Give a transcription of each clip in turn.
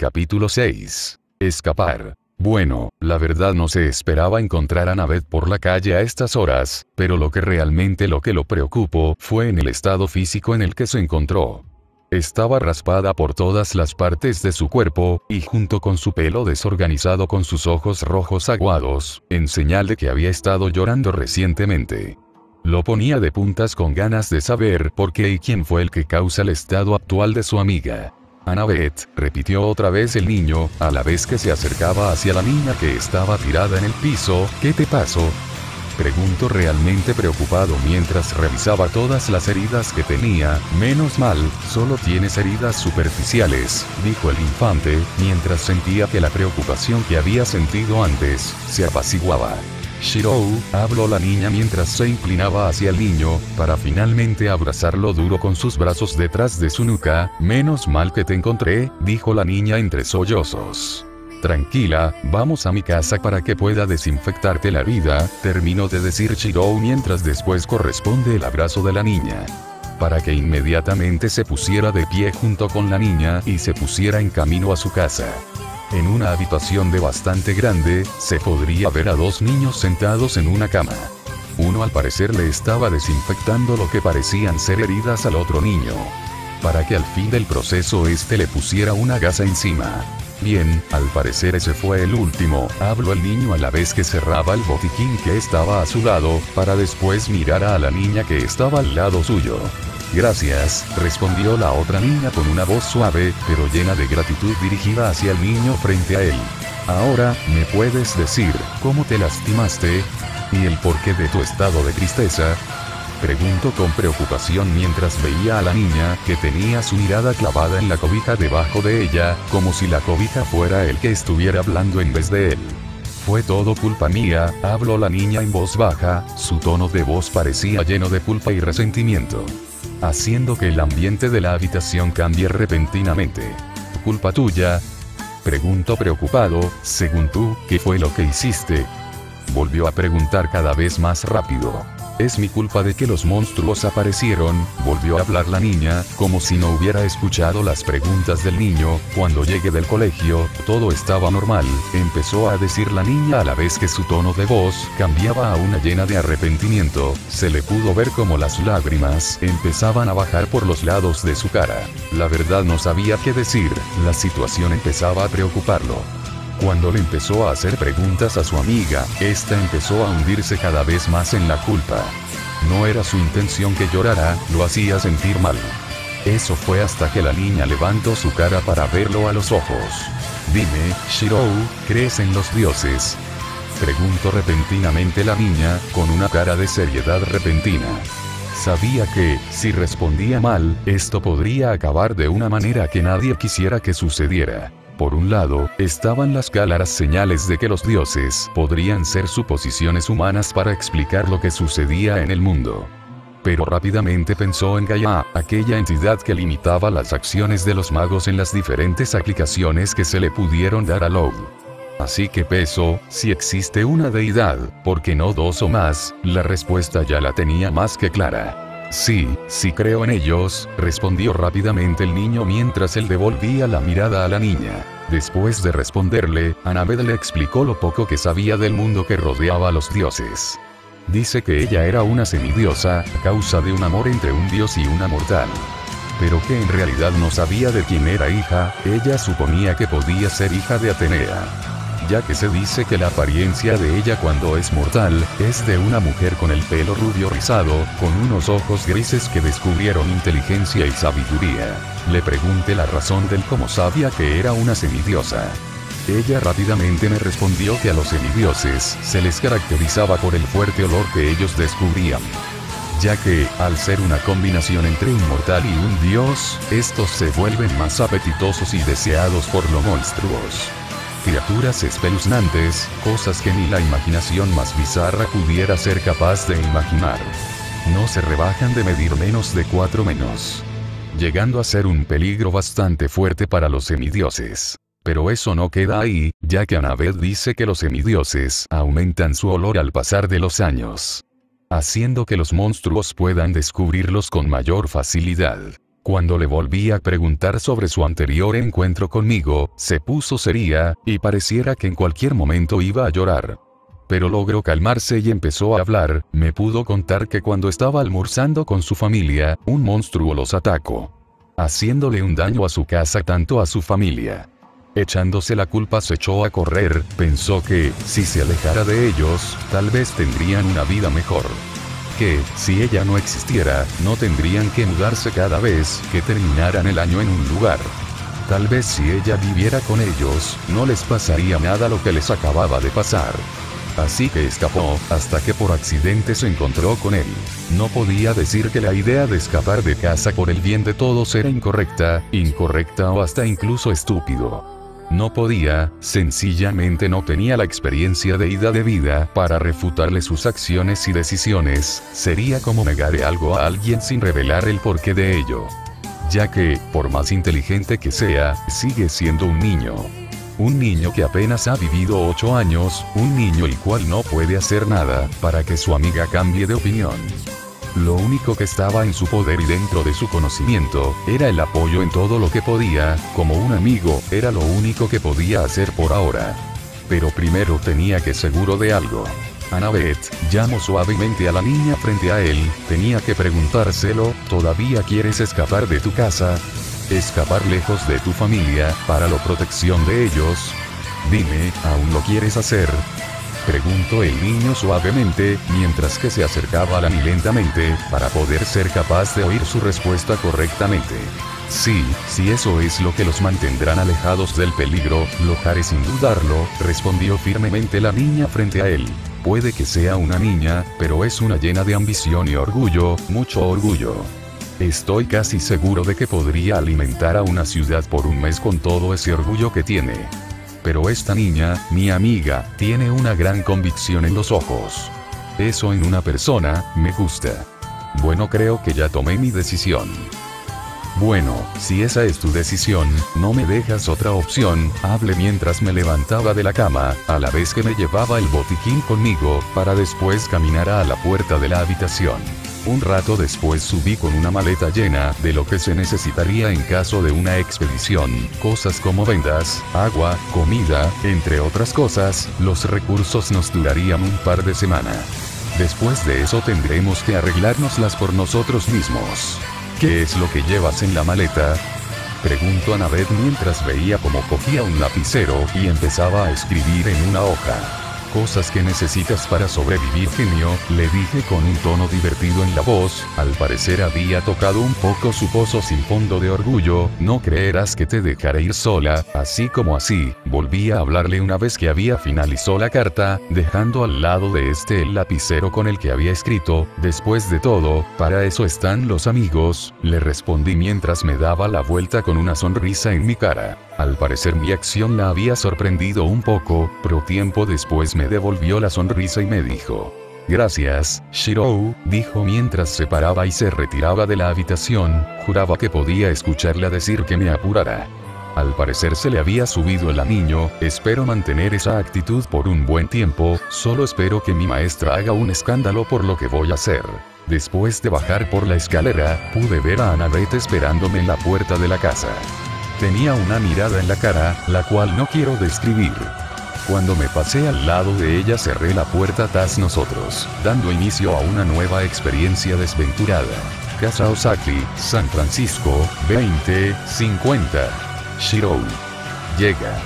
Capítulo 6. Escapar. Bueno, la verdad no se esperaba encontrar a Annabeth por la calle a estas horas, pero lo que realmente lo que lo preocupó fue en el estado físico en el que se encontró. Estaba raspada por todas las partes de su cuerpo, y junto con su pelo desorganizado con sus ojos rojos aguados, en señal de que había estado llorando recientemente. Lo ponía de puntas con ganas de saber por qué y quién fue el que causa el estado actual de su amiga. Annabeth, repitió otra vez el niño, a la vez que se acercaba hacia la niña que estaba tirada en el piso, ¿qué te pasó? Preguntó realmente preocupado mientras revisaba todas las heridas que tenía, menos mal, solo tienes heridas superficiales, dijo el infante, mientras sentía que la preocupación que había sentido antes, se apaciguaba. Shirou, habló la niña mientras se inclinaba hacia el niño, para finalmente abrazarlo duro con sus brazos detrás de su nuca, menos mal que te encontré, dijo la niña entre sollozos. Tranquila, vamos a mi casa para que pueda desinfectarte la vida, terminó de decir Shirou mientras después corresponde el abrazo de la niña. Para que inmediatamente se pusiera de pie junto con la niña y se pusiera en camino a su casa. En una habitación de bastante grande, se podría ver a dos niños sentados en una cama. Uno al parecer le estaba desinfectando lo que parecían ser heridas al otro niño. Para que al fin del proceso este le pusiera una gasa encima. Bien, al parecer ese fue el último, habló el niño a la vez que cerraba el botiquín que estaba a su lado, para después mirar a la niña que estaba al lado suyo. Gracias, respondió la otra niña con una voz suave, pero llena de gratitud dirigida hacia el niño frente a él. Ahora, ¿me puedes decir, cómo te lastimaste? ¿Y el porqué de tu estado de tristeza? Preguntó con preocupación mientras veía a la niña, que tenía su mirada clavada en la cobija debajo de ella, como si la cobija fuera el que estuviera hablando en vez de él. Fue todo culpa mía, habló la niña en voz baja, su tono de voz parecía lleno de culpa y resentimiento haciendo que el ambiente de la habitación cambie repentinamente. ¿Culpa tuya? Preguntó preocupado, según tú, ¿qué fue lo que hiciste? Volvió a preguntar cada vez más rápido. Es mi culpa de que los monstruos aparecieron, volvió a hablar la niña, como si no hubiera escuchado las preguntas del niño, cuando llegué del colegio, todo estaba normal, empezó a decir la niña a la vez que su tono de voz cambiaba a una llena de arrepentimiento, se le pudo ver como las lágrimas empezaban a bajar por los lados de su cara. La verdad no sabía qué decir, la situación empezaba a preocuparlo. Cuando le empezó a hacer preguntas a su amiga, esta empezó a hundirse cada vez más en la culpa. No era su intención que llorara, lo hacía sentir mal. Eso fue hasta que la niña levantó su cara para verlo a los ojos. Dime, Shirou, ¿crees en los dioses? Preguntó repentinamente la niña, con una cara de seriedad repentina. Sabía que, si respondía mal, esto podría acabar de una manera que nadie quisiera que sucediera. Por un lado, estaban las claras señales de que los dioses podrían ser suposiciones humanas para explicar lo que sucedía en el mundo. Pero rápidamente pensó en Gaia, aquella entidad que limitaba las acciones de los magos en las diferentes aplicaciones que se le pudieron dar a Lou. Así que peso, si existe una deidad, ¿por qué no dos o más? La respuesta ya la tenía más que clara. Sí, sí creo en ellos, respondió rápidamente el niño mientras él devolvía la mirada a la niña. Después de responderle, Annabeth le explicó lo poco que sabía del mundo que rodeaba a los dioses. Dice que ella era una semidiosa, a causa de un amor entre un dios y una mortal. Pero que en realidad no sabía de quién era hija, ella suponía que podía ser hija de Atenea ya que se dice que la apariencia de ella cuando es mortal, es de una mujer con el pelo rubio rizado, con unos ojos grises que descubrieron inteligencia y sabiduría. Le pregunté la razón del cómo sabía que era una semidiosa. Ella rápidamente me respondió que a los semidioses se les caracterizaba por el fuerte olor que ellos descubrían ya que, al ser una combinación entre un mortal y un dios, estos se vuelven más apetitosos y deseados por los monstruos criaturas espeluznantes, cosas que ni la imaginación más bizarra pudiera ser capaz de imaginar. No se rebajan de medir menos de 4 menos. Llegando a ser un peligro bastante fuerte para los semidioses. Pero eso no queda ahí, ya que Annabeth dice que los semidioses aumentan su olor al pasar de los años. Haciendo que los monstruos puedan descubrirlos con mayor facilidad. Cuando le volví a preguntar sobre su anterior encuentro conmigo, se puso seria, y pareciera que en cualquier momento iba a llorar. Pero logró calmarse y empezó a hablar, me pudo contar que cuando estaba almorzando con su familia, un monstruo los atacó. Haciéndole un daño a su casa tanto a su familia. Echándose la culpa se echó a correr, pensó que, si se alejara de ellos, tal vez tendrían una vida mejor que, si ella no existiera, no tendrían que mudarse cada vez que terminaran el año en un lugar. Tal vez si ella viviera con ellos, no les pasaría nada lo que les acababa de pasar. Así que escapó, hasta que por accidente se encontró con él. No podía decir que la idea de escapar de casa por el bien de todos era incorrecta, incorrecta o hasta incluso estúpido. No podía, sencillamente no tenía la experiencia de ida de vida para refutarle sus acciones y decisiones, sería como negar algo a alguien sin revelar el porqué de ello. Ya que, por más inteligente que sea, sigue siendo un niño. Un niño que apenas ha vivido 8 años, un niño el cual no puede hacer nada para que su amiga cambie de opinión. Lo único que estaba en su poder y dentro de su conocimiento, era el apoyo en todo lo que podía, como un amigo, era lo único que podía hacer por ahora. Pero primero tenía que seguro de algo. Annabeth, llamó suavemente a la niña frente a él, tenía que preguntárselo, ¿todavía quieres escapar de tu casa? ¿Escapar lejos de tu familia, para la protección de ellos? Dime, ¿aún lo quieres hacer? Preguntó el niño suavemente, mientras que se acercaba a la lentamente, para poder ser capaz de oír su respuesta correctamente. Sí, si eso es lo que los mantendrán alejados del peligro, lo haré sin dudarlo, respondió firmemente la niña frente a él. Puede que sea una niña, pero es una llena de ambición y orgullo, mucho orgullo. Estoy casi seguro de que podría alimentar a una ciudad por un mes con todo ese orgullo que tiene. Pero esta niña, mi amiga, tiene una gran convicción en los ojos. Eso en una persona, me gusta. Bueno, creo que ya tomé mi decisión. Bueno, si esa es tu decisión, no me dejas otra opción, hable mientras me levantaba de la cama, a la vez que me llevaba el botiquín conmigo, para después caminar a la puerta de la habitación. Un rato después subí con una maleta llena de lo que se necesitaría en caso de una expedición, cosas como vendas, agua, comida, entre otras cosas, los recursos nos durarían un par de semanas. Después de eso tendremos que arreglárnoslas por nosotros mismos. ¿Qué es lo que llevas en la maleta? Preguntó a mientras veía cómo cogía un lapicero y empezaba a escribir en una hoja cosas que necesitas para sobrevivir genio, le dije con un tono divertido en la voz, al parecer había tocado un poco su pozo sin fondo de orgullo, no creerás que te dejaré ir sola, así como así, volví a hablarle una vez que había finalizó la carta, dejando al lado de este el lapicero con el que había escrito, después de todo, para eso están los amigos, le respondí mientras me daba la vuelta con una sonrisa en mi cara. Al parecer mi acción la había sorprendido un poco, pero tiempo después me devolvió la sonrisa y me dijo. Gracias, Shirou, dijo mientras se paraba y se retiraba de la habitación, juraba que podía escucharla decir que me apurara. Al parecer se le había subido el aniño, espero mantener esa actitud por un buen tiempo, solo espero que mi maestra haga un escándalo por lo que voy a hacer. Después de bajar por la escalera, pude ver a Annabeth esperándome en la puerta de la casa. Tenía una mirada en la cara, la cual no quiero describir. Cuando me pasé al lado de ella cerré la puerta tras nosotros, dando inicio a una nueva experiencia desventurada. Casa Osaki, San Francisco, 2050. Shirou. Llega.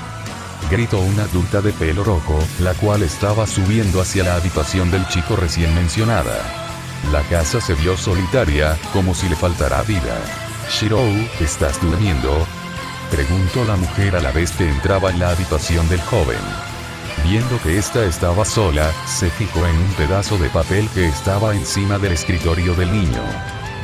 Gritó una adulta de pelo rojo, la cual estaba subiendo hacia la habitación del chico recién mencionada. La casa se vio solitaria, como si le faltara vida. Shirou, ¿estás durmiendo? Preguntó la mujer a la vez que entraba en la habitación del joven. Viendo que ésta estaba sola, se fijó en un pedazo de papel que estaba encima del escritorio del niño.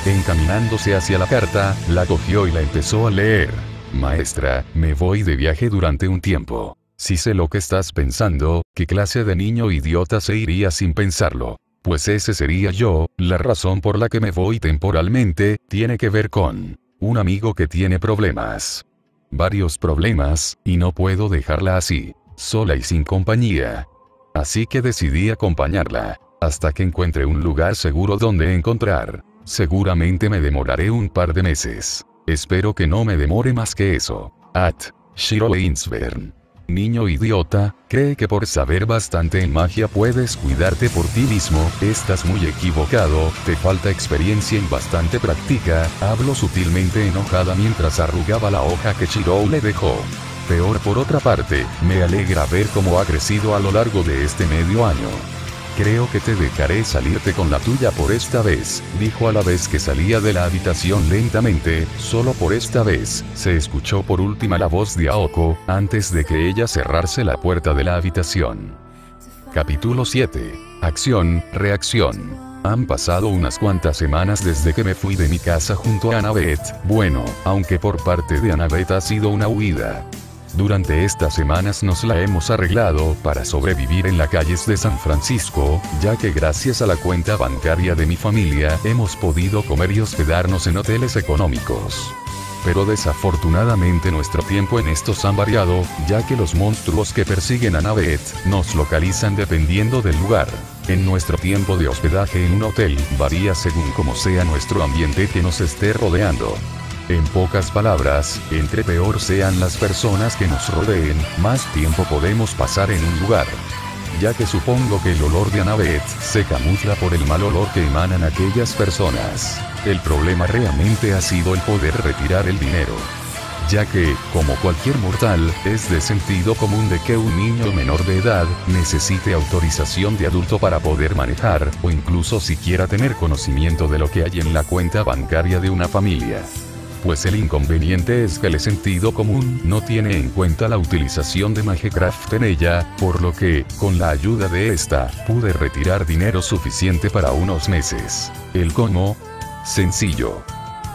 Encaminándose hacia la carta, la cogió y la empezó a leer. Maestra, me voy de viaje durante un tiempo. Si sé lo que estás pensando, ¿qué clase de niño idiota se iría sin pensarlo? Pues ese sería yo, la razón por la que me voy temporalmente, tiene que ver con un amigo que tiene problemas varios problemas, y no puedo dejarla así, sola y sin compañía. Así que decidí acompañarla, hasta que encuentre un lugar seguro donde encontrar seguramente me demoraré un par de meses. Espero que no me demore más que eso. At. Shiro Insvern. Niño idiota, cree que por saber bastante en magia puedes cuidarte por ti mismo, estás muy equivocado, te falta experiencia en bastante práctica, hablo sutilmente enojada mientras arrugaba la hoja que Shiro le dejó. Peor por otra parte, me alegra ver cómo ha crecido a lo largo de este medio año. Creo que te dejaré salirte con la tuya por esta vez, dijo a la vez que salía de la habitación lentamente, solo por esta vez, se escuchó por última la voz de Aoko, antes de que ella cerrase la puerta de la habitación. Capítulo 7. Acción, reacción. Han pasado unas cuantas semanas desde que me fui de mi casa junto a Annabeth, bueno, aunque por parte de Annabeth ha sido una huida. Durante estas semanas nos la hemos arreglado para sobrevivir en las calles de San Francisco, ya que gracias a la cuenta bancaria de mi familia hemos podido comer y hospedarnos en hoteles económicos. Pero desafortunadamente nuestro tiempo en estos han variado, ya que los monstruos que persiguen a Navet nos localizan dependiendo del lugar. En nuestro tiempo de hospedaje en un hotel varía según como sea nuestro ambiente que nos esté rodeando. En pocas palabras, entre peor sean las personas que nos rodeen, más tiempo podemos pasar en un lugar. Ya que supongo que el olor de Annabeth se camufla por el mal olor que emanan aquellas personas. El problema realmente ha sido el poder retirar el dinero ya que, como cualquier mortal, es de sentido común de que un niño menor de edad necesite autorización de adulto para poder manejar, o incluso siquiera tener conocimiento de lo que hay en la cuenta bancaria de una familia pues el inconveniente es que el sentido común no tiene en cuenta la utilización de Magecraft en ella, por lo que, con la ayuda de esta, pude retirar dinero suficiente para unos meses. El cómo? Sencillo.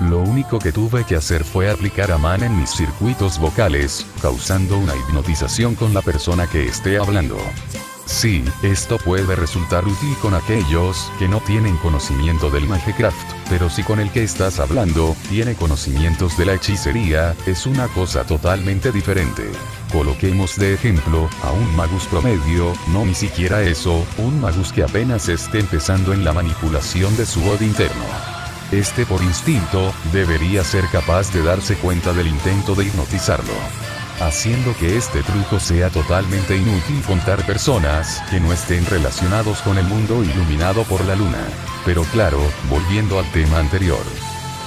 Lo único que tuve que hacer fue aplicar a man en mis circuitos vocales, causando una hipnotización con la persona que esté hablando. Sí, esto puede resultar útil con aquellos que no tienen conocimiento del Magecraft, pero si con el que estás hablando tiene conocimientos de la hechicería, es una cosa totalmente diferente. Coloquemos de ejemplo a un magus promedio, no ni siquiera eso, un magus que apenas esté empezando en la manipulación de su od interno. Este por instinto, debería ser capaz de darse cuenta del intento de hipnotizarlo haciendo que este truco sea totalmente inútil contar personas que no estén relacionados con el mundo iluminado por la luna. Pero claro, volviendo al tema anterior.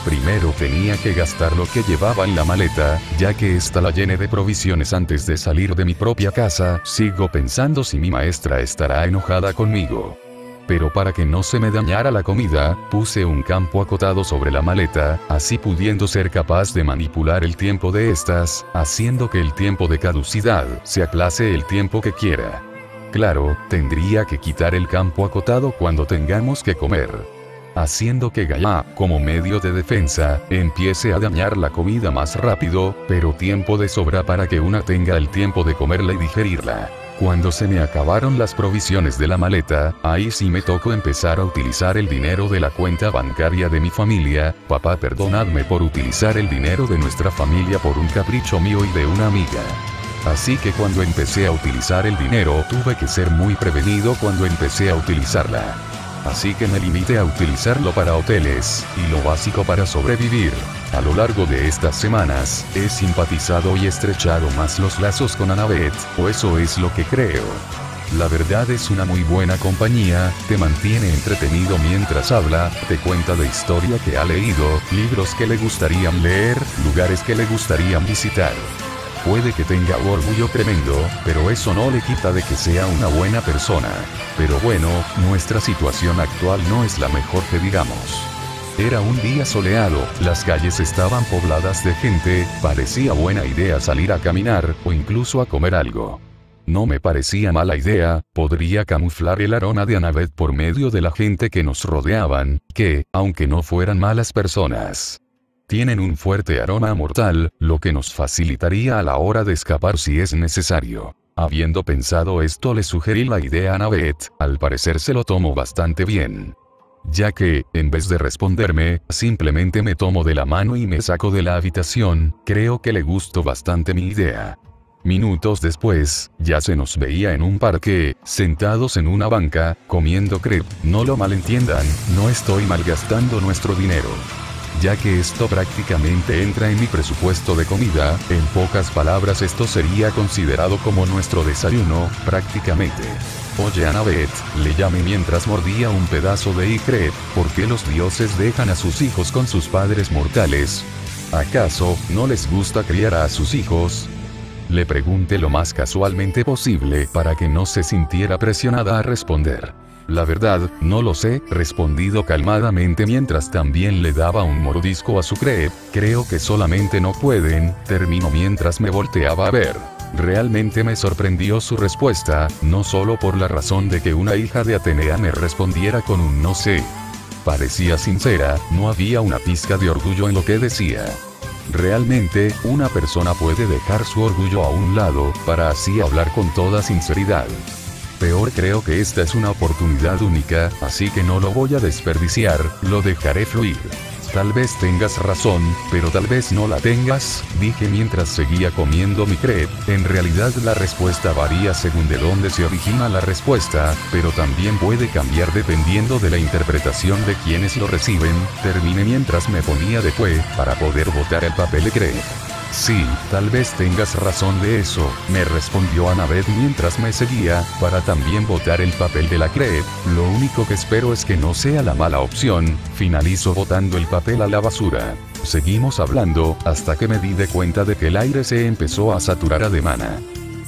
Primero tenía que gastar lo que llevaba en la maleta, ya que esta la llené de provisiones antes de salir de mi propia casa, sigo pensando si mi maestra estará enojada conmigo pero para que no se me dañara la comida, puse un campo acotado sobre la maleta, así pudiendo ser capaz de manipular el tiempo de estas, haciendo que el tiempo de caducidad se aplace el tiempo que quiera. Claro, tendría que quitar el campo acotado cuando tengamos que comer. Haciendo que Gaia, como medio de defensa, empiece a dañar la comida más rápido, pero tiempo de sobra para que una tenga el tiempo de comerla y digerirla. Cuando se me acabaron las provisiones de la maleta, ahí sí me tocó empezar a utilizar el dinero de la cuenta bancaria de mi familia, papá perdonadme por utilizar el dinero de nuestra familia por un capricho mío y de una amiga. Así que cuando empecé a utilizar el dinero tuve que ser muy prevenido cuando empecé a utilizarla así que me limité a utilizarlo para hoteles, y lo básico para sobrevivir. A lo largo de estas semanas, he simpatizado y estrechado más los lazos con Annabeth, o eso es lo que creo. La verdad es una muy buena compañía, te mantiene entretenido mientras habla, te cuenta de historia que ha leído, libros que le gustarían leer, lugares que le gustarían visitar. Puede que tenga orgullo tremendo, pero eso no le quita de que sea una buena persona. Pero bueno, nuestra situación actual no es la mejor que digamos. Era un día soleado, las calles estaban pobladas de gente, parecía buena idea salir a caminar, o incluso a comer algo. No me parecía mala idea, podría camuflar el aroma de Annabeth por medio de la gente que nos rodeaban, que, aunque no fueran malas personas, tienen un fuerte aroma mortal, lo que nos facilitaría a la hora de escapar si es necesario. Habiendo pensado esto le sugerí la idea a Annabeth, al parecer se lo tomo bastante bien. Ya que, en vez de responderme, simplemente me tomo de la mano y me saco de la habitación, creo que le gustó bastante mi idea. Minutos después, ya se nos veía en un parque, sentados en una banca, comiendo crepe. No lo malentiendan, no estoy malgastando nuestro dinero ya que esto prácticamente entra en mi presupuesto de comida, en pocas palabras esto sería considerado como nuestro desayuno, prácticamente. Oye Annabeth, le llamé mientras mordía un pedazo de icre, ¿por qué los dioses dejan a sus hijos con sus padres mortales? ¿Acaso, no les gusta criar a sus hijos? Le pregunté lo más casualmente posible para que no se sintiera presionada a responder. La verdad, no lo sé, respondido calmadamente mientras también le daba un mordisco a su crepe, creo que solamente no pueden, terminó mientras me volteaba a ver. Realmente me sorprendió su respuesta, no solo por la razón de que una hija de Atenea me respondiera con un no sé. Parecía sincera, no había una pizca de orgullo en lo que decía. Realmente, una persona puede dejar su orgullo a un lado, para así hablar con toda sinceridad. Peor creo que esta es una oportunidad única, así que no lo voy a desperdiciar, lo dejaré fluir. Tal vez tengas razón, pero tal vez no la tengas, dije mientras seguía comiendo mi crepe. En realidad la respuesta varía según de dónde se origina la respuesta, pero también puede cambiar dependiendo de la interpretación de quienes lo reciben. Terminé mientras me ponía de pie, para poder botar el papel de crepe. Sí, tal vez tengas razón de eso, me respondió Annabeth mientras me seguía, para también botar el papel de la crepe, lo único que espero es que no sea la mala opción, finalizo botando el papel a la basura. Seguimos hablando, hasta que me di de cuenta de que el aire se empezó a saturar a demana.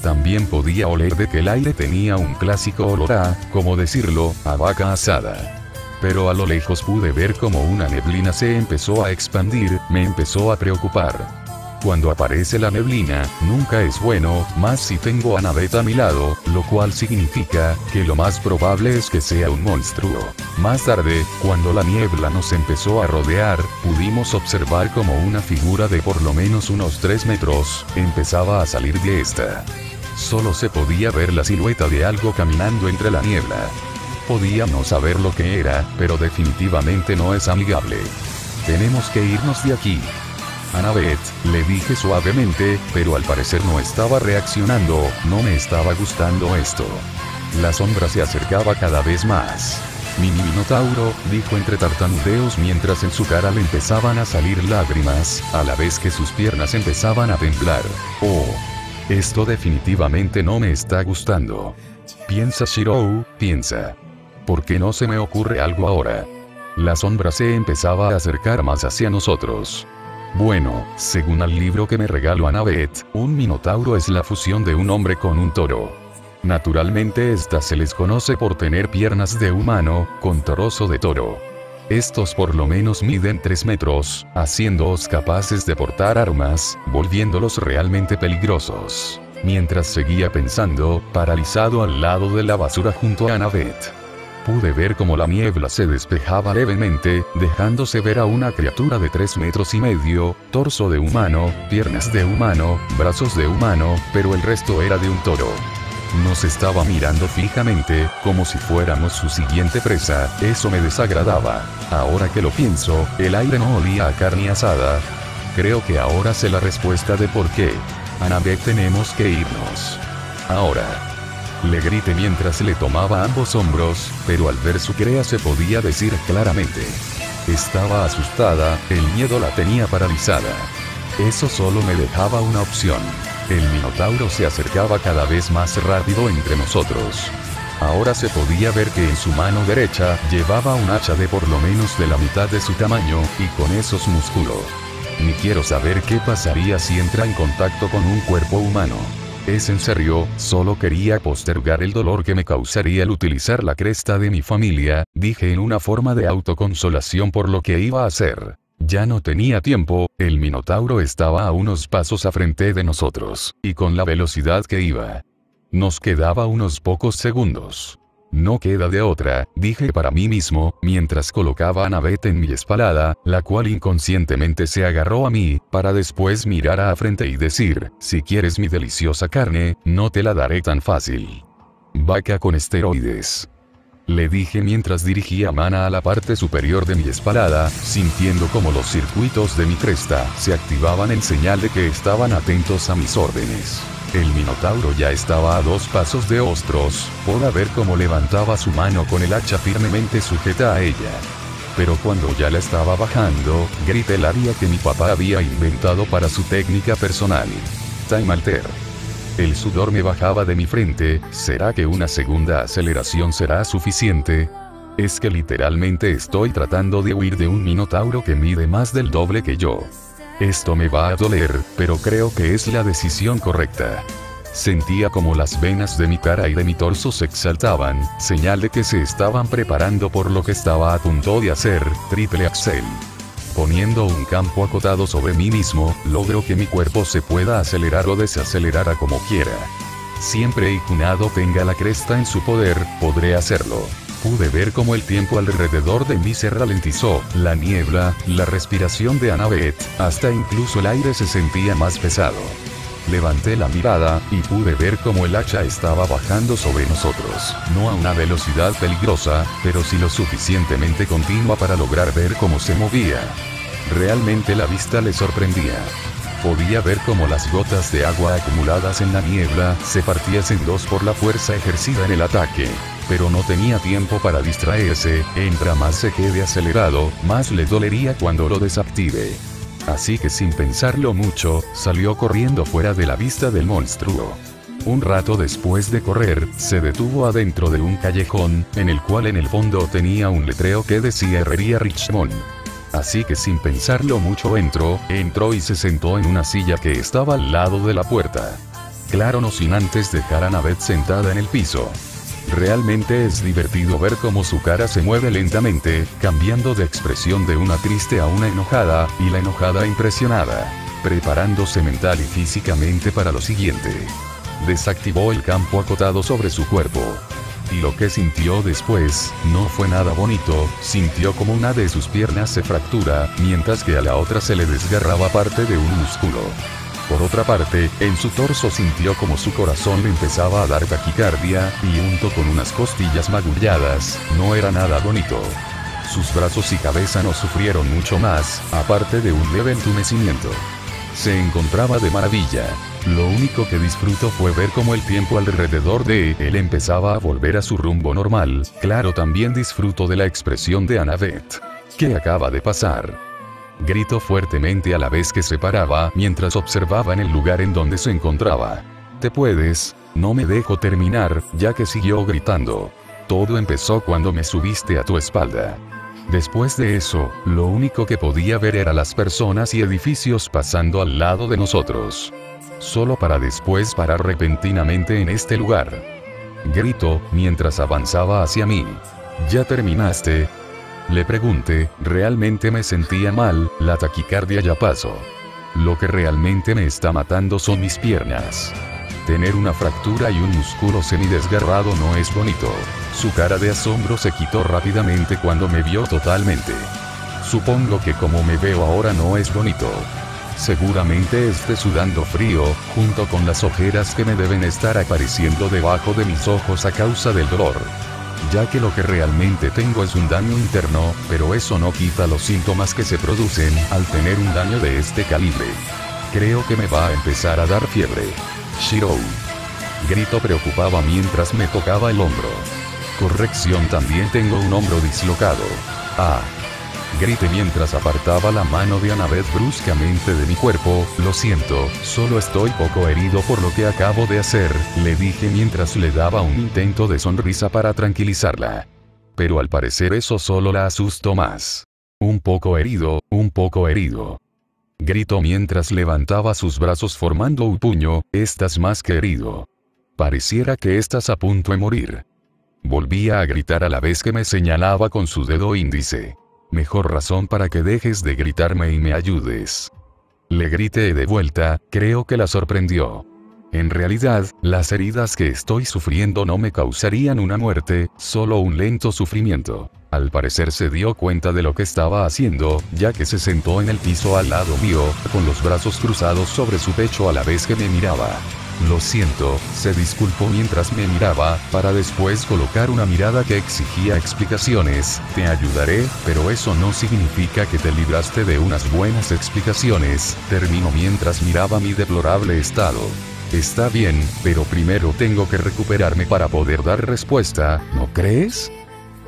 También podía oler de que el aire tenía un clásico olor a, como decirlo, a vaca asada pero a lo lejos pude ver como una neblina se empezó a expandir, me empezó a preocupar. Cuando aparece la neblina, nunca es bueno, más si tengo a Naveta a mi lado, lo cual significa, que lo más probable es que sea un monstruo. Más tarde, cuando la niebla nos empezó a rodear, pudimos observar como una figura de por lo menos unos 3 metros, empezaba a salir de esta. Solo se podía ver la silueta de algo caminando entre la niebla. Podíamos saber lo que era, pero definitivamente no es amigable. Tenemos que irnos de aquí. Annabeth, le dije suavemente, pero al parecer no estaba reaccionando, no me estaba gustando esto. La sombra se acercaba cada vez más. Mi minotauro, dijo entre tartamudeos mientras en su cara le empezaban a salir lágrimas, a la vez que sus piernas empezaban a temblar. Oh. Esto definitivamente no me está gustando. Piensa Shirou, piensa. ¿Por qué no se me ocurre algo ahora? La sombra se empezaba a acercar más hacia nosotros. Bueno, según el libro que me regaló Annabeth, un minotauro es la fusión de un hombre con un toro. Naturalmente esta se les conoce por tener piernas de humano, con torozo de toro. Estos por lo menos miden 3 metros, haciéndoos capaces de portar armas, volviéndolos realmente peligrosos. Mientras seguía pensando, paralizado al lado de la basura junto a Annabeth pude ver como la niebla se despejaba levemente, dejándose ver a una criatura de 3 metros y medio, torso de humano, piernas de humano, brazos de humano, pero el resto era de un toro. Nos estaba mirando fijamente, como si fuéramos su siguiente presa, eso me desagradaba. Ahora que lo pienso, el aire no olía a carne asada. Creo que ahora sé la respuesta de por qué. Annabeth tenemos que irnos. Ahora. Le grité mientras le tomaba ambos hombros, pero al ver su crea se podía decir claramente. Estaba asustada, el miedo la tenía paralizada. Eso solo me dejaba una opción. El minotauro se acercaba cada vez más rápido entre nosotros. Ahora se podía ver que en su mano derecha llevaba un hacha de por lo menos de la mitad de su tamaño, y con esos músculos. Ni quiero saber qué pasaría si entra en contacto con un cuerpo humano. Es en serio, solo quería postergar el dolor que me causaría el utilizar la cresta de mi familia, dije en una forma de autoconsolación por lo que iba a hacer. Ya no tenía tiempo, el Minotauro estaba a unos pasos a frente de nosotros, y con la velocidad que iba. Nos quedaba unos pocos segundos. No queda de otra, dije para mí mismo, mientras colocaba a Navete en mi espalda, la cual inconscientemente se agarró a mí, para después mirar a frente y decir, si quieres mi deliciosa carne, no te la daré tan fácil. Vaca con esteroides. Le dije mientras dirigía Mana a la parte superior de mi espalda, sintiendo como los circuitos de mi cresta se activaban en señal de que estaban atentos a mis órdenes. El minotauro ya estaba a dos pasos de Ostros, por ver cómo levantaba su mano con el hacha firmemente sujeta a ella. Pero cuando ya la estaba bajando, grité el área que mi papá había inventado para su técnica personal. Time Alter. El sudor me bajaba de mi frente, ¿será que una segunda aceleración será suficiente? Es que literalmente estoy tratando de huir de un minotauro que mide más del doble que yo. Esto me va a doler, pero creo que es la decisión correcta. Sentía como las venas de mi cara y de mi torso se exaltaban, señal de que se estaban preparando por lo que estaba a punto de hacer, triple axel. Poniendo un campo acotado sobre mí mismo, logro que mi cuerpo se pueda acelerar o desacelerar a como quiera. Siempre y Kunado tenga la cresta en su poder, podré hacerlo. Pude ver cómo el tiempo alrededor de mí se ralentizó, la niebla, la respiración de Annabeth, hasta incluso el aire se sentía más pesado. Levanté la mirada, y pude ver cómo el hacha estaba bajando sobre nosotros, no a una velocidad peligrosa, pero sí lo suficientemente continua para lograr ver cómo se movía. Realmente la vista le sorprendía. Podía ver cómo las gotas de agua acumuladas en la niebla se partían en dos por la fuerza ejercida en el ataque pero no tenía tiempo para distraerse, entra más se quede acelerado, más le dolería cuando lo desactive. Así que sin pensarlo mucho, salió corriendo fuera de la vista del monstruo. Un rato después de correr, se detuvo adentro de un callejón, en el cual en el fondo tenía un letreo que decía Herrería Richmond. Así que sin pensarlo mucho entró, entró y se sentó en una silla que estaba al lado de la puerta. Claro no sin antes dejar a Naved sentada en el piso. Realmente es divertido ver cómo su cara se mueve lentamente, cambiando de expresión de una triste a una enojada, y la enojada impresionada, preparándose mental y físicamente para lo siguiente. Desactivó el campo acotado sobre su cuerpo. Y lo que sintió después, no fue nada bonito, sintió como una de sus piernas se fractura, mientras que a la otra se le desgarraba parte de un músculo. Por otra parte, en su torso sintió como su corazón le empezaba a dar taquicardia, y junto con unas costillas magulladas, no era nada bonito. Sus brazos y cabeza no sufrieron mucho más, aparte de un leve entumecimiento. Se encontraba de maravilla. Lo único que disfrutó fue ver cómo el tiempo alrededor de él empezaba a volver a su rumbo normal. Claro, también disfruto de la expresión de Annabeth. ¿Qué acaba de pasar? Gritó fuertemente a la vez que se paraba mientras observaba en el lugar en donde se encontraba. Te puedes, no me dejo terminar, ya que siguió gritando. Todo empezó cuando me subiste a tu espalda. Después de eso, lo único que podía ver era las personas y edificios pasando al lado de nosotros. Solo para después parar repentinamente en este lugar. Gritó, mientras avanzaba hacia mí. Ya terminaste, le pregunté, realmente me sentía mal, la taquicardia ya pasó. Lo que realmente me está matando son mis piernas. Tener una fractura y un músculo semidesgarrado no es bonito. Su cara de asombro se quitó rápidamente cuando me vio totalmente. Supongo que como me veo ahora no es bonito. Seguramente esté sudando frío, junto con las ojeras que me deben estar apareciendo debajo de mis ojos a causa del dolor ya que lo que realmente tengo es un daño interno, pero eso no quita los síntomas que se producen al tener un daño de este calibre. Creo que me va a empezar a dar fiebre. Shirou. Grito preocupaba mientras me tocaba el hombro. Corrección también tengo un hombro dislocado. Ah, Grité mientras apartaba la mano de Annabeth bruscamente de mi cuerpo, lo siento, solo estoy poco herido por lo que acabo de hacer, le dije mientras le daba un intento de sonrisa para tranquilizarla. Pero al parecer eso solo la asustó más. Un poco herido, un poco herido. Gritó mientras levantaba sus brazos formando un puño, estás más que herido. Pareciera que estás a punto de morir. Volvía a gritar a la vez que me señalaba con su dedo índice. Mejor razón para que dejes de gritarme y me ayudes. Le grité de vuelta, creo que la sorprendió. En realidad, las heridas que estoy sufriendo no me causarían una muerte, solo un lento sufrimiento. Al parecer se dio cuenta de lo que estaba haciendo, ya que se sentó en el piso al lado mío, con los brazos cruzados sobre su pecho a la vez que me miraba. Lo siento, se disculpó mientras me miraba, para después colocar una mirada que exigía explicaciones, te ayudaré, pero eso no significa que te libraste de unas buenas explicaciones, terminó mientras miraba mi deplorable estado. Está bien, pero primero tengo que recuperarme para poder dar respuesta, ¿no crees?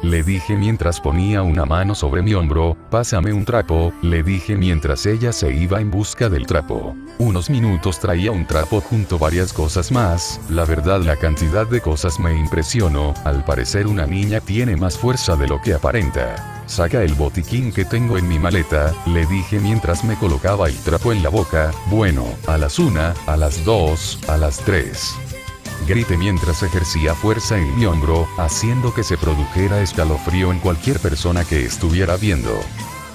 Le dije mientras ponía una mano sobre mi hombro, pásame un trapo, le dije mientras ella se iba en busca del trapo. Unos minutos traía un trapo junto varias cosas más, la verdad la cantidad de cosas me impresionó, al parecer una niña tiene más fuerza de lo que aparenta. Saca el botiquín que tengo en mi maleta, le dije mientras me colocaba el trapo en la boca, bueno, a las una, a las dos, a las tres grité mientras ejercía fuerza en mi hombro, haciendo que se produjera escalofrío en cualquier persona que estuviera viendo.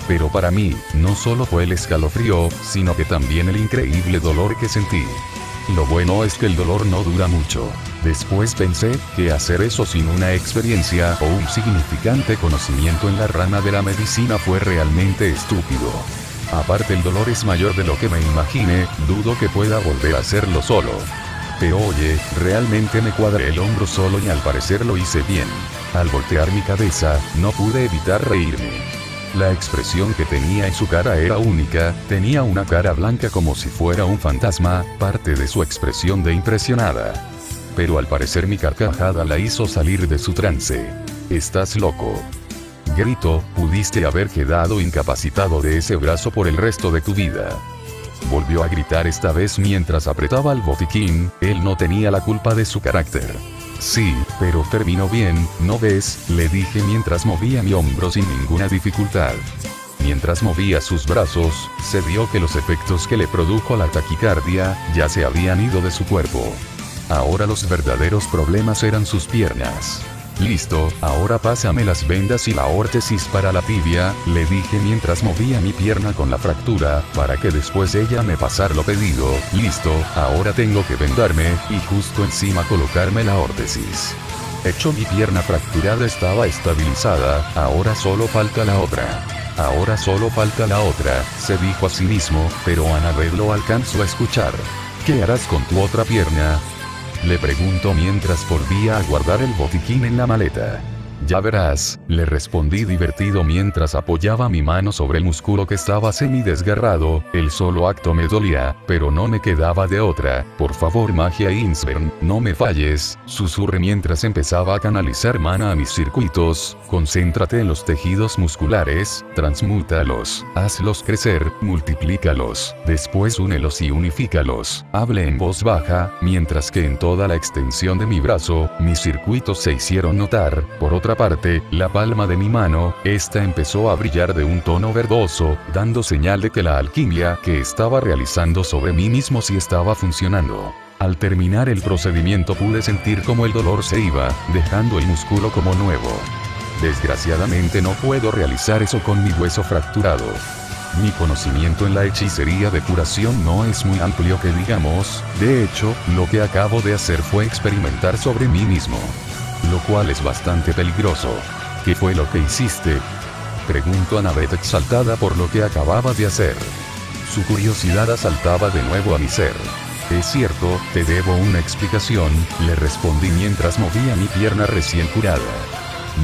Pero para mí, no solo fue el escalofrío, sino que también el increíble dolor que sentí. Lo bueno es que el dolor no dura mucho. Después pensé que hacer eso sin una experiencia o un significante conocimiento en la rama de la medicina fue realmente estúpido. Aparte el dolor es mayor de lo que me imaginé, dudo que pueda volver a hacerlo solo. Pero oye, realmente me cuadré el hombro solo y al parecer lo hice bien. Al voltear mi cabeza, no pude evitar reírme. La expresión que tenía en su cara era única, tenía una cara blanca como si fuera un fantasma, parte de su expresión de impresionada. Pero al parecer mi carcajada la hizo salir de su trance. Estás loco. Grito, pudiste haber quedado incapacitado de ese brazo por el resto de tu vida. Volvió a gritar esta vez mientras apretaba el botiquín, él no tenía la culpa de su carácter. Sí, pero terminó bien, ¿no ves? Le dije mientras movía mi hombro sin ninguna dificultad. Mientras movía sus brazos, se vio que los efectos que le produjo la taquicardia, ya se habían ido de su cuerpo. Ahora los verdaderos problemas eran sus piernas. Listo, ahora pásame las vendas y la órtesis para la tibia, le dije mientras movía mi pierna con la fractura, para que después ella me pasara lo pedido. Listo, ahora tengo que vendarme, y justo encima colocarme la órtesis. Hecho mi pierna fracturada estaba estabilizada, ahora solo falta la otra. Ahora solo falta la otra, se dijo a sí mismo, pero Anabel lo alcanzó a escuchar. ¿Qué harás con tu otra pierna? Le pregunto mientras volvía a guardar el botiquín en la maleta. Ya verás, le respondí divertido mientras apoyaba mi mano sobre el músculo que estaba semi-desgarrado, el solo acto me dolía, pero no me quedaba de otra, por favor magia Insvern, no me falles, susurré mientras empezaba a canalizar mana a mis circuitos, concéntrate en los tejidos musculares, transmútalos, hazlos crecer, multiplícalos, después únelos y unifícalos, hable en voz baja, mientras que en toda la extensión de mi brazo, mis circuitos se hicieron notar, por otra parte, la palma de mi mano, esta empezó a brillar de un tono verdoso, dando señal de que la alquimia que estaba realizando sobre mí mismo sí estaba funcionando. Al terminar el procedimiento pude sentir como el dolor se iba, dejando el músculo como nuevo. Desgraciadamente no puedo realizar eso con mi hueso fracturado. Mi conocimiento en la hechicería de curación no es muy amplio que digamos, de hecho, lo que acabo de hacer fue experimentar sobre mí mismo lo cual es bastante peligroso. ¿Qué fue lo que hiciste? Preguntó Annabeth exaltada por lo que acababa de hacer. Su curiosidad asaltaba de nuevo a mi ser. Es cierto, te debo una explicación, le respondí mientras movía mi pierna recién curada.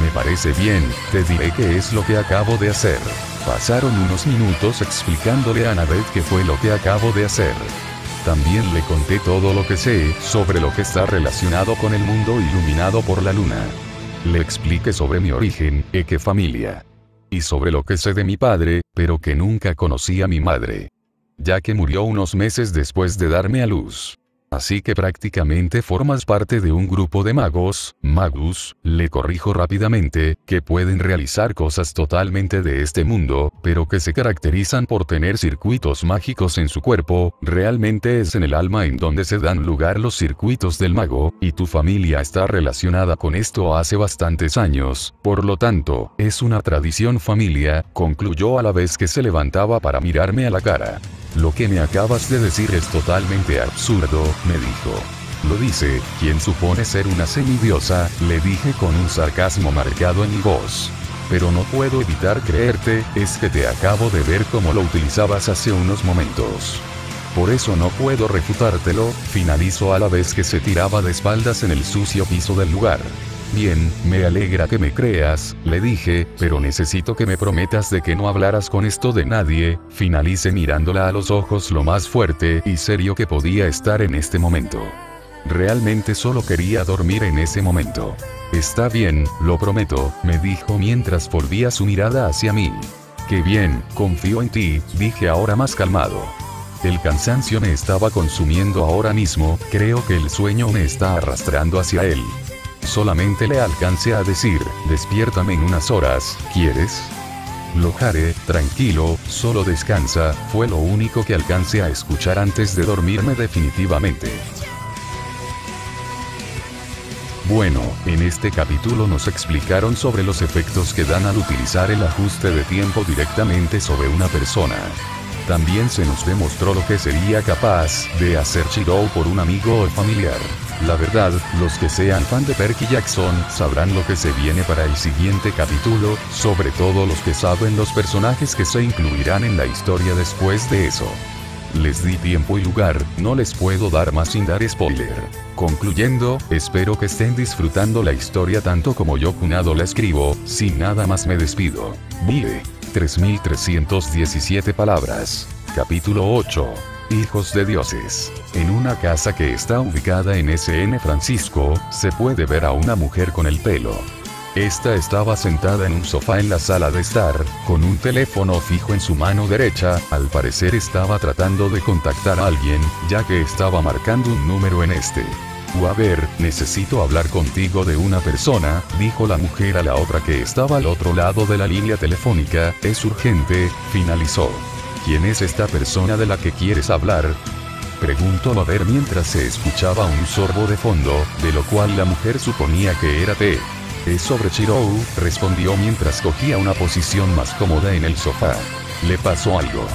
Me parece bien, te diré qué es lo que acabo de hacer. Pasaron unos minutos explicándole a Annabeth qué fue lo que acabo de hacer. También le conté todo lo que sé sobre lo que está relacionado con el mundo iluminado por la luna. Le expliqué sobre mi origen, y qué familia. Y sobre lo que sé de mi padre, pero que nunca conocí a mi madre. Ya que murió unos meses después de darme a luz. Así que prácticamente formas parte de un grupo de magos, magus, le corrijo rápidamente, que pueden realizar cosas totalmente de este mundo, pero que se caracterizan por tener circuitos mágicos en su cuerpo, realmente es en el alma en donde se dan lugar los circuitos del mago, y tu familia está relacionada con esto hace bastantes años, por lo tanto, es una tradición familia, concluyó a la vez que se levantaba para mirarme a la cara. Lo que me acabas de decir es totalmente absurdo, me dijo. Lo dice, quien supone ser una semidiosa, le dije con un sarcasmo marcado en mi voz. Pero no puedo evitar creerte, es que te acabo de ver como lo utilizabas hace unos momentos. Por eso no puedo refutártelo, finalizó a la vez que se tiraba de espaldas en el sucio piso del lugar. Bien, me alegra que me creas, le dije, pero necesito que me prometas de que no hablaras con esto de nadie, finalicé mirándola a los ojos lo más fuerte y serio que podía estar en este momento. Realmente solo quería dormir en ese momento. Está bien, lo prometo, me dijo mientras volvía su mirada hacia mí. Qué bien, confío en ti, dije ahora más calmado. El cansancio me estaba consumiendo ahora mismo, creo que el sueño me está arrastrando hacia él. Solamente le alcancé a decir, despiértame en unas horas, ¿quieres? Lo haré, tranquilo, solo descansa, fue lo único que alcancé a escuchar antes de dormirme definitivamente. Bueno, en este capítulo nos explicaron sobre los efectos que dan al utilizar el ajuste de tiempo directamente sobre una persona. También se nos demostró lo que sería capaz de hacer Chiro por un amigo o familiar. La verdad, los que sean fan de Perky Jackson sabrán lo que se viene para el siguiente capítulo, sobre todo los que saben los personajes que se incluirán en la historia después de eso. Les di tiempo y lugar, no les puedo dar más sin dar spoiler. Concluyendo, espero que estén disfrutando la historia tanto como yo cunado la escribo, sin nada más me despido. Vive. 3317 palabras. Capítulo 8. Hijos de dioses. En una casa que está ubicada en SN Francisco, se puede ver a una mujer con el pelo. Esta estaba sentada en un sofá en la sala de estar, con un teléfono fijo en su mano derecha, al parecer estaba tratando de contactar a alguien, ya que estaba marcando un número en este. A ver, necesito hablar contigo de una persona, dijo la mujer a la otra que estaba al otro lado de la línea telefónica, es urgente, finalizó. ¿Quién es esta persona de la que quieres hablar? Preguntó a ver mientras se escuchaba un sorbo de fondo, de lo cual la mujer suponía que era té. Es sobre Chirou, respondió mientras cogía una posición más cómoda en el sofá. ¿Le pasó algo?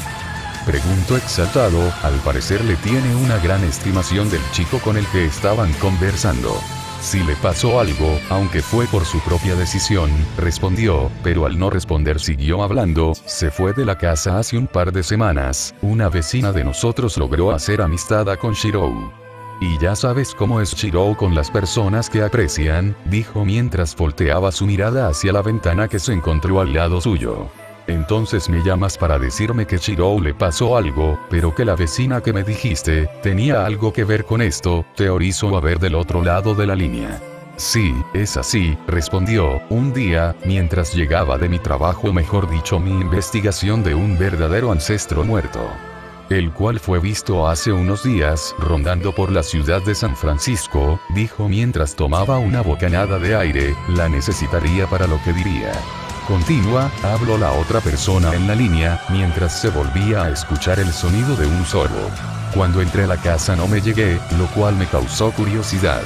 Preguntó exaltado, al parecer le tiene una gran estimación del chico con el que estaban conversando. Si le pasó algo, aunque fue por su propia decisión, respondió, pero al no responder siguió hablando, se fue de la casa hace un par de semanas, una vecina de nosotros logró hacer amistad con Shirou. Y ya sabes cómo es Shirou con las personas que aprecian, dijo mientras volteaba su mirada hacia la ventana que se encontró al lado suyo. Entonces me llamas para decirme que Chirou le pasó algo, pero que la vecina que me dijiste, tenía algo que ver con esto, teorizo a ver del otro lado de la línea. Sí, es así, respondió, un día, mientras llegaba de mi trabajo, mejor dicho mi investigación de un verdadero ancestro muerto. El cual fue visto hace unos días, rondando por la ciudad de San Francisco, dijo mientras tomaba una bocanada de aire, la necesitaría para lo que diría. Continúa, habló la otra persona en la línea, mientras se volvía a escuchar el sonido de un sorbo. Cuando entré a la casa no me llegué, lo cual me causó curiosidad.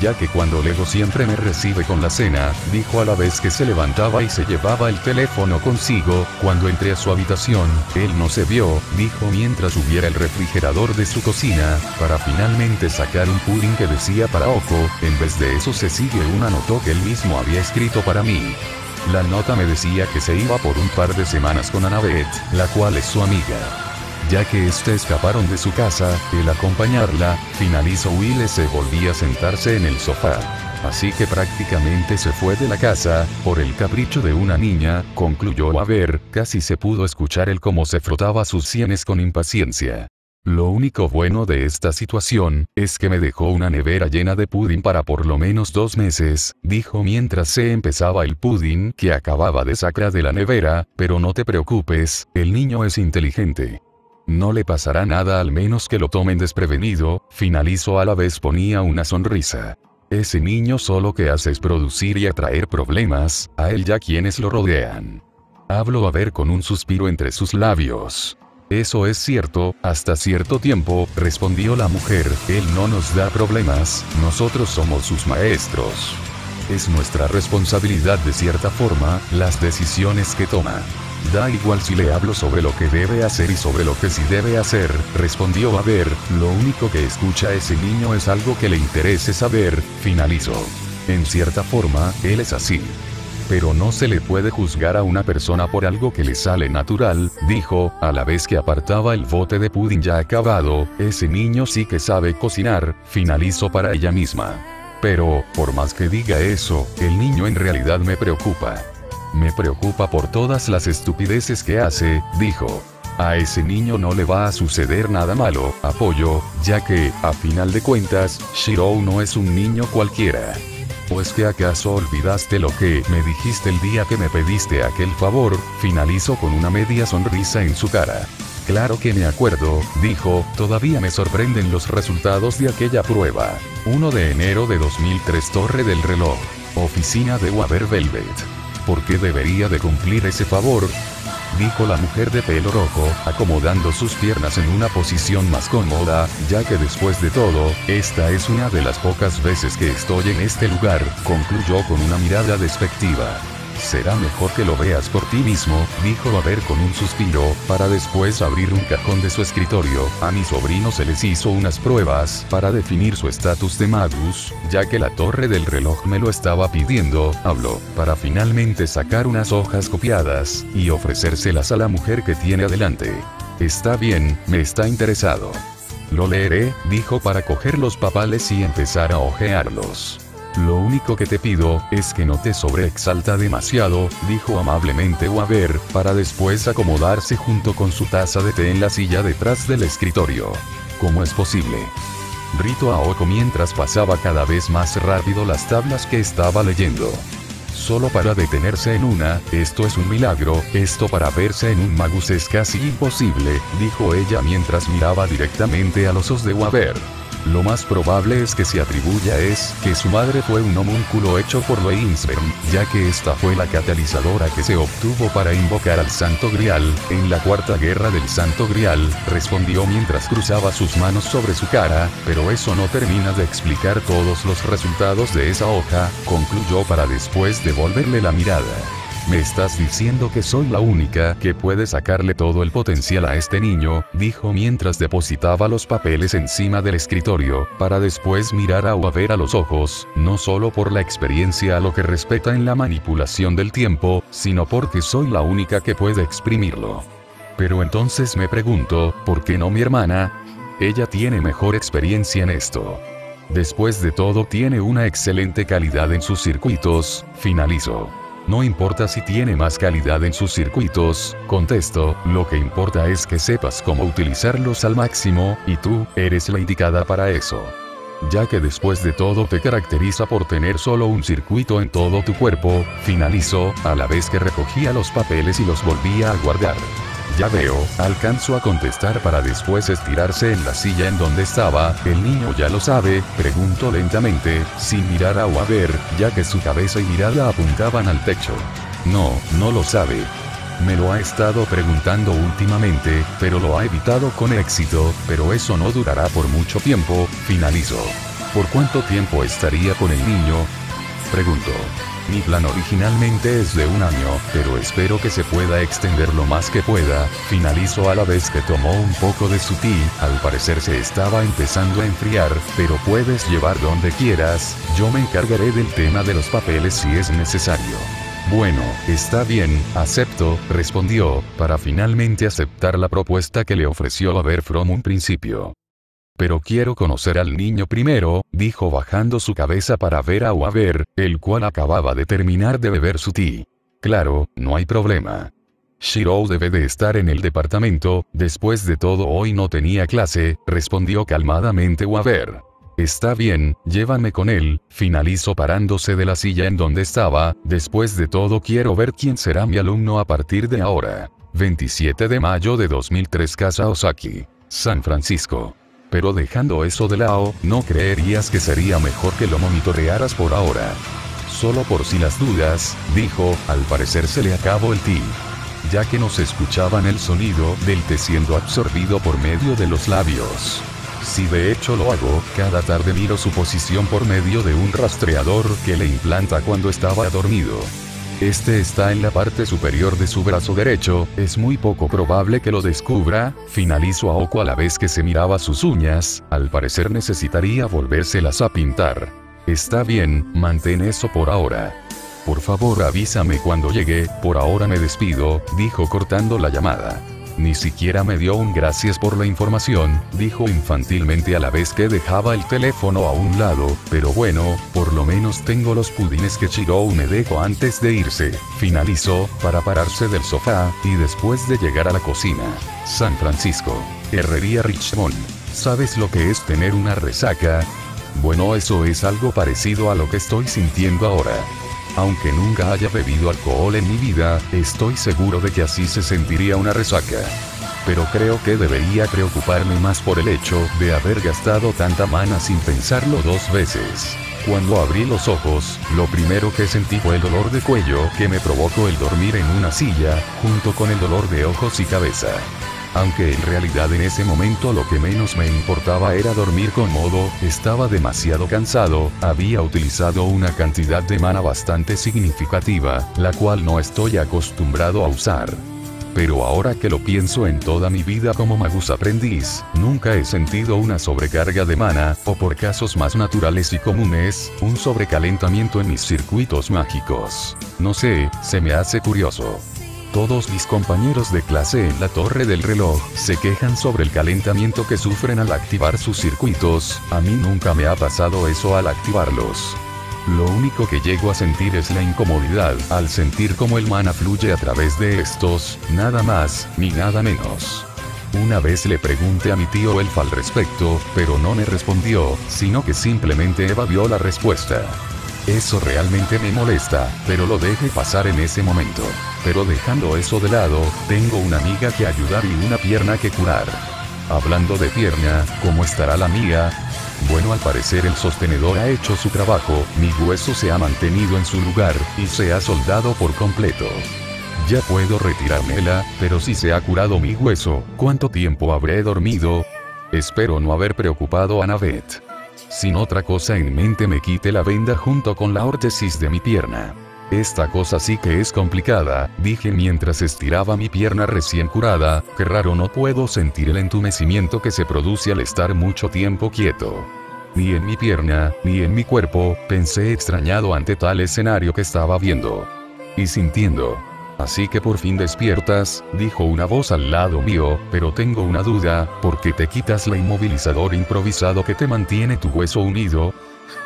Ya que cuando Lego siempre me recibe con la cena, dijo a la vez que se levantaba y se llevaba el teléfono consigo, cuando entré a su habitación, él no se vio, dijo mientras hubiera el refrigerador de su cocina, para finalmente sacar un pudding que decía para Oko, en vez de eso se sigue una notó que él mismo había escrito para mí. La nota me decía que se iba por un par de semanas con Annabeth, la cual es su amiga. Ya que éste escaparon de su casa, el acompañarla, finalizó Will se volvía a sentarse en el sofá. Así que prácticamente se fue de la casa, por el capricho de una niña, concluyó a ver, casi se pudo escuchar el cómo se frotaba sus sienes con impaciencia. Lo único bueno de esta situación, es que me dejó una nevera llena de pudding para por lo menos dos meses, dijo mientras se empezaba el pudding que acababa de sacar de la nevera, pero no te preocupes, el niño es inteligente. No le pasará nada al menos que lo tomen desprevenido, finalizó a la vez ponía una sonrisa. Ese niño solo que hace es producir y atraer problemas, a él ya quienes lo rodean. Hablo a ver con un suspiro entre sus labios. Eso es cierto, hasta cierto tiempo, respondió la mujer, él no nos da problemas, nosotros somos sus maestros. Es nuestra responsabilidad de cierta forma, las decisiones que toma. Da igual si le hablo sobre lo que debe hacer y sobre lo que sí debe hacer, respondió a ver, lo único que escucha ese niño es algo que le interese saber, finalizó. En cierta forma, él es así pero no se le puede juzgar a una persona por algo que le sale natural, dijo, a la vez que apartaba el bote de pudding ya acabado, ese niño sí que sabe cocinar, finalizó para ella misma. Pero, por más que diga eso, el niño en realidad me preocupa. Me preocupa por todas las estupideces que hace, dijo. A ese niño no le va a suceder nada malo, apoyo, ya que, a final de cuentas, Shirou no es un niño cualquiera. ¿O es que acaso olvidaste lo que me dijiste el día que me pediste aquel favor? Finalizó con una media sonrisa en su cara. Claro que me acuerdo, dijo, todavía me sorprenden los resultados de aquella prueba. 1 de enero de 2003 Torre del Reloj. Oficina de Waver Velvet. ¿Por qué debería de cumplir ese favor? Dijo la mujer de pelo rojo, acomodando sus piernas en una posición más cómoda, ya que después de todo, esta es una de las pocas veces que estoy en este lugar, concluyó con una mirada despectiva. Será mejor que lo veas por ti mismo, dijo ver con un suspiro, para después abrir un cajón de su escritorio. A mi sobrino se les hizo unas pruebas para definir su estatus de magus, ya que la torre del reloj me lo estaba pidiendo, habló, para finalmente sacar unas hojas copiadas, y ofrecérselas a la mujer que tiene adelante. Está bien, me está interesado. Lo leeré, dijo para coger los papales y empezar a hojearlos. Lo único que te pido, es que no te sobreexalta demasiado, dijo amablemente Waver, para después acomodarse junto con su taza de té en la silla detrás del escritorio. ¿Cómo es posible? Rito Aoko mientras pasaba cada vez más rápido las tablas que estaba leyendo. Solo para detenerse en una, esto es un milagro, esto para verse en un magus es casi imposible, dijo ella mientras miraba directamente a los ojos de Waver. Lo más probable es que se atribuya es que su madre fue un homúnculo hecho por Weinsberg, ya que esta fue la catalizadora que se obtuvo para invocar al Santo Grial, en la Cuarta Guerra del Santo Grial, respondió mientras cruzaba sus manos sobre su cara, pero eso no termina de explicar todos los resultados de esa hoja, concluyó para después devolverle la mirada. Me estás diciendo que soy la única que puede sacarle todo el potencial a este niño, dijo mientras depositaba los papeles encima del escritorio, para después mirar a Waver a los ojos, no solo por la experiencia a lo que respeta en la manipulación del tiempo, sino porque soy la única que puede exprimirlo. Pero entonces me pregunto, ¿por qué no mi hermana? Ella tiene mejor experiencia en esto. Después de todo tiene una excelente calidad en sus circuitos, finalizó. No importa si tiene más calidad en sus circuitos, contesto, lo que importa es que sepas cómo utilizarlos al máximo, y tú, eres la indicada para eso. Ya que después de todo te caracteriza por tener solo un circuito en todo tu cuerpo, finalizó, a la vez que recogía los papeles y los volvía a guardar. Ya veo, alcanzó a contestar para después estirarse en la silla en donde estaba, el niño ya lo sabe, preguntó lentamente, sin mirar a Waver, ya que su cabeza y mirada apuntaban al techo. No, no lo sabe. Me lo ha estado preguntando últimamente, pero lo ha evitado con éxito, pero eso no durará por mucho tiempo, finalizó. ¿Por cuánto tiempo estaría con el niño? Preguntó. Mi plan originalmente es de un año, pero espero que se pueda extender lo más que pueda. Finalizo a la vez que tomó un poco de su té, al parecer se estaba empezando a enfriar, pero puedes llevar donde quieras, yo me encargaré del tema de los papeles si es necesario. Bueno, está bien, acepto, respondió, para finalmente aceptar la propuesta que le ofreció a ver from un principio. Pero quiero conocer al niño primero, dijo bajando su cabeza para ver a Waver, el cual acababa de terminar de beber su té. Claro, no hay problema. Shirou debe de estar en el departamento, después de todo hoy no tenía clase, respondió calmadamente Waver. Está bien, llévame con él, finalizó parándose de la silla en donde estaba, después de todo quiero ver quién será mi alumno a partir de ahora. 27 de mayo de 2003 Casa Osaki. San Francisco. Pero dejando eso de lado, ¿no creerías que sería mejor que lo monitorearas por ahora? Solo por si las dudas, dijo, al parecer se le acabó el ti. Ya que no se escuchaban el sonido del té siendo absorbido por medio de los labios. Si de hecho lo hago, cada tarde miro su posición por medio de un rastreador que le implanta cuando estaba dormido. Este está en la parte superior de su brazo derecho, es muy poco probable que lo descubra, finalizó Aoko a la vez que se miraba sus uñas, al parecer necesitaría volvérselas a pintar. Está bien, mantén eso por ahora. Por favor avísame cuando llegue, por ahora me despido, dijo cortando la llamada. Ni siquiera me dio un gracias por la información, dijo infantilmente a la vez que dejaba el teléfono a un lado, pero bueno, por lo menos tengo los pudines que Chirou me dejó antes de irse. Finalizó, para pararse del sofá, y después de llegar a la cocina. San Francisco. Herrería Richmond. ¿Sabes lo que es tener una resaca? Bueno, eso es algo parecido a lo que estoy sintiendo ahora. Aunque nunca haya bebido alcohol en mi vida, estoy seguro de que así se sentiría una resaca. Pero creo que debería preocuparme más por el hecho de haber gastado tanta mana sin pensarlo dos veces. Cuando abrí los ojos, lo primero que sentí fue el dolor de cuello que me provocó el dormir en una silla, junto con el dolor de ojos y cabeza. Aunque en realidad en ese momento lo que menos me importaba era dormir cómodo, estaba demasiado cansado, había utilizado una cantidad de mana bastante significativa, la cual no estoy acostumbrado a usar. Pero ahora que lo pienso en toda mi vida como magus aprendiz, nunca he sentido una sobrecarga de mana, o por casos más naturales y comunes, un sobrecalentamiento en mis circuitos mágicos. No sé, se me hace curioso. Todos mis compañeros de clase en la torre del reloj se quejan sobre el calentamiento que sufren al activar sus circuitos, a mí nunca me ha pasado eso al activarlos. Lo único que llego a sentir es la incomodidad al sentir cómo el mana fluye a través de estos, nada más, ni nada menos. Una vez le pregunté a mi tío Elf al respecto, pero no me respondió, sino que simplemente evadió la respuesta. Eso realmente me molesta, pero lo deje pasar en ese momento. Pero dejando eso de lado, tengo una amiga que ayudar y una pierna que curar. Hablando de pierna, ¿cómo estará la mía? Bueno, al parecer el sostenedor ha hecho su trabajo, mi hueso se ha mantenido en su lugar, y se ha soldado por completo. Ya puedo retirármela, pero si se ha curado mi hueso, ¿cuánto tiempo habré dormido? Espero no haber preocupado a Navet sin otra cosa en mente me quite la venda junto con la órtesis de mi pierna. Esta cosa sí que es complicada, dije mientras estiraba mi pierna recién curada, que raro no puedo sentir el entumecimiento que se produce al estar mucho tiempo quieto. Ni en mi pierna, ni en mi cuerpo, pensé extrañado ante tal escenario que estaba viendo. Y sintiendo. Así que por fin despiertas, dijo una voz al lado mío, pero tengo una duda, ¿por qué te quitas la inmovilizador improvisado que te mantiene tu hueso unido?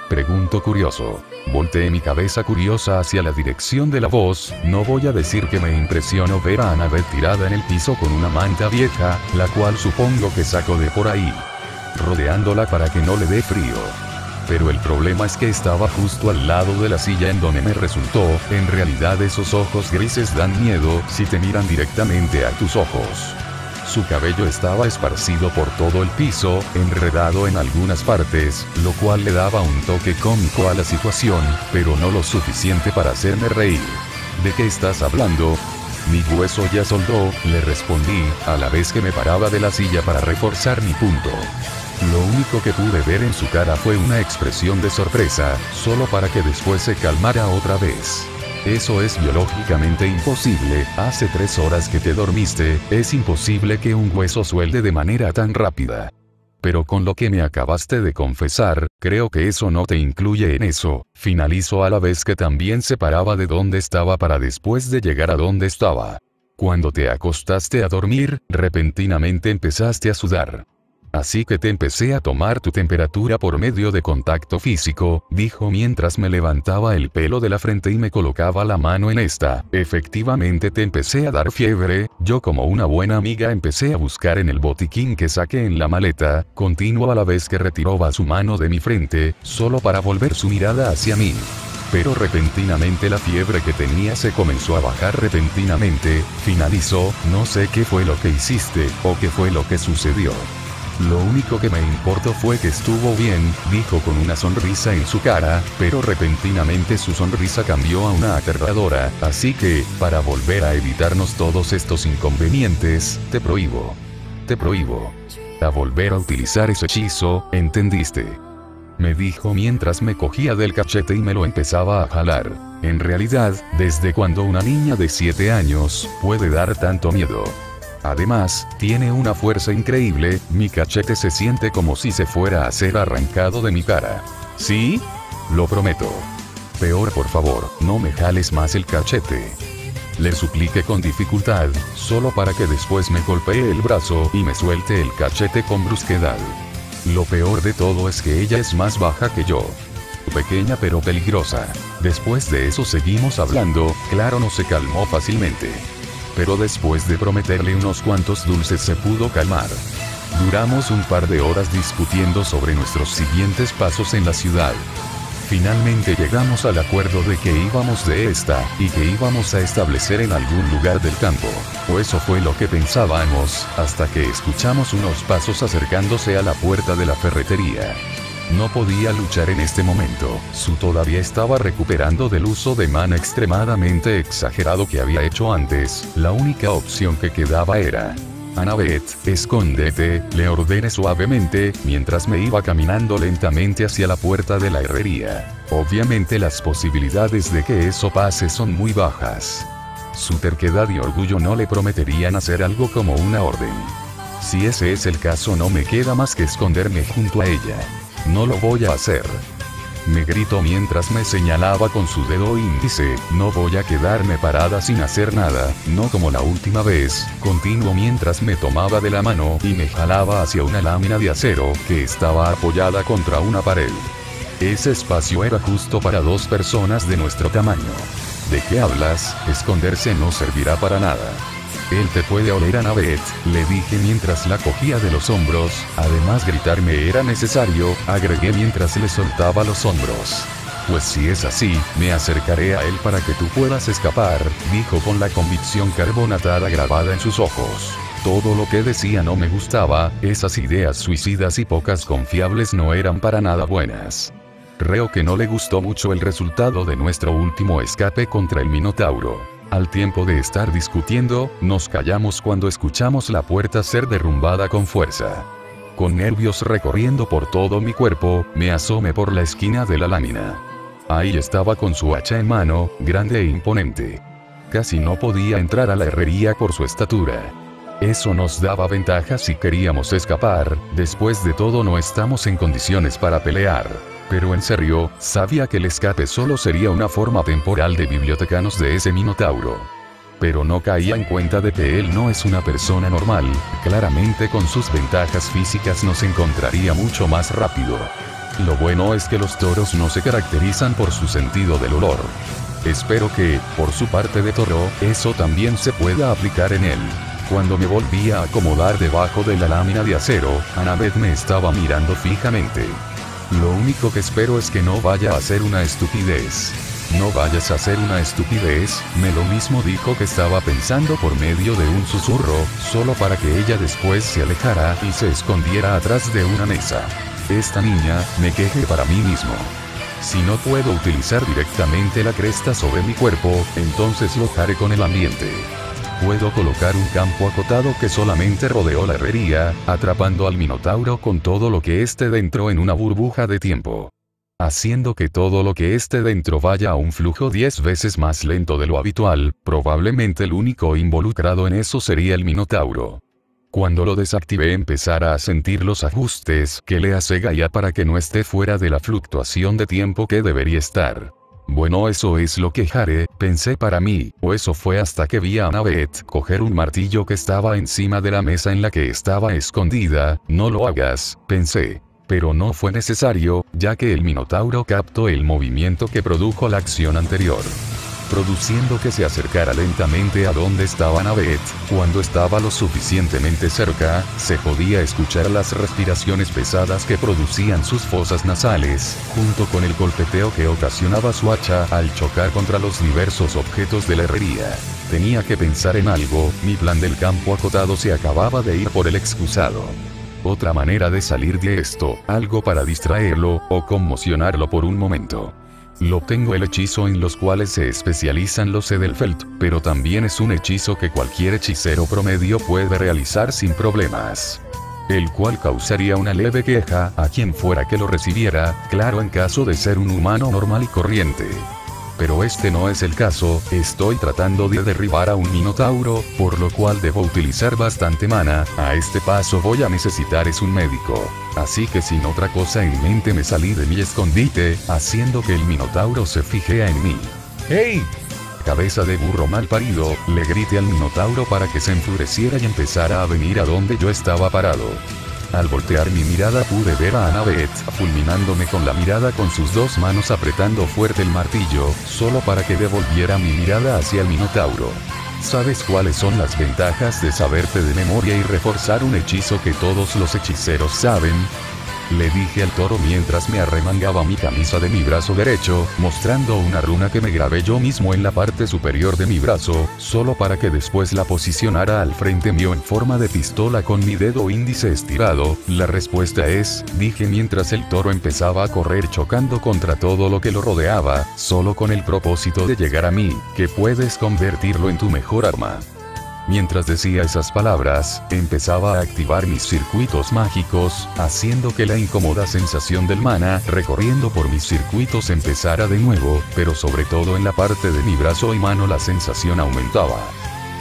Pregunto curioso. Volteé mi cabeza curiosa hacia la dirección de la voz, no voy a decir que me impresionó ver a Annabeth tirada en el piso con una manta vieja, la cual supongo que sacó de por ahí. Rodeándola para que no le dé frío pero el problema es que estaba justo al lado de la silla en donde me resultó, en realidad esos ojos grises dan miedo si te miran directamente a tus ojos. Su cabello estaba esparcido por todo el piso, enredado en algunas partes, lo cual le daba un toque cómico a la situación, pero no lo suficiente para hacerme reír. ¿De qué estás hablando? Mi hueso ya soldó, le respondí, a la vez que me paraba de la silla para reforzar mi punto. Lo único que pude ver en su cara fue una expresión de sorpresa, solo para que después se calmara otra vez. Eso es biológicamente imposible, hace tres horas que te dormiste, es imposible que un hueso suelde de manera tan rápida. Pero con lo que me acabaste de confesar, creo que eso no te incluye en eso, finalizó a la vez que también se paraba de donde estaba para después de llegar a donde estaba. Cuando te acostaste a dormir, repentinamente empezaste a sudar. Así que te empecé a tomar tu temperatura por medio de contacto físico, dijo mientras me levantaba el pelo de la frente y me colocaba la mano en esta. Efectivamente te empecé a dar fiebre, yo como una buena amiga empecé a buscar en el botiquín que saqué en la maleta, continuo a la vez que retiró su mano de mi frente, solo para volver su mirada hacia mí. Pero repentinamente la fiebre que tenía se comenzó a bajar repentinamente, finalizó, no sé qué fue lo que hiciste, o qué fue lo que sucedió. Lo único que me importó fue que estuvo bien, dijo con una sonrisa en su cara, pero repentinamente su sonrisa cambió a una aterradora, así que, para volver a evitarnos todos estos inconvenientes, te prohíbo. Te prohíbo. A volver a utilizar ese hechizo, ¿entendiste? Me dijo mientras me cogía del cachete y me lo empezaba a jalar. En realidad, desde cuando una niña de 7 años puede dar tanto miedo. Además, tiene una fuerza increíble, mi cachete se siente como si se fuera a ser arrancado de mi cara. ¿Sí? Lo prometo. Peor por favor, no me jales más el cachete. Le supliqué con dificultad, solo para que después me golpee el brazo y me suelte el cachete con brusquedad. Lo peor de todo es que ella es más baja que yo. Pequeña pero peligrosa. Después de eso seguimos hablando, claro no se calmó fácilmente. Pero después de prometerle unos cuantos dulces se pudo calmar. Duramos un par de horas discutiendo sobre nuestros siguientes pasos en la ciudad. Finalmente llegamos al acuerdo de que íbamos de esta, y que íbamos a establecer en algún lugar del campo. O eso fue lo que pensábamos, hasta que escuchamos unos pasos acercándose a la puerta de la ferretería. No podía luchar en este momento, Su todavía estaba recuperando del uso de mana extremadamente exagerado que había hecho antes, la única opción que quedaba era Annabeth, escóndete, le ordené suavemente, mientras me iba caminando lentamente hacia la puerta de la herrería. Obviamente las posibilidades de que eso pase son muy bajas. Su terquedad y orgullo no le prometerían hacer algo como una orden. Si ese es el caso no me queda más que esconderme junto a ella. No lo voy a hacer. Me gritó mientras me señalaba con su dedo índice, no voy a quedarme parada sin hacer nada, no como la última vez, continuó mientras me tomaba de la mano y me jalaba hacia una lámina de acero que estaba apoyada contra una pared. Ese espacio era justo para dos personas de nuestro tamaño. ¿De qué hablas? Esconderse no servirá para nada. Él te puede oler a Navet, le dije mientras la cogía de los hombros, además gritarme era necesario, agregué mientras le soltaba los hombros. Pues si es así, me acercaré a él para que tú puedas escapar, dijo con la convicción carbonatada grabada en sus ojos. Todo lo que decía no me gustaba, esas ideas suicidas y pocas confiables no eran para nada buenas. Creo que no le gustó mucho el resultado de nuestro último escape contra el Minotauro. Al tiempo de estar discutiendo, nos callamos cuando escuchamos la puerta ser derrumbada con fuerza. Con nervios recorriendo por todo mi cuerpo, me asomé por la esquina de la lámina. Ahí estaba con su hacha en mano, grande e imponente. Casi no podía entrar a la herrería por su estatura. Eso nos daba ventaja si queríamos escapar, después de todo no estamos en condiciones para pelear. Pero en serio, sabía que el escape solo sería una forma temporal de bibliotecanos de ese minotauro. Pero no caía en cuenta de que él no es una persona normal, claramente con sus ventajas físicas nos encontraría mucho más rápido. Lo bueno es que los toros no se caracterizan por su sentido del olor. Espero que, por su parte de toro, eso también se pueda aplicar en él. Cuando me volví a acomodar debajo de la lámina de acero, Annabeth me estaba mirando fijamente. Lo único que espero es que no vaya a ser una estupidez. No vayas a hacer una estupidez, me lo mismo dijo que estaba pensando por medio de un susurro, solo para que ella después se alejara y se escondiera atrás de una mesa. Esta niña, me queje para mí mismo. Si no puedo utilizar directamente la cresta sobre mi cuerpo, entonces lo haré con el ambiente. Puedo colocar un campo acotado que solamente rodeó la herrería, atrapando al minotauro con todo lo que esté dentro en una burbuja de tiempo. Haciendo que todo lo que esté dentro vaya a un flujo 10 veces más lento de lo habitual, probablemente el único involucrado en eso sería el minotauro. Cuando lo desactivé empezara a sentir los ajustes que le hace Gaia para que no esté fuera de la fluctuación de tiempo que debería estar. Bueno eso es lo que haré, pensé para mí, o eso fue hasta que vi a Annabeth coger un martillo que estaba encima de la mesa en la que estaba escondida, no lo hagas, pensé. Pero no fue necesario, ya que el Minotauro captó el movimiento que produjo la acción anterior produciendo que se acercara lentamente a donde estaba Navet. Cuando estaba lo suficientemente cerca, se podía escuchar las respiraciones pesadas que producían sus fosas nasales, junto con el golpeteo que ocasionaba su hacha al chocar contra los diversos objetos de la herrería. Tenía que pensar en algo, mi plan del campo acotado se acababa de ir por el excusado otra manera de salir de esto, algo para distraerlo, o conmocionarlo por un momento. Lo tengo el hechizo en los cuales se especializan los Edelfelt, pero también es un hechizo que cualquier hechicero promedio puede realizar sin problemas. El cual causaría una leve queja a quien fuera que lo recibiera, claro en caso de ser un humano normal y corriente pero este no es el caso, estoy tratando de derribar a un minotauro, por lo cual debo utilizar bastante mana, a este paso voy a necesitar es un médico. Así que sin otra cosa en mente me salí de mi escondite, haciendo que el minotauro se fijea en mí. ¡Hey! cabeza de burro mal parido, le grité al minotauro para que se enfureciera y empezara a venir a donde yo estaba parado. Al voltear mi mirada pude ver a Annabeth, fulminándome con la mirada con sus dos manos apretando fuerte el martillo, solo para que devolviera mi mirada hacia el Minotauro. ¿Sabes cuáles son las ventajas de saberte de memoria y reforzar un hechizo que todos los hechiceros saben? Le dije al toro mientras me arremangaba mi camisa de mi brazo derecho, mostrando una runa que me grabé yo mismo en la parte superior de mi brazo, solo para que después la posicionara al frente mío en forma de pistola con mi dedo índice estirado. La respuesta es, dije mientras el toro empezaba a correr chocando contra todo lo que lo rodeaba, solo con el propósito de llegar a mí, que puedes convertirlo en tu mejor arma. Mientras decía esas palabras, empezaba a activar mis circuitos mágicos, haciendo que la incómoda sensación del mana recorriendo por mis circuitos empezara de nuevo, pero sobre todo en la parte de mi brazo y mano la sensación aumentaba.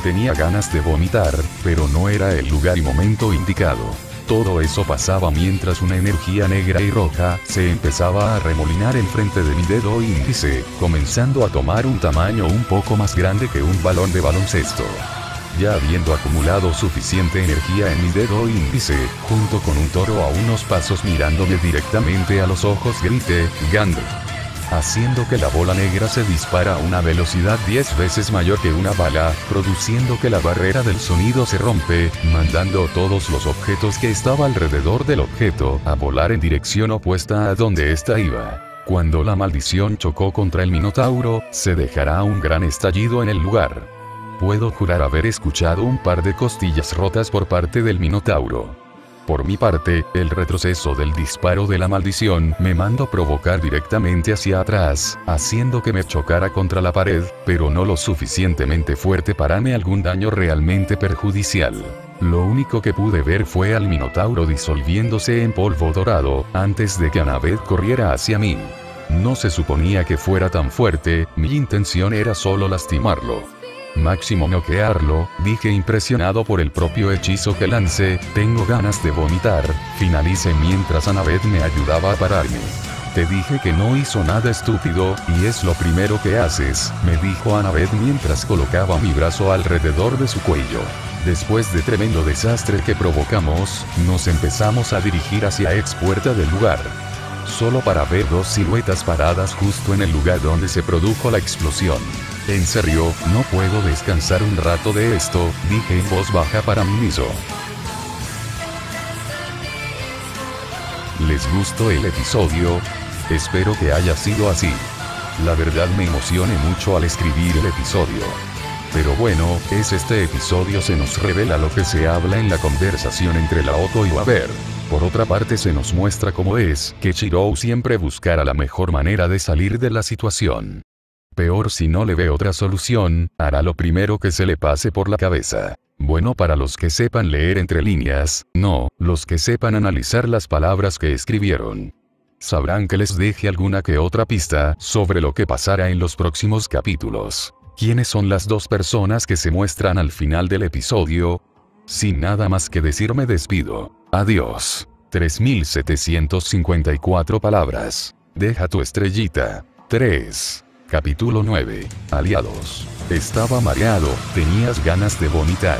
Tenía ganas de vomitar, pero no era el lugar y momento indicado. Todo eso pasaba mientras una energía negra y roja se empezaba a remolinar enfrente de mi dedo índice, comenzando a tomar un tamaño un poco más grande que un balón de baloncesto. Ya habiendo acumulado suficiente energía en mi dedo índice, junto con un toro a unos pasos mirándome directamente a los ojos grité, Gandalf. Haciendo que la bola negra se dispara a una velocidad 10 veces mayor que una bala, produciendo que la barrera del sonido se rompe, mandando todos los objetos que estaba alrededor del objeto a volar en dirección opuesta a donde ésta iba. Cuando la maldición chocó contra el Minotauro, se dejará un gran estallido en el lugar. Puedo jurar haber escuchado un par de costillas rotas por parte del Minotauro. Por mi parte, el retroceso del disparo de la maldición me mandó provocar directamente hacia atrás, haciendo que me chocara contra la pared, pero no lo suficientemente fuerte para me algún daño realmente perjudicial. Lo único que pude ver fue al Minotauro disolviéndose en polvo dorado, antes de que Annabeth corriera hacia mí. No se suponía que fuera tan fuerte, mi intención era solo lastimarlo. Máximo noquearlo, dije impresionado por el propio hechizo que lancé, tengo ganas de vomitar, finalicé mientras Annabeth me ayudaba a pararme. Te dije que no hizo nada estúpido, y es lo primero que haces, me dijo Annabeth mientras colocaba mi brazo alrededor de su cuello. Después de tremendo desastre que provocamos, nos empezamos a dirigir hacia ex puerta del lugar. Solo para ver dos siluetas paradas justo en el lugar donde se produjo la explosión. En serio, no puedo descansar un rato de esto, dije en voz baja para mí mismo. ¿Les gustó el episodio? Espero que haya sido así. La verdad me emocioné mucho al escribir el episodio. Pero bueno, es este episodio se nos revela lo que se habla en la conversación entre Laoto y Waber. Por otra parte se nos muestra cómo es que Shirou siempre buscará la mejor manera de salir de la situación. Peor si no le ve otra solución, hará lo primero que se le pase por la cabeza. Bueno para los que sepan leer entre líneas, no, los que sepan analizar las palabras que escribieron. Sabrán que les deje alguna que otra pista sobre lo que pasará en los próximos capítulos. ¿Quiénes son las dos personas que se muestran al final del episodio? Sin nada más que decir me despido. Adiós. 3754 palabras. Deja tu estrellita. 3. Capítulo 9. Aliados. Estaba mareado, tenías ganas de vomitar.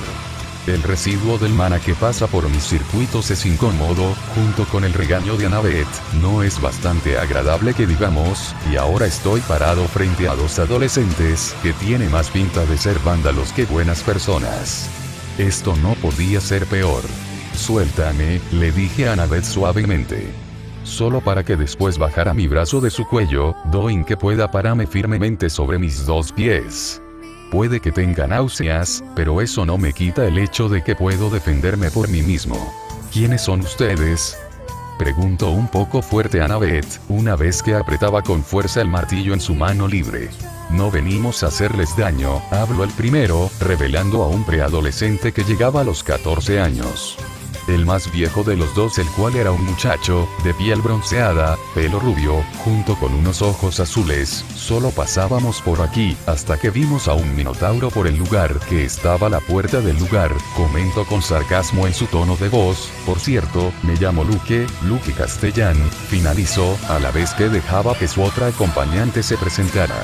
El residuo del mana que pasa por mis circuitos es incómodo, junto con el regaño de Annabeth, no es bastante agradable que digamos, y ahora estoy parado frente a dos adolescentes, que tiene más pinta de ser vándalos que buenas personas. Esto no podía ser peor. Suéltame, le dije a Annabeth suavemente solo para que después bajara mi brazo de su cuello, doin que pueda pararme firmemente sobre mis dos pies. Puede que tenga náuseas, pero eso no me quita el hecho de que puedo defenderme por mí mismo. ¿Quiénes son ustedes? Preguntó un poco fuerte a Annabeth, una vez que apretaba con fuerza el martillo en su mano libre. No venimos a hacerles daño, habló el primero, revelando a un preadolescente que llegaba a los 14 años el más viejo de los dos el cual era un muchacho, de piel bronceada, pelo rubio, junto con unos ojos azules, solo pasábamos por aquí, hasta que vimos a un minotauro por el lugar que estaba la puerta del lugar, comentó con sarcasmo en su tono de voz, por cierto, me llamo Luque, Luque Castellán, finalizó, a la vez que dejaba que su otra acompañante se presentara.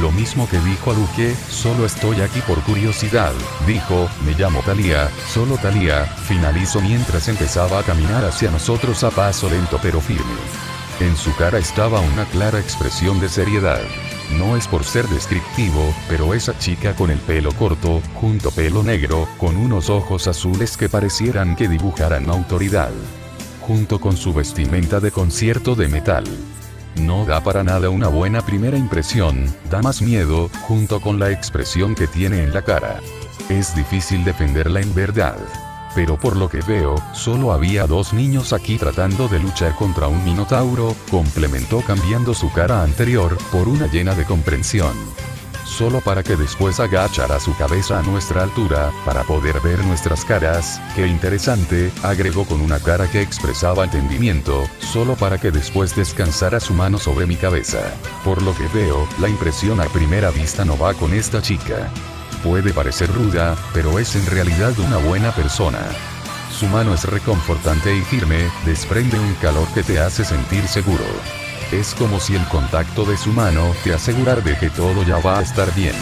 Lo mismo que dijo a Luque, solo estoy aquí por curiosidad, dijo, me llamo Talía, solo Talía, finalizó mientras empezaba a caminar hacia nosotros a paso lento pero firme. En su cara estaba una clara expresión de seriedad. No es por ser descriptivo, pero esa chica con el pelo corto, junto pelo negro, con unos ojos azules que parecieran que dibujaran autoridad. Junto con su vestimenta de concierto de metal. No da para nada una buena primera impresión, da más miedo, junto con la expresión que tiene en la cara. Es difícil defenderla en verdad. Pero por lo que veo, solo había dos niños aquí tratando de luchar contra un minotauro, complementó cambiando su cara anterior, por una llena de comprensión. Solo para que después agachara su cabeza a nuestra altura, para poder ver nuestras caras, qué interesante, agregó con una cara que expresaba entendimiento, solo para que después descansara su mano sobre mi cabeza. Por lo que veo, la impresión a primera vista no va con esta chica. Puede parecer ruda, pero es en realidad una buena persona. Su mano es reconfortante y firme, desprende un calor que te hace sentir seguro. Es como si el contacto de su mano te asegurar de que todo ya va a estar bien.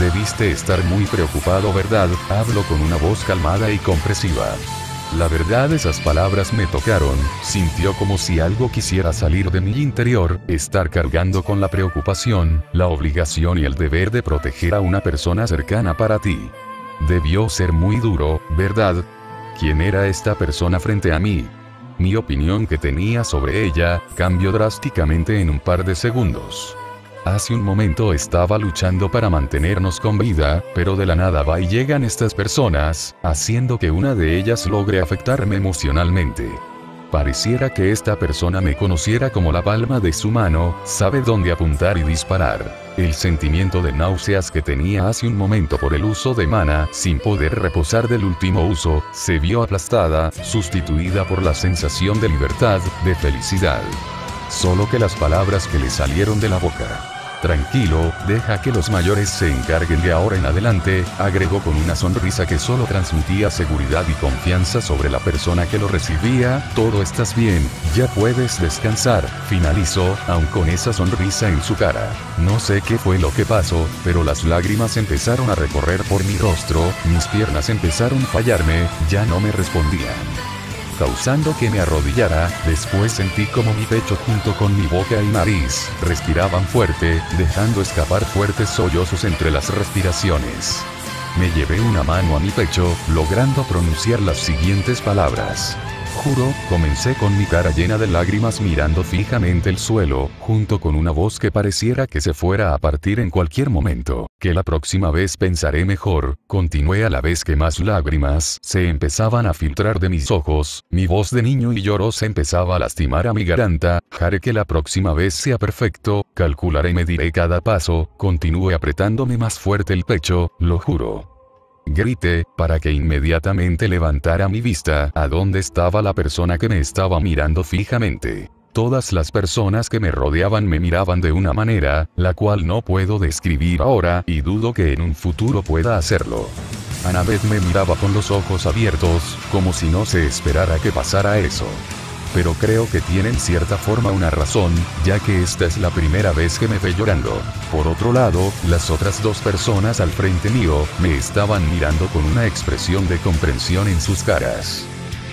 Debiste estar muy preocupado, ¿verdad? Hablo con una voz calmada y compresiva. La verdad esas palabras me tocaron, sintió como si algo quisiera salir de mi interior, estar cargando con la preocupación, la obligación y el deber de proteger a una persona cercana para ti. Debió ser muy duro, ¿verdad? ¿Quién era esta persona frente a mí? Mi opinión que tenía sobre ella, cambió drásticamente en un par de segundos. Hace un momento estaba luchando para mantenernos con vida, pero de la nada va y llegan estas personas, haciendo que una de ellas logre afectarme emocionalmente. Pareciera que esta persona me conociera como la palma de su mano, sabe dónde apuntar y disparar. El sentimiento de náuseas que tenía hace un momento por el uso de mana, sin poder reposar del último uso, se vio aplastada, sustituida por la sensación de libertad, de felicidad. Solo que las palabras que le salieron de la boca Tranquilo, deja que los mayores se encarguen de ahora en adelante, agregó con una sonrisa que solo transmitía seguridad y confianza sobre la persona que lo recibía, todo estás bien, ya puedes descansar, finalizó, aun con esa sonrisa en su cara. No sé qué fue lo que pasó, pero las lágrimas empezaron a recorrer por mi rostro, mis piernas empezaron a fallarme, ya no me respondían causando que me arrodillara, después sentí como mi pecho junto con mi boca y nariz, respiraban fuerte, dejando escapar fuertes sollozos entre las respiraciones. Me llevé una mano a mi pecho, logrando pronunciar las siguientes palabras juro, comencé con mi cara llena de lágrimas mirando fijamente el suelo, junto con una voz que pareciera que se fuera a partir en cualquier momento, que la próxima vez pensaré mejor, continué a la vez que más lágrimas se empezaban a filtrar de mis ojos, mi voz de niño y llorosa empezaba a lastimar a mi garganta, haré que la próxima vez sea perfecto, calcularé y mediré cada paso, continúe apretándome más fuerte el pecho, lo juro. Grité, para que inmediatamente levantara mi vista a donde estaba la persona que me estaba mirando fijamente. Todas las personas que me rodeaban me miraban de una manera, la cual no puedo describir ahora, y dudo que en un futuro pueda hacerlo. Annabeth me miraba con los ojos abiertos, como si no se esperara que pasara eso pero creo que tienen cierta forma una razón, ya que esta es la primera vez que me ve llorando. Por otro lado, las otras dos personas al frente mío, me estaban mirando con una expresión de comprensión en sus caras.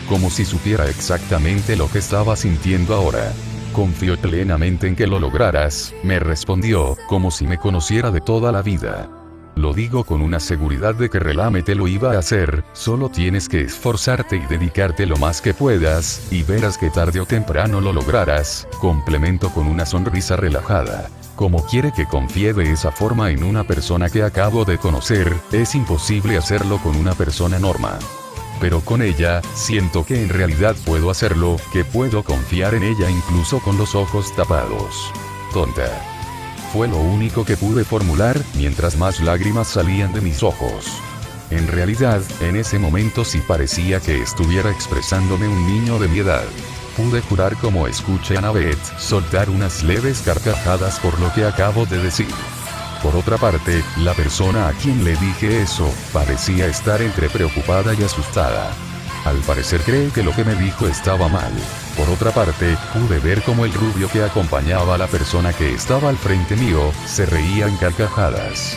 Como si supiera exactamente lo que estaba sintiendo ahora. Confío plenamente en que lo lograras, me respondió, como si me conociera de toda la vida. Lo digo con una seguridad de que Relame te lo iba a hacer, solo tienes que esforzarte y dedicarte lo más que puedas, y verás que tarde o temprano lo lograrás, complemento con una sonrisa relajada. Como quiere que confíe de esa forma en una persona que acabo de conocer, es imposible hacerlo con una persona normal. Pero con ella, siento que en realidad puedo hacerlo, que puedo confiar en ella incluso con los ojos tapados. Tonta fue lo único que pude formular, mientras más lágrimas salían de mis ojos. En realidad, en ese momento sí parecía que estuviera expresándome un niño de mi edad. Pude jurar como escuché a Navet soltar unas leves carcajadas por lo que acabo de decir. Por otra parte, la persona a quien le dije eso, parecía estar entre preocupada y asustada. Al parecer cree que lo que me dijo estaba mal. Por otra parte, pude ver como el rubio que acompañaba a la persona que estaba al frente mío, se reía en carcajadas.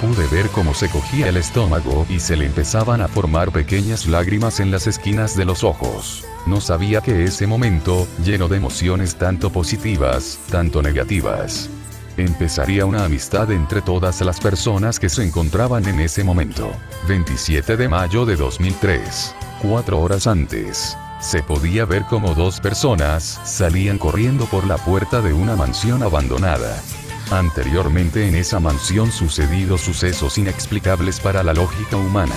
Pude ver cómo se cogía el estómago y se le empezaban a formar pequeñas lágrimas en las esquinas de los ojos. No sabía que ese momento, lleno de emociones tanto positivas, tanto negativas, empezaría una amistad entre todas las personas que se encontraban en ese momento. 27 de mayo de 2003. Cuatro horas antes. Se podía ver como dos personas salían corriendo por la puerta de una mansión abandonada. Anteriormente en esa mansión sucedido sucesos inexplicables para la lógica humana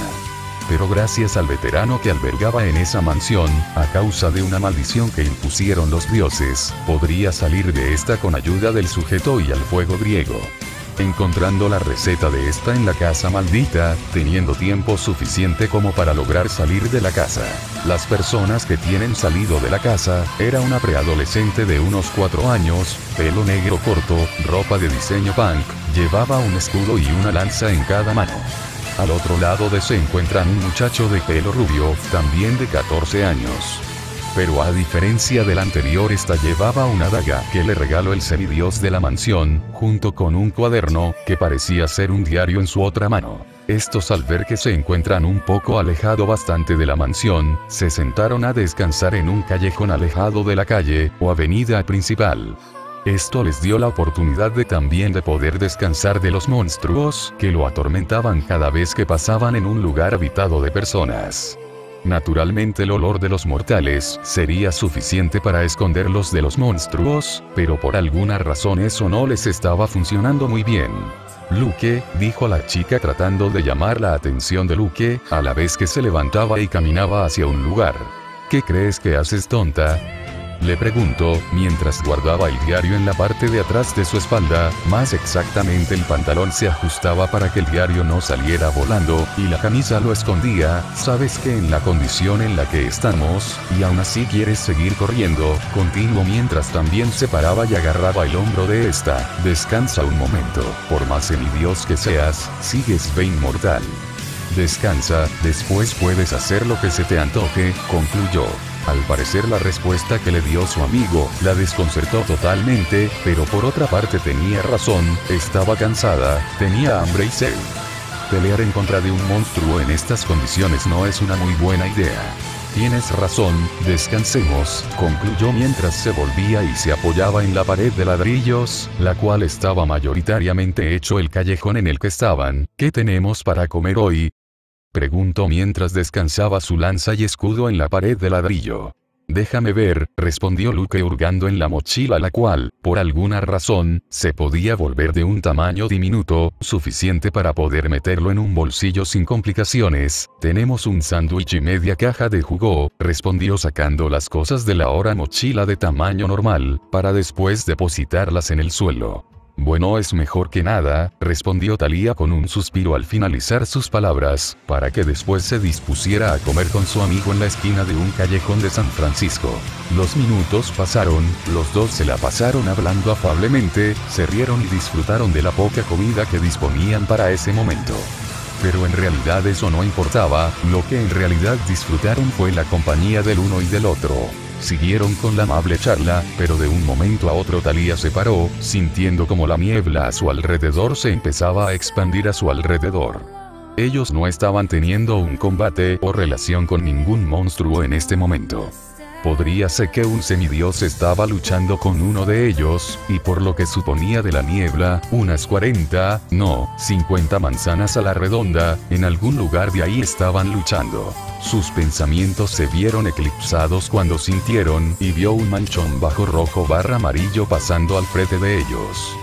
pero gracias al veterano que albergaba en esa mansión, a causa de una maldición que impusieron los dioses, podría salir de esta con ayuda del sujeto y al fuego griego. Encontrando la receta de esta en la casa maldita, teniendo tiempo suficiente como para lograr salir de la casa. Las personas que tienen salido de la casa, era una preadolescente de unos 4 años, pelo negro corto, ropa de diseño punk, llevaba un escudo y una lanza en cada mano. Al otro lado de se encuentran un muchacho de pelo rubio, también de 14 años. Pero a diferencia del anterior esta llevaba una daga que le regaló el semidios de la mansión, junto con un cuaderno, que parecía ser un diario en su otra mano. Estos al ver que se encuentran un poco alejado bastante de la mansión, se sentaron a descansar en un callejón alejado de la calle, o avenida principal. Esto les dio la oportunidad de también de poder descansar de los monstruos que lo atormentaban cada vez que pasaban en un lugar habitado de personas. Naturalmente el olor de los mortales sería suficiente para esconderlos de los monstruos, pero por alguna razón eso no les estaba funcionando muy bien. Luke, dijo la chica tratando de llamar la atención de Luke, a la vez que se levantaba y caminaba hacia un lugar. ¿Qué crees que haces tonta? Le preguntó, mientras guardaba el diario en la parte de atrás de su espalda, más exactamente el pantalón se ajustaba para que el diario no saliera volando, y la camisa lo escondía, sabes que en la condición en la que estamos, y aún así quieres seguir corriendo, continuo mientras también se paraba y agarraba el hombro de esta, descansa un momento, por más semidios que seas, sigues ve inmortal. Descansa, después puedes hacer lo que se te antoje, concluyó. Al parecer la respuesta que le dio su amigo la desconcertó totalmente, pero por otra parte tenía razón, estaba cansada, tenía hambre y sed. Pelear en contra de un monstruo en estas condiciones no es una muy buena idea. Tienes razón, descansemos, concluyó mientras se volvía y se apoyaba en la pared de ladrillos, la cual estaba mayoritariamente hecho el callejón en el que estaban. ¿Qué tenemos para comer hoy? Preguntó mientras descansaba su lanza y escudo en la pared de ladrillo. Déjame ver, respondió Luke hurgando en la mochila la cual, por alguna razón, se podía volver de un tamaño diminuto, suficiente para poder meterlo en un bolsillo sin complicaciones. Tenemos un sándwich y media caja de jugo, respondió sacando las cosas de la hora mochila de tamaño normal, para después depositarlas en el suelo. Bueno es mejor que nada, respondió Talía con un suspiro al finalizar sus palabras, para que después se dispusiera a comer con su amigo en la esquina de un callejón de San Francisco. Los minutos pasaron, los dos se la pasaron hablando afablemente, se rieron y disfrutaron de la poca comida que disponían para ese momento. Pero en realidad eso no importaba, lo que en realidad disfrutaron fue la compañía del uno y del otro. Siguieron con la amable charla, pero de un momento a otro Talía se paró, sintiendo como la niebla a su alrededor se empezaba a expandir a su alrededor. Ellos no estaban teniendo un combate o relación con ningún monstruo en este momento. Podría ser que un semidios estaba luchando con uno de ellos, y por lo que suponía de la niebla, unas 40, no, 50 manzanas a la redonda, en algún lugar de ahí estaban luchando. Sus pensamientos se vieron eclipsados cuando sintieron y vio un manchón bajo rojo barra amarillo pasando al frente de ellos.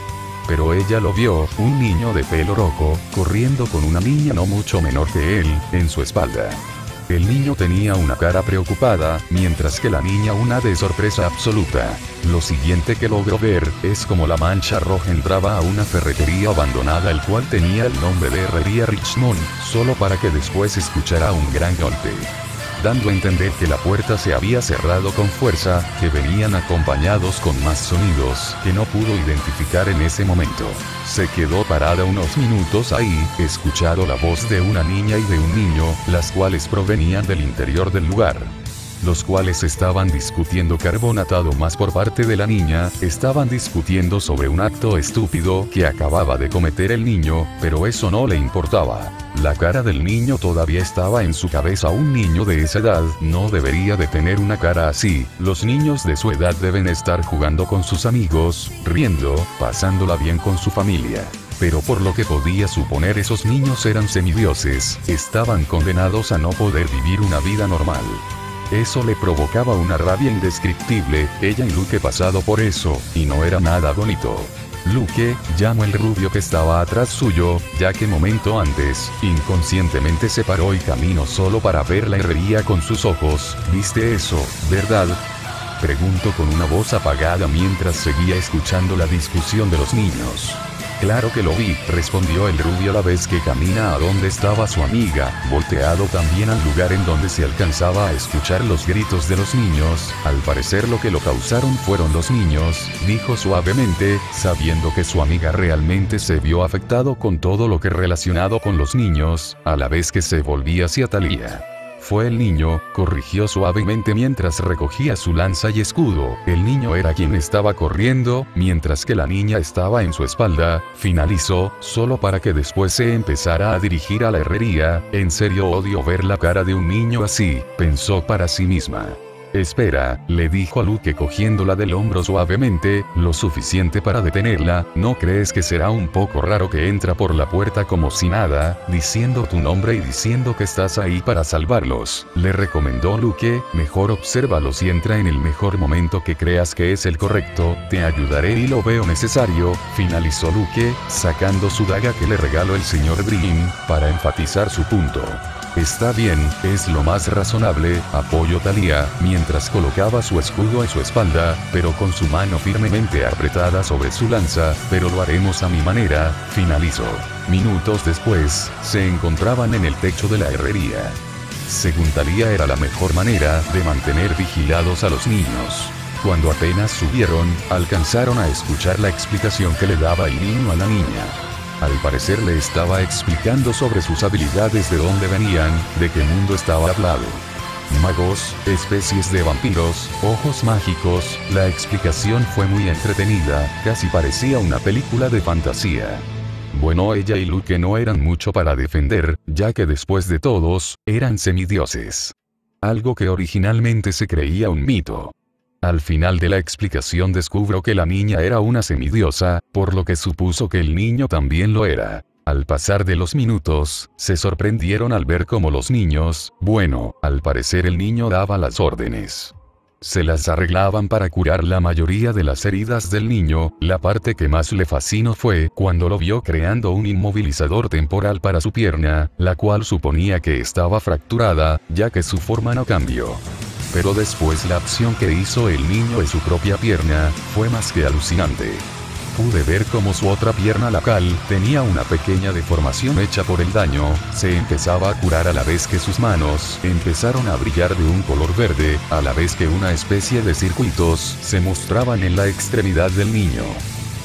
Pero ella lo vio, un niño de pelo rojo, corriendo con una niña no mucho menor que él, en su espalda. El niño tenía una cara preocupada, mientras que la niña una de sorpresa absoluta. Lo siguiente que logró ver, es como la mancha roja entraba a una ferretería abandonada el cual tenía el nombre de Herrería Richmond, solo para que después escuchara un gran golpe dando a entender que la puerta se había cerrado con fuerza, que venían acompañados con más sonidos que no pudo identificar en ese momento. Se quedó parada unos minutos ahí, escuchando la voz de una niña y de un niño, las cuales provenían del interior del lugar. Los cuales estaban discutiendo carbonatado más por parte de la niña, estaban discutiendo sobre un acto estúpido que acababa de cometer el niño, pero eso no le importaba. La cara del niño todavía estaba en su cabeza. Un niño de esa edad no debería de tener una cara así. Los niños de su edad deben estar jugando con sus amigos, riendo, pasándola bien con su familia pero por lo que podía suponer esos niños eran semidioses, estaban condenados a no poder vivir una vida normal. Eso le provocaba una rabia indescriptible, ella y Luke pasado por eso, y no era nada bonito. Luke, llamó el rubio que estaba atrás suyo, ya que momento antes, inconscientemente se paró y caminó solo para ver la herrería con sus ojos, ¿viste eso, verdad? Preguntó con una voz apagada mientras seguía escuchando la discusión de los niños. Claro que lo vi, respondió el rubio a la vez que camina a donde estaba su amiga, volteado también al lugar en donde se alcanzaba a escuchar los gritos de los niños, al parecer lo que lo causaron fueron los niños, dijo suavemente, sabiendo que su amiga realmente se vio afectado con todo lo que relacionado con los niños, a la vez que se volvía hacia Talía. Fue el niño, corrigió suavemente mientras recogía su lanza y escudo. El niño era quien estaba corriendo, mientras que la niña estaba en su espalda, finalizó, solo para que después se empezara a dirigir a la herrería. En serio odio ver la cara de un niño así, pensó para sí misma. Espera, le dijo a Luke cogiéndola del hombro suavemente, lo suficiente para detenerla, ¿no crees que será un poco raro que entra por la puerta como si nada, diciendo tu nombre y diciendo que estás ahí para salvarlos? Le recomendó Luke, mejor obsérvalos y entra en el mejor momento que creas que es el correcto, te ayudaré y lo veo necesario, finalizó Luke, sacando su daga que le regaló el señor Brin, para enfatizar su punto. Está bien, es lo más razonable, apoyó Talía, mientras colocaba su escudo en su espalda, pero con su mano firmemente apretada sobre su lanza, pero lo haremos a mi manera, finalizó. Minutos después, se encontraban en el techo de la herrería. Según Talía era la mejor manera de mantener vigilados a los niños. Cuando apenas subieron, alcanzaron a escuchar la explicación que le daba niño a la niña. Al parecer le estaba explicando sobre sus habilidades de dónde venían, de qué mundo estaba hablado. Magos, especies de vampiros, ojos mágicos, la explicación fue muy entretenida, casi parecía una película de fantasía. Bueno, ella y Luke no eran mucho para defender, ya que después de todos, eran semidioses. Algo que originalmente se creía un mito. Al final de la explicación descubro que la niña era una semidiosa, por lo que supuso que el niño también lo era. Al pasar de los minutos, se sorprendieron al ver cómo los niños, bueno, al parecer el niño daba las órdenes. Se las arreglaban para curar la mayoría de las heridas del niño, la parte que más le fascinó fue cuando lo vio creando un inmovilizador temporal para su pierna, la cual suponía que estaba fracturada, ya que su forma no cambió pero después la acción que hizo el niño en su propia pierna, fue más que alucinante. Pude ver cómo su otra pierna lacal tenía una pequeña deformación hecha por el daño, se empezaba a curar a la vez que sus manos empezaron a brillar de un color verde, a la vez que una especie de circuitos se mostraban en la extremidad del niño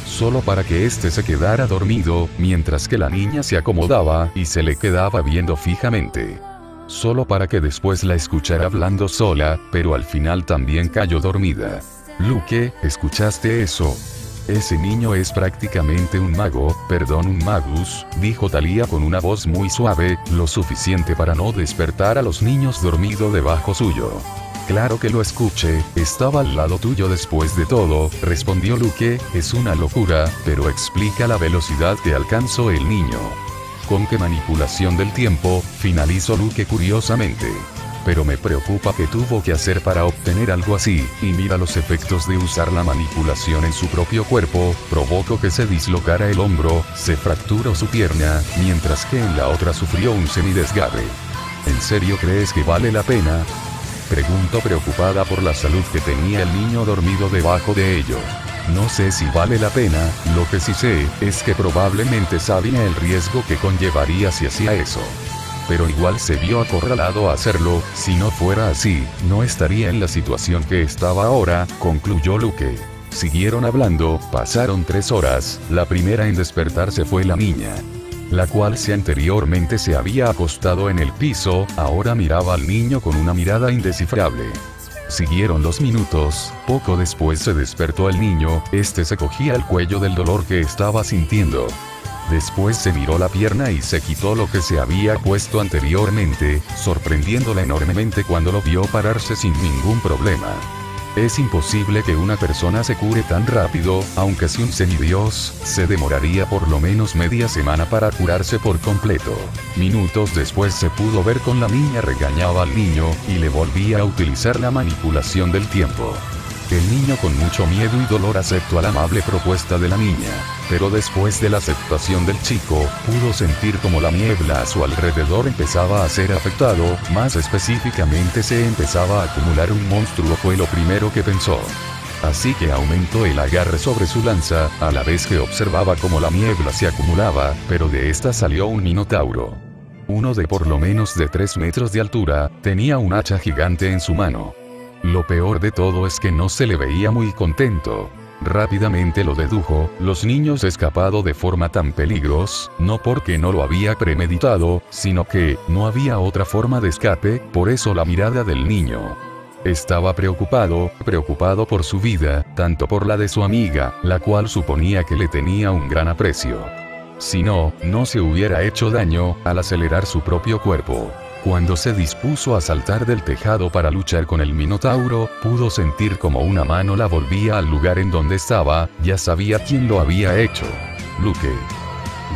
solo para que éste se quedara dormido, mientras que la niña se acomodaba y se le quedaba viendo fijamente solo para que después la escuchara hablando sola, pero al final también cayó dormida. Luke, ¿escuchaste eso? Ese niño es prácticamente un mago, perdón un magus, dijo Talía con una voz muy suave, lo suficiente para no despertar a los niños dormido debajo suyo. Claro que lo escuché, estaba al lado tuyo después de todo, respondió Luke, es una locura, pero explica la velocidad que alcanzó el niño. ¿Con qué manipulación del tiempo? Finalizó Luke curiosamente. Pero me preocupa que tuvo que hacer para obtener algo así, y mira los efectos de usar la manipulación en su propio cuerpo, provocó que se dislocara el hombro, se fracturó su pierna, mientras que en la otra sufrió un semidesgarre. ¿En serio crees que vale la pena? Preguntó preocupada por la salud que tenía el niño dormido debajo de ello. No sé si vale la pena, lo que sí sé, es que probablemente sabía el riesgo que conllevaría si hacía eso. Pero igual se vio acorralado a hacerlo, si no fuera así, no estaría en la situación que estaba ahora, concluyó Luke. Siguieron hablando, pasaron tres horas, la primera en despertarse fue la niña. la cual si anteriormente se había acostado en el piso, ahora miraba al niño con una mirada indescifrable. Siguieron los minutos, poco después se despertó el niño, este se cogía el cuello del dolor que estaba sintiendo. Después se miró la pierna y se quitó lo que se había puesto anteriormente, sorprendiéndola enormemente cuando lo vio pararse sin ningún problema. Es imposible que una persona se cure tan rápido, aunque si un semidios, se demoraría por lo menos media semana para curarse por completo. Minutos después se pudo ver con la niña regañaba al niño, y le volvía a utilizar la manipulación del tiempo. El niño con mucho miedo y dolor aceptó la amable propuesta de la niña, pero después de la aceptación del chico, pudo sentir como la niebla a su alrededor empezaba a ser afectado, más específicamente se empezaba a acumular un monstruo fue lo primero que pensó. Así que aumentó el agarre sobre su lanza, a la vez que observaba como la niebla se acumulaba, pero de esta salió un minotauro. Uno de por lo menos de 3 metros de altura, tenía un hacha gigante en su mano. Lo peor de todo es que no se le veía muy contento. Rápidamente lo dedujo, los niños escapado de forma tan peligros, no porque no lo había premeditado, sino que, no había otra forma de escape, por eso la mirada del niño. Estaba preocupado, preocupado por su vida, tanto por la de su amiga, la cual suponía que le tenía un gran aprecio. Si no, no se hubiera hecho daño, al acelerar su propio cuerpo. Cuando se dispuso a saltar del tejado para luchar con el Minotauro, pudo sentir como una mano la volvía al lugar en donde estaba, ya sabía quién lo había hecho. Luke.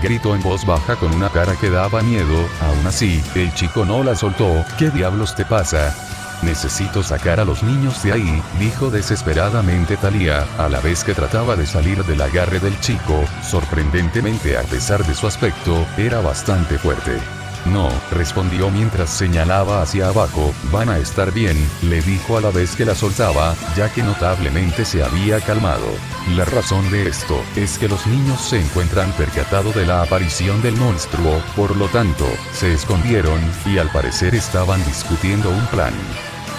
Gritó en voz baja con una cara que daba miedo, aún así, el chico no la soltó, ¿qué diablos te pasa? Necesito sacar a los niños de ahí, dijo desesperadamente Talia, a la vez que trataba de salir del agarre del chico, sorprendentemente a pesar de su aspecto, era bastante fuerte. No, respondió mientras señalaba hacia abajo, van a estar bien, le dijo a la vez que la soltaba, ya que notablemente se había calmado. La razón de esto, es que los niños se encuentran percatados de la aparición del monstruo, por lo tanto, se escondieron, y al parecer estaban discutiendo un plan.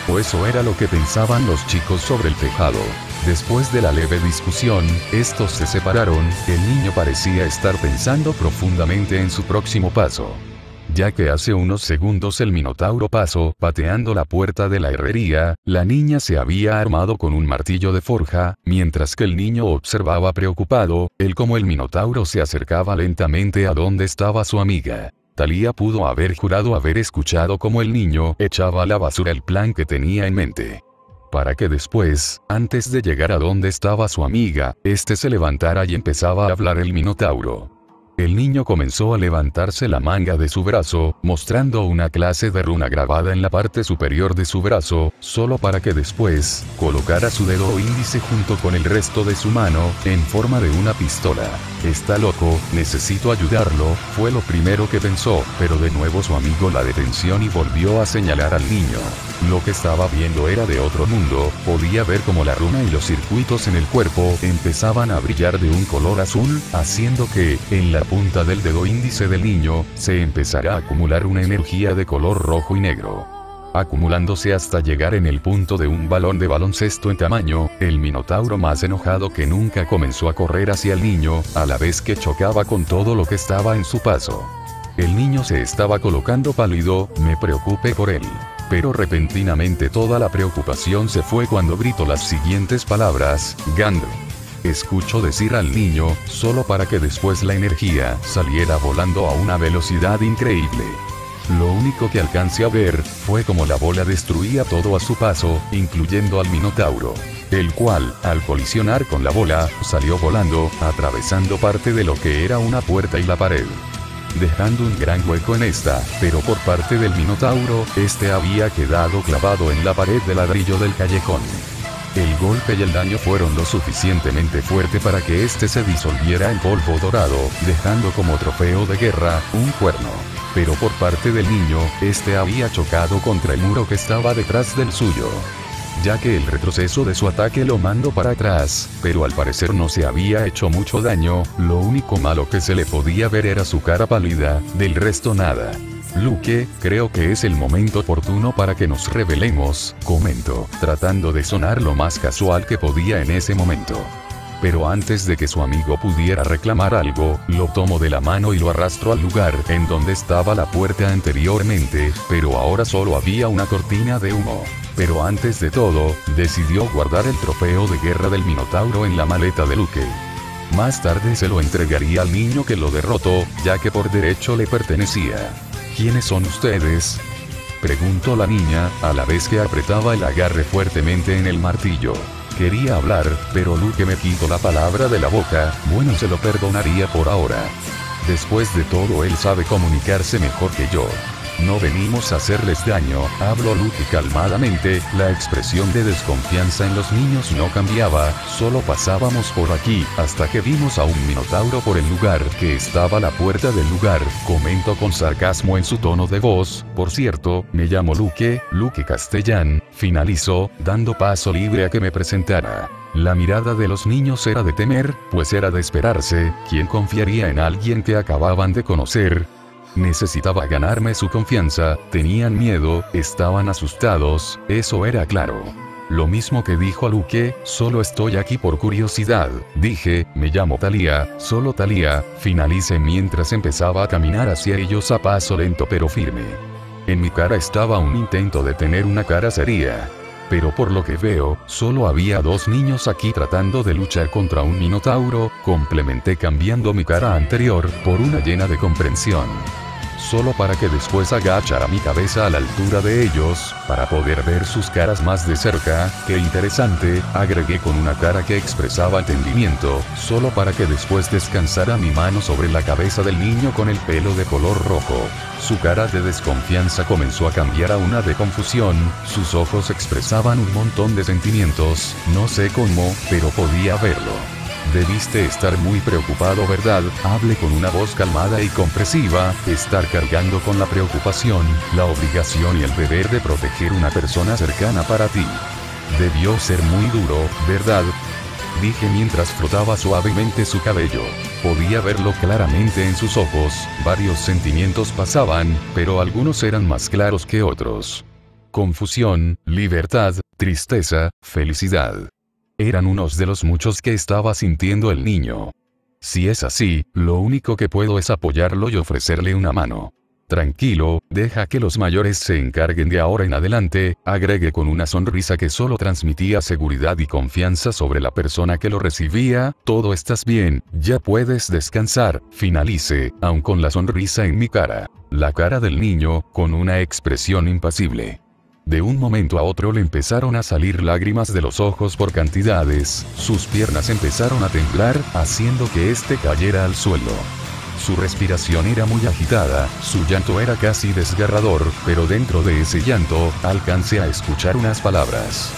O eso era lo que pensaban los chicos sobre el tejado. Después de la leve discusión, estos se separaron, el niño parecía estar pensando profundamente en su próximo paso ya que hace unos segundos el Minotauro pasó, pateando la puerta de la herrería, la niña se había armado con un martillo de forja, mientras que el niño observaba preocupado, él como el Minotauro se acercaba lentamente a donde estaba su amiga. Talía pudo haber jurado haber escuchado como el niño echaba a la basura el plan que tenía en mente para que después, antes de llegar a donde estaba su amiga, este se levantara y empezaba a hablar el Minotauro. El niño comenzó a levantarse la manga de su brazo, mostrando una clase de runa grabada en la parte superior de su brazo, solo para que después, colocara su dedo índice junto con el resto de su mano, en forma de una pistola. Está loco, necesito ayudarlo, fue lo primero que pensó, pero de nuevo su amigo la detención y volvió a señalar al niño. Lo que estaba viendo era de otro mundo, podía ver como la runa y los circuitos en el cuerpo empezaban a brillar de un color azul, haciendo que, en la punta del dedo índice del niño, se empezará a acumular una energía de color rojo y negro. Acumulándose hasta llegar en el punto de un balón de baloncesto en tamaño, el minotauro más enojado que nunca comenzó a correr hacia el niño, a la vez que chocaba con todo lo que estaba en su paso. El niño se estaba colocando pálido, me preocupé por él. Pero repentinamente toda la preocupación se fue cuando gritó las siguientes palabras, Gandalf. Escucho decir al niño, solo para que después la energía saliera volando a una velocidad increíble. Lo único que alcancé a ver, fue como la bola destruía todo a su paso, incluyendo al Minotauro. El cual, al colisionar con la bola, salió volando, atravesando parte de lo que era una puerta y la pared dejando un gran hueco en esta, pero por parte del Minotauro, este había quedado clavado en la pared de ladrillo del callejón. El golpe y el daño fueron lo suficientemente fuerte para que este se disolviera en polvo dorado, dejando como trofeo de guerra, un cuerno. Pero por parte del niño, este había chocado contra el muro que estaba detrás del suyo ya que el retroceso de su ataque lo mandó para atrás, pero al parecer no se había hecho mucho daño, lo único malo que se le podía ver era su cara pálida, del resto nada. Luke, creo que es el momento oportuno para que nos revelemos, comentó, tratando de sonar lo más casual que podía en ese momento. pero antes de que su amigo pudiera reclamar algo, lo tomo de la mano y lo arrastro al lugar en donde estaba la puerta anteriormente, pero ahora solo había una cortina de humo. Pero antes de todo, decidió guardar el trofeo de guerra del Minotauro en la maleta de Luke. Más tarde se lo entregaría al niño que lo derrotó, ya que por derecho le pertenecía. ¿Quiénes son ustedes? Preguntó la niña, a la vez que apretaba el agarre fuertemente en el martillo. Quería hablar, pero Luke me quitó la palabra de la boca, bueno se lo perdonaría por ahora. Después de todo él sabe comunicarse mejor que yo. No venimos a hacerles daño, habló Luke calmadamente, la expresión de desconfianza en los niños no cambiaba, solo pasábamos por aquí, hasta que vimos a un minotauro por el lugar, que estaba a la puerta del lugar, comentó con sarcasmo en su tono de voz, por cierto, me llamo Luke, Luke Castellán, finalizó, dando paso libre a que me presentara. La mirada de los niños era de temer, pues era de esperarse, ¿quién confiaría en alguien que acababan de conocer? Necesitaba ganarme su confianza, tenían miedo, estaban asustados, eso era claro. Lo mismo que dijo a Luque, solo estoy aquí por curiosidad, dije, me llamo Talía, solo Talía, finalicé mientras empezaba a caminar hacia ellos a paso lento pero firme. En mi cara estaba un intento de tener una cara seria. Pero por lo que veo, solo había dos niños aquí tratando de luchar contra un minotauro, complementé cambiando mi cara anterior por una llena de comprensión solo para que después agachara mi cabeza a la altura de ellos, para poder ver sus caras más de cerca, qué interesante, agregué con una cara que expresaba entendimiento, solo para que después descansara mi mano sobre la cabeza del niño con el pelo de color rojo. Su cara de desconfianza comenzó a cambiar a una de confusión, sus ojos expresaban un montón de sentimientos, no sé cómo, pero podía verlo. Debiste estar muy preocupado, ¿verdad? Hable con una voz calmada y compresiva, estar cargando con la preocupación, la obligación y el deber de proteger una persona cercana para ti. Debió ser muy duro, ¿verdad? Dije mientras frotaba suavemente su cabello. Podía verlo claramente en sus ojos, varios sentimientos pasaban, pero algunos eran más claros que otros. Confusión, libertad, tristeza, felicidad. Eran unos de los muchos que estaba sintiendo el niño. Si es así, lo único que puedo es apoyarlo y ofrecerle una mano. Tranquilo, deja que los mayores se encarguen de ahora en adelante, agregué con una sonrisa que solo transmitía seguridad y confianza sobre la persona que lo recibía, todo estás bien, ya puedes descansar, finalice, aun con la sonrisa en mi cara. La cara del niño, con una expresión impasible. De un momento a otro le empezaron a salir lágrimas de los ojos por cantidades, sus piernas empezaron a temblar, haciendo que éste cayera al suelo. Su respiración era muy agitada, su llanto era casi desgarrador, pero dentro de ese llanto, alcancé a escuchar unas palabras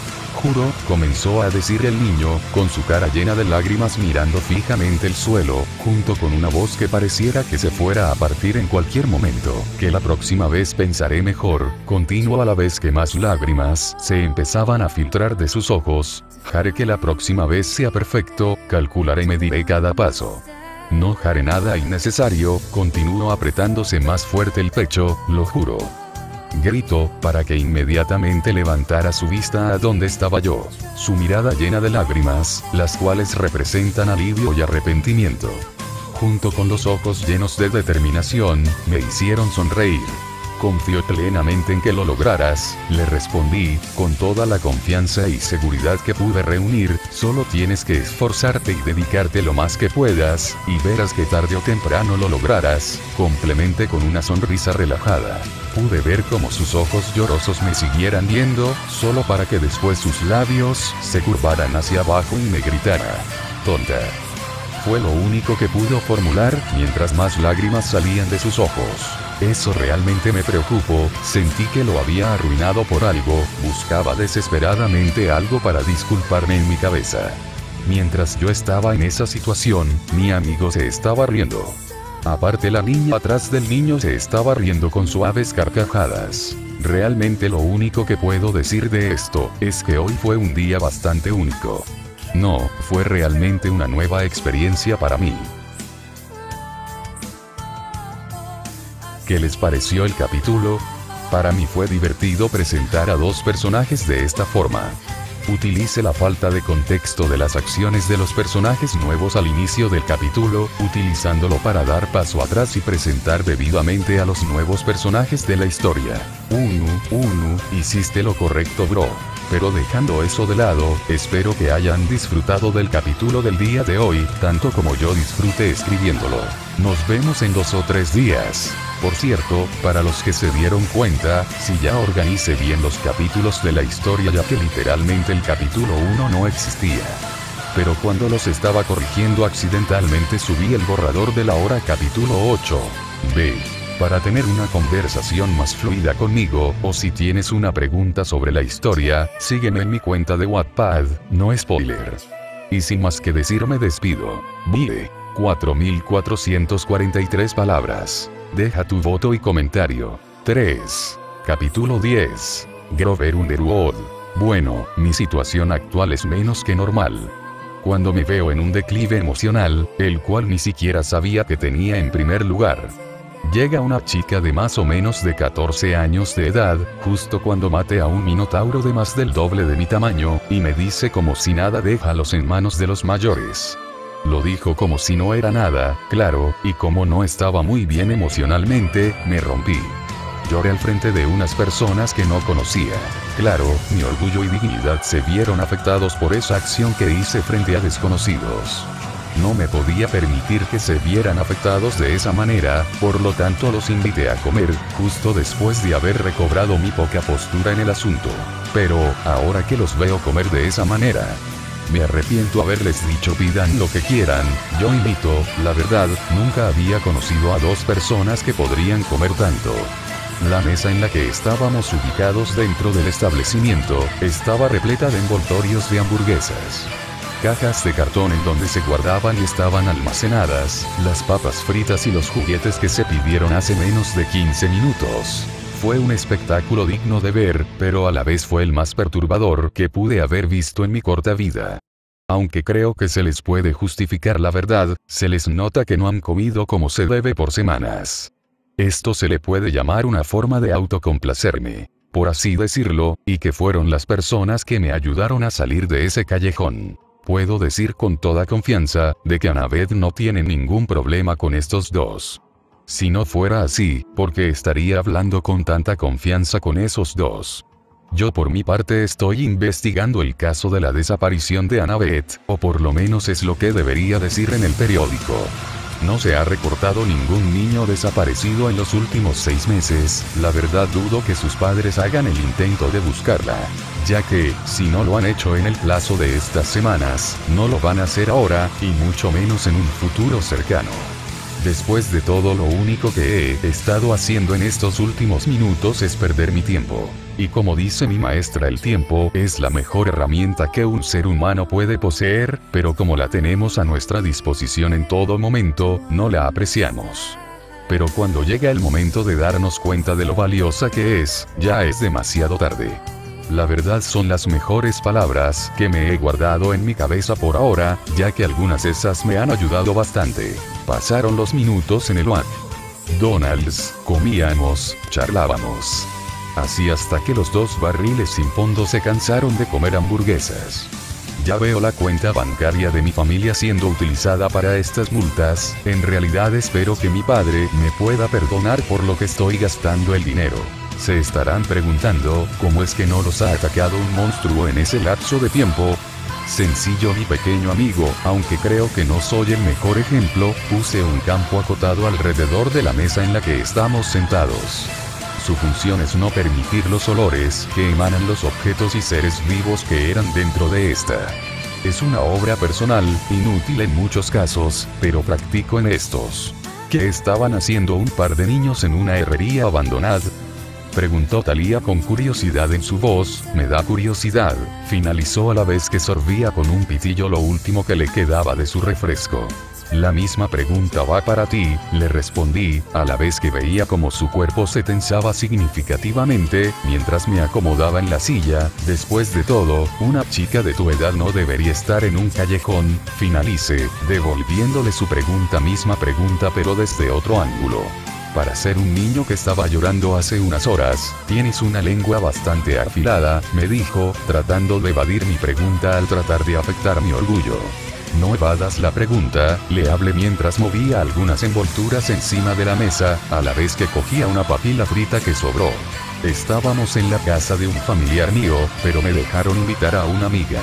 juro, comenzó a decir el niño, con su cara llena de lágrimas mirando fijamente el suelo, junto con una voz que pareciera que se fuera a partir en cualquier momento, que la próxima vez pensaré mejor, continuó a la vez que más lágrimas se empezaban a filtrar de sus ojos, haré que la próxima vez sea perfecto, calcularé y mediré cada paso. No haré nada innecesario, continuó apretándose más fuerte el pecho, lo juro gritó, para que inmediatamente levantara su vista a donde estaba yo. Su mirada llena de lágrimas, las cuales representan alivio y arrepentimiento. Junto con los ojos llenos de determinación, me hicieron sonreír. Confío plenamente en que lo lograrás, le respondí, con toda la confianza y seguridad que pude reunir, solo tienes que esforzarte y dedicarte lo más que puedas, y verás que tarde o temprano lo lograrás, complemente con una sonrisa relajada. Pude ver cómo sus ojos llorosos me siguieran viendo, solo para que después sus labios se curvaran hacia abajo y me gritara. Tonta. Fue lo único que pudo formular, mientras más lágrimas salían de sus ojos. Eso realmente me preocupó, sentí que lo había arruinado por algo, buscaba desesperadamente algo para disculparme en mi cabeza. Mientras yo estaba en esa situación, mi amigo se estaba riendo. Aparte la niña atrás del niño se estaba riendo con suaves carcajadas. Realmente lo único que puedo decir de esto, es que hoy fue un día bastante único. No, fue realmente una nueva experiencia para mí. ¿Qué les pareció el capítulo? Para mí fue divertido presentar a dos personajes de esta forma. Utilice la falta de contexto de las acciones de los personajes nuevos al inicio del capítulo, utilizándolo para dar paso atrás y presentar debidamente a los nuevos personajes de la historia. 1, 1, hiciste lo correcto bro. Pero dejando eso de lado, espero que hayan disfrutado del capítulo del día de hoy, tanto como yo disfruté escribiéndolo. Nos vemos en dos o tres días. Por cierto, para los que se dieron cuenta, si ya organicé bien los capítulos de la historia ya que literalmente el capítulo 1 no existía. Pero cuando los estaba corrigiendo accidentalmente subí el borrador de la hora capítulo 8. B. Para tener una conversación más fluida conmigo, o si tienes una pregunta sobre la historia, sígueme en mi cuenta de Wattpad, no spoiler. Y sin más que decir me despido. Bye. 4443 palabras. Deja tu voto y comentario. 3. Capítulo 10. Grover Underwood. Bueno, mi situación actual es menos que normal. Cuando me veo en un declive emocional, el cual ni siquiera sabía que tenía en primer lugar. Llega una chica de más o menos de 14 años de edad, justo cuando mate a un minotauro de más del doble de mi tamaño, y me dice como si nada déjalos en manos de los mayores. Lo dijo como si no era nada, claro, y como no estaba muy bien emocionalmente, me rompí. Lloré al frente de unas personas que no conocía. Claro, mi orgullo y dignidad se vieron afectados por esa acción que hice frente a desconocidos. No me podía permitir que se vieran afectados de esa manera, por lo tanto los invité a comer, justo después de haber recobrado mi poca postura en el asunto. Pero, ahora que los veo comer de esa manera, me arrepiento haberles dicho pidan lo que quieran, yo invito, la verdad, nunca había conocido a dos personas que podrían comer tanto. La mesa en la que estábamos ubicados dentro del establecimiento, estaba repleta de envoltorios de hamburguesas. Cajas de cartón en donde se guardaban y estaban almacenadas, las papas fritas y los juguetes que se pidieron hace menos de 15 minutos. Fue un espectáculo digno de ver, pero a la vez fue el más perturbador que pude haber visto en mi corta vida. Aunque creo que se les puede justificar la verdad, se les nota que no han comido como se debe por semanas. Esto se le puede llamar una forma de autocomplacerme, por así decirlo, y que fueron las personas que me ayudaron a salir de ese callejón. Puedo decir con toda confianza, de que Annabeth no tiene ningún problema con estos dos. Si no fuera así, ¿por qué estaría hablando con tanta confianza con esos dos? Yo por mi parte estoy investigando el caso de la desaparición de Annabeth, o por lo menos es lo que debería decir en el periódico. No se ha reportado ningún niño desaparecido en los últimos seis meses, la verdad dudo que sus padres hagan el intento de buscarla. Ya que, si no lo han hecho en el plazo de estas semanas, no lo van a hacer ahora, y mucho menos en un futuro cercano. Después de todo lo único que he estado haciendo en estos últimos minutos es perder mi tiempo. Y como dice mi maestra el tiempo es la mejor herramienta que un ser humano puede poseer, pero como la tenemos a nuestra disposición en todo momento, no la apreciamos. Pero cuando llega el momento de darnos cuenta de lo valiosa que es, ya es demasiado tarde. La verdad son las mejores palabras que me he guardado en mi cabeza por ahora, ya que algunas esas me han ayudado bastante. Pasaron los minutos en el Donald's, comíamos, charlábamos. Así hasta que los dos barriles sin fondo se cansaron de comer hamburguesas. Ya veo la cuenta bancaria de mi familia siendo utilizada para estas multas, en realidad espero que mi padre me pueda perdonar por lo que estoy gastando el dinero. Se estarán preguntando, ¿cómo es que no los ha atacado un monstruo en ese lapso de tiempo? Sencillo mi pequeño amigo, aunque creo que no soy el mejor ejemplo, puse un campo acotado alrededor de la mesa en la que estamos sentados. Su función es no permitir los olores que emanan los objetos y seres vivos que eran dentro de esta. Es una obra personal, inútil en muchos casos, pero practico en estos. ¿Qué estaban haciendo un par de niños en una herrería abandonada? Preguntó Talía con curiosidad en su voz, me da curiosidad, finalizó a la vez que sorbía con un pitillo lo último que le quedaba de su refresco. La misma pregunta va para ti, le respondí, a la vez que veía como su cuerpo se tensaba significativamente, mientras me acomodaba en la silla, después de todo, una chica de tu edad no debería estar en un callejón, finalice, devolviéndole su pregunta misma pregunta pero desde otro ángulo. Para ser un niño que estaba llorando hace unas horas, tienes una lengua bastante afilada, me dijo, tratando de evadir mi pregunta al tratar de afectar mi orgullo. No evadas la pregunta, le hablé mientras movía algunas envolturas encima de la mesa, a la vez que cogía una papila frita que sobró. Estábamos en la casa de un familiar mío, pero me dejaron invitar a una amiga.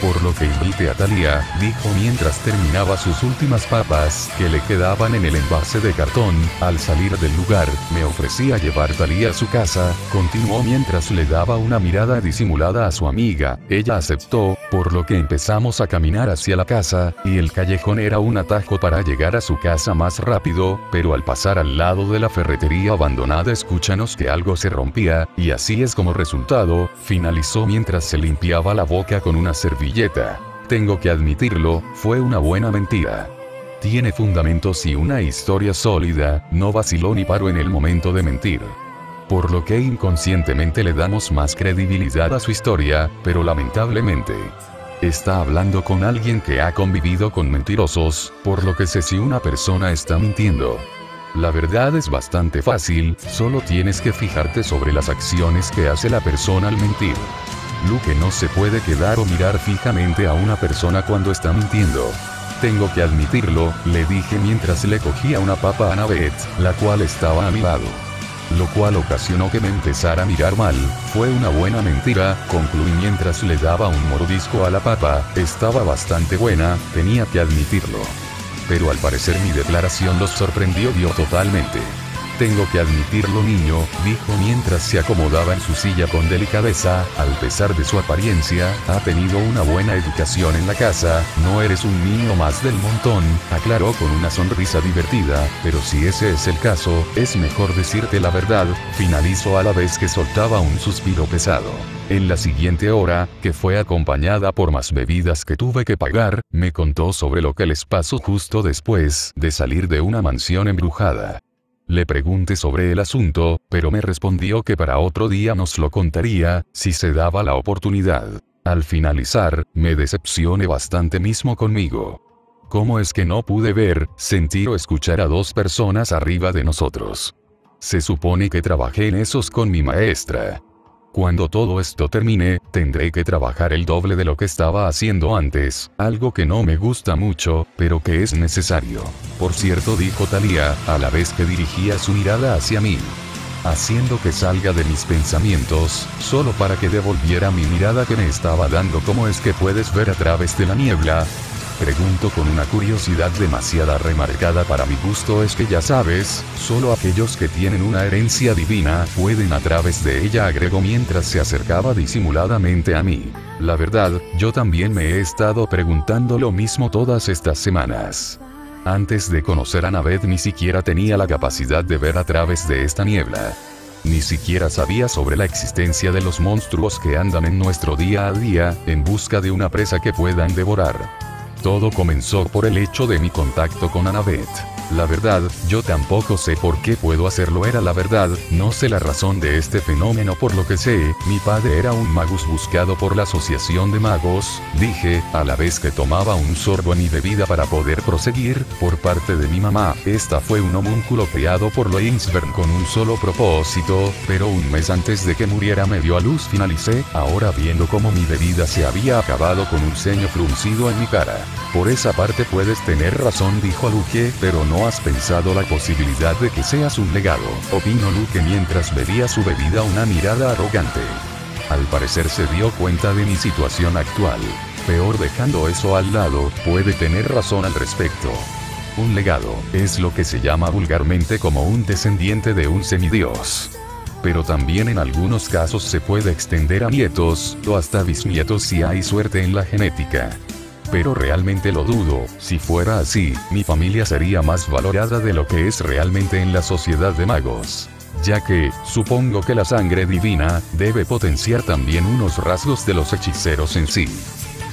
Por lo que invite a Talia, dijo mientras terminaba sus últimas papas, que le quedaban en el envase de cartón, al salir del lugar, me ofrecía llevar Talia a su casa, continuó mientras le daba una mirada disimulada a su amiga, ella aceptó, por lo que empezamos a caminar hacia la casa, y el callejón era un atajo para llegar a su casa más rápido, pero al pasar al lado de la ferretería abandonada escúchanos que algo se rompía, y así es como resultado, finalizó mientras se limpiaba la boca con una servilleta tengo que admitirlo, fue una buena mentira. Tiene fundamentos y una historia sólida, no vaciló ni paró en el momento de mentir. Por lo que inconscientemente le damos más credibilidad a su historia, pero lamentablemente, está hablando con alguien que ha convivido con mentirosos, por lo que sé si una persona está mintiendo. La verdad es bastante fácil, solo tienes que fijarte sobre las acciones que hace la persona al mentir. Luke no se puede quedar o mirar fijamente a una persona cuando está mintiendo. Tengo que admitirlo, le dije mientras le cogía una papa a Annabeth, la cual estaba a mi lado. Lo cual ocasionó que me empezara a mirar mal, fue una buena mentira, concluí mientras le daba un mordisco a la papa, estaba bastante buena, tenía que admitirlo. Pero al parecer mi declaración los sorprendió dio totalmente. Tengo que admitirlo niño, dijo mientras se acomodaba en su silla con delicadeza, al pesar de su apariencia, ha tenido una buena educación en la casa, no eres un niño más del montón, aclaró con una sonrisa divertida, pero si ese es el caso, es mejor decirte la verdad, finalizó a la vez que soltaba un suspiro pesado. En la siguiente hora, que fue acompañada por más bebidas que tuve que pagar, me contó sobre lo que les pasó justo después de salir de una mansión embrujada. Le pregunté sobre el asunto, pero me respondió que para otro día nos lo contaría, si se daba la oportunidad. Al finalizar, me decepcioné bastante mismo conmigo. ¿Cómo es que no pude ver, sentir o escuchar a dos personas arriba de nosotros? Se supone que trabajé en esos con mi maestra. Cuando todo esto termine, tendré que trabajar el doble de lo que estaba haciendo antes, algo que no me gusta mucho, pero que es necesario. Por cierto, dijo Talia, a la vez que dirigía su mirada hacia mí. Haciendo que salga de mis pensamientos, solo para que devolviera mi mirada que me estaba dando cómo es que puedes ver a través de la niebla, Pregunto con una curiosidad demasiada remarcada para mi gusto es que ya sabes, solo aquellos que tienen una herencia divina pueden a través de ella agregó mientras se acercaba disimuladamente a mí. La verdad, yo también me he estado preguntando lo mismo todas estas semanas. Antes de conocer a Naved ni siquiera tenía la capacidad de ver a través de esta niebla. Ni siquiera sabía sobre la existencia de los monstruos que andan en nuestro día a día, en busca de una presa que puedan devorar. Todo comenzó por el hecho de mi contacto con Annabeth. La verdad, yo tampoco sé por qué puedo hacerlo era la verdad, no sé la razón de este fenómeno por lo que sé, mi padre era un magus buscado por la asociación de magos, dije, a la vez que tomaba un sorbo en mi bebida para poder proseguir, por parte de mi mamá, esta fue un homúnculo creado por Loinsberg con un solo propósito, pero un mes antes de que muriera me dio a luz finalicé, ahora viendo cómo mi bebida se había acabado con un ceño fruncido en mi cara. Por esa parte puedes tener razón dijo Luque, pero no has pensado la posibilidad de que seas un legado? Opino Luke mientras bebía su bebida una mirada arrogante. Al parecer se dio cuenta de mi situación actual. Peor dejando eso al lado, puede tener razón al respecto. Un legado, es lo que se llama vulgarmente como un descendiente de un semidios. Pero también en algunos casos se puede extender a nietos, o hasta bisnietos si hay suerte en la genética pero realmente lo dudo, si fuera así, mi familia sería más valorada de lo que es realmente en la sociedad de magos. Ya que, supongo que la sangre divina, debe potenciar también unos rasgos de los hechiceros en sí.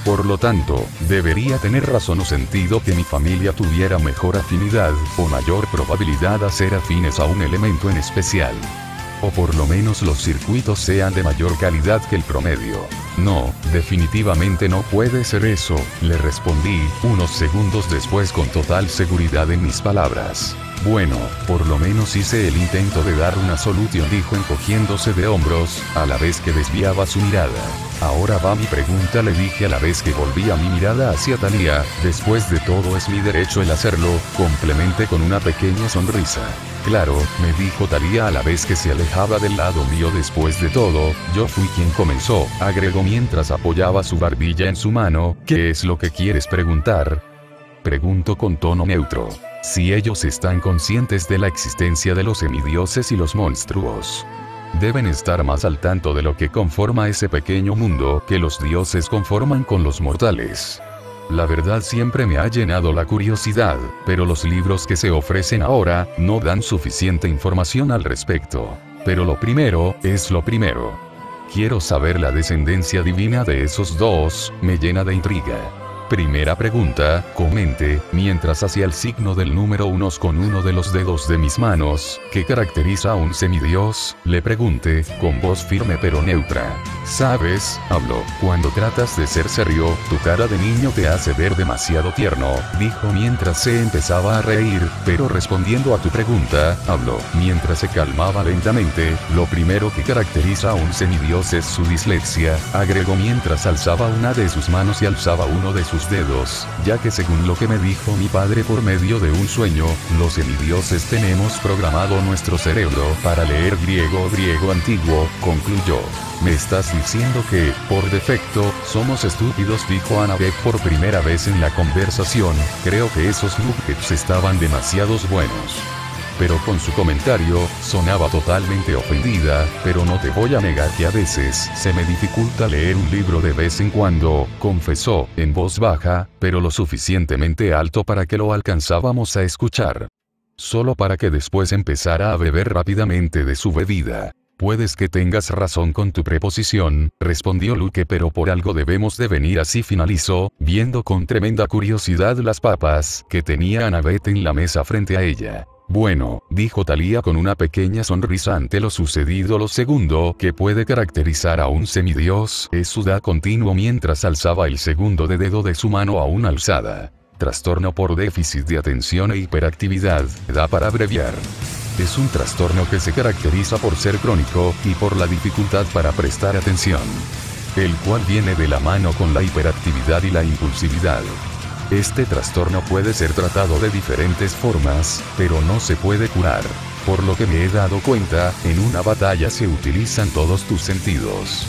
Por lo tanto, debería tener razón o sentido que mi familia tuviera mejor afinidad, o mayor probabilidad a ser afines a un elemento en especial o por lo menos los circuitos sean de mayor calidad que el promedio. No, definitivamente no puede ser eso, le respondí, unos segundos después con total seguridad en mis palabras. Bueno, por lo menos hice el intento de dar una solución, dijo encogiéndose de hombros, a la vez que desviaba su mirada. Ahora va mi pregunta, le dije a la vez que volvía mi mirada hacia Talía, después de todo es mi derecho el hacerlo, complementé con una pequeña sonrisa. Claro, me dijo Talía a la vez que se alejaba del lado mío después de todo, yo fui quien comenzó, agregó mientras apoyaba su barbilla en su mano, ¿qué es lo que quieres preguntar? Pregunto con tono neutro. Si ellos están conscientes de la existencia de los semidioses y los monstruos. Deben estar más al tanto de lo que conforma ese pequeño mundo que los dioses conforman con los mortales. La verdad siempre me ha llenado la curiosidad, pero los libros que se ofrecen ahora no dan suficiente información al respecto. Pero lo primero, es lo primero. Quiero saber la descendencia divina de esos dos, me llena de intriga. Primera pregunta, comente, mientras hacía el signo del número unos con uno de los dedos de mis manos, ¿qué caracteriza a un semidios? Le pregunté, con voz firme pero neutra. Sabes, habló, cuando tratas de ser serio, tu cara de niño te hace ver demasiado tierno, dijo mientras se empezaba a reír, pero respondiendo a tu pregunta, habló, mientras se calmaba lentamente, lo primero que caracteriza a un semidios es su dislexia, agregó mientras alzaba una de sus manos y alzaba uno de sus dedos, ya que según lo que me dijo mi padre por medio de un sueño, los semidioses tenemos programado nuestro cerebro para leer griego griego antiguo, concluyó. Me estás diciendo que, por defecto, somos estúpidos, dijo Annabeth por primera vez en la conversación, creo que esos nuggets estaban demasiados buenos pero con su comentario, sonaba totalmente ofendida, pero no te voy a negar que a veces se me dificulta leer un libro de vez en cuando, confesó, en voz baja, pero lo suficientemente alto para que lo alcanzábamos a escuchar. Solo para que después empezara a beber rápidamente de su bebida. Puedes que tengas razón con tu preposición, respondió Luke, pero por algo debemos de venir así finalizó, viendo con tremenda curiosidad las papas que tenía Annabeth en la mesa frente a ella. Bueno, dijo Talía con una pequeña sonrisa ante lo sucedido. Lo segundo que puede caracterizar a un semidios es su da continuo mientras alzaba el segundo de dedo de su mano a una alzada. Trastorno por déficit de atención e hiperactividad, da para abreviar. Es un trastorno que se caracteriza por ser crónico y por la dificultad para prestar atención. El cual viene de la mano con la hiperactividad y la impulsividad. Este trastorno puede ser tratado de diferentes formas, pero no se puede curar. Por lo que me he dado cuenta, en una batalla se utilizan todos tus sentidos.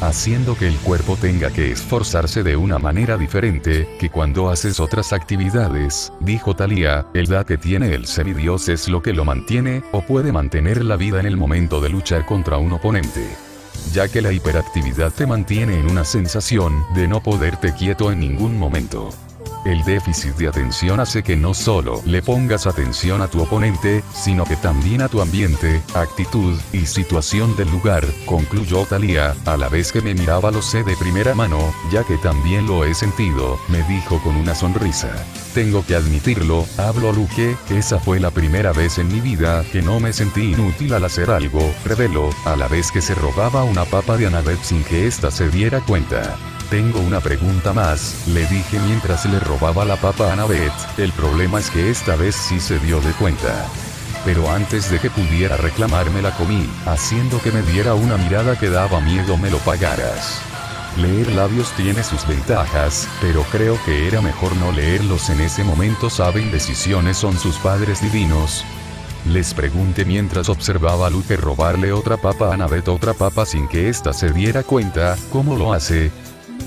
Haciendo que el cuerpo tenga que esforzarse de una manera diferente, que cuando haces otras actividades, dijo Talía, el da que tiene el semidios es lo que lo mantiene, o puede mantener la vida en el momento de luchar contra un oponente ya que la hiperactividad te mantiene en una sensación de no poderte quieto en ningún momento. El déficit de atención hace que no solo le pongas atención a tu oponente, sino que también a tu ambiente, actitud y situación del lugar, concluyó Talia, a la vez que me miraba lo sé de primera mano, ya que también lo he sentido, me dijo con una sonrisa. Tengo que admitirlo, hablo Luque, esa fue la primera vez en mi vida que no me sentí inútil al hacer algo, reveló, a la vez que se robaba una papa de Annabeth sin que ésta se diera cuenta. Tengo una pregunta más, le dije mientras le robaba la papa a Annabeth, el problema es que esta vez sí se dio de cuenta. Pero antes de que pudiera reclamarme la comí, haciendo que me diera una mirada que daba miedo me lo pagaras. Leer labios tiene sus ventajas, pero creo que era mejor no leerlos en ese momento saben decisiones son sus padres divinos, les pregunté mientras observaba a Luke robarle otra papa a Annabeth otra papa sin que ésta se diera cuenta, ¿cómo lo hace?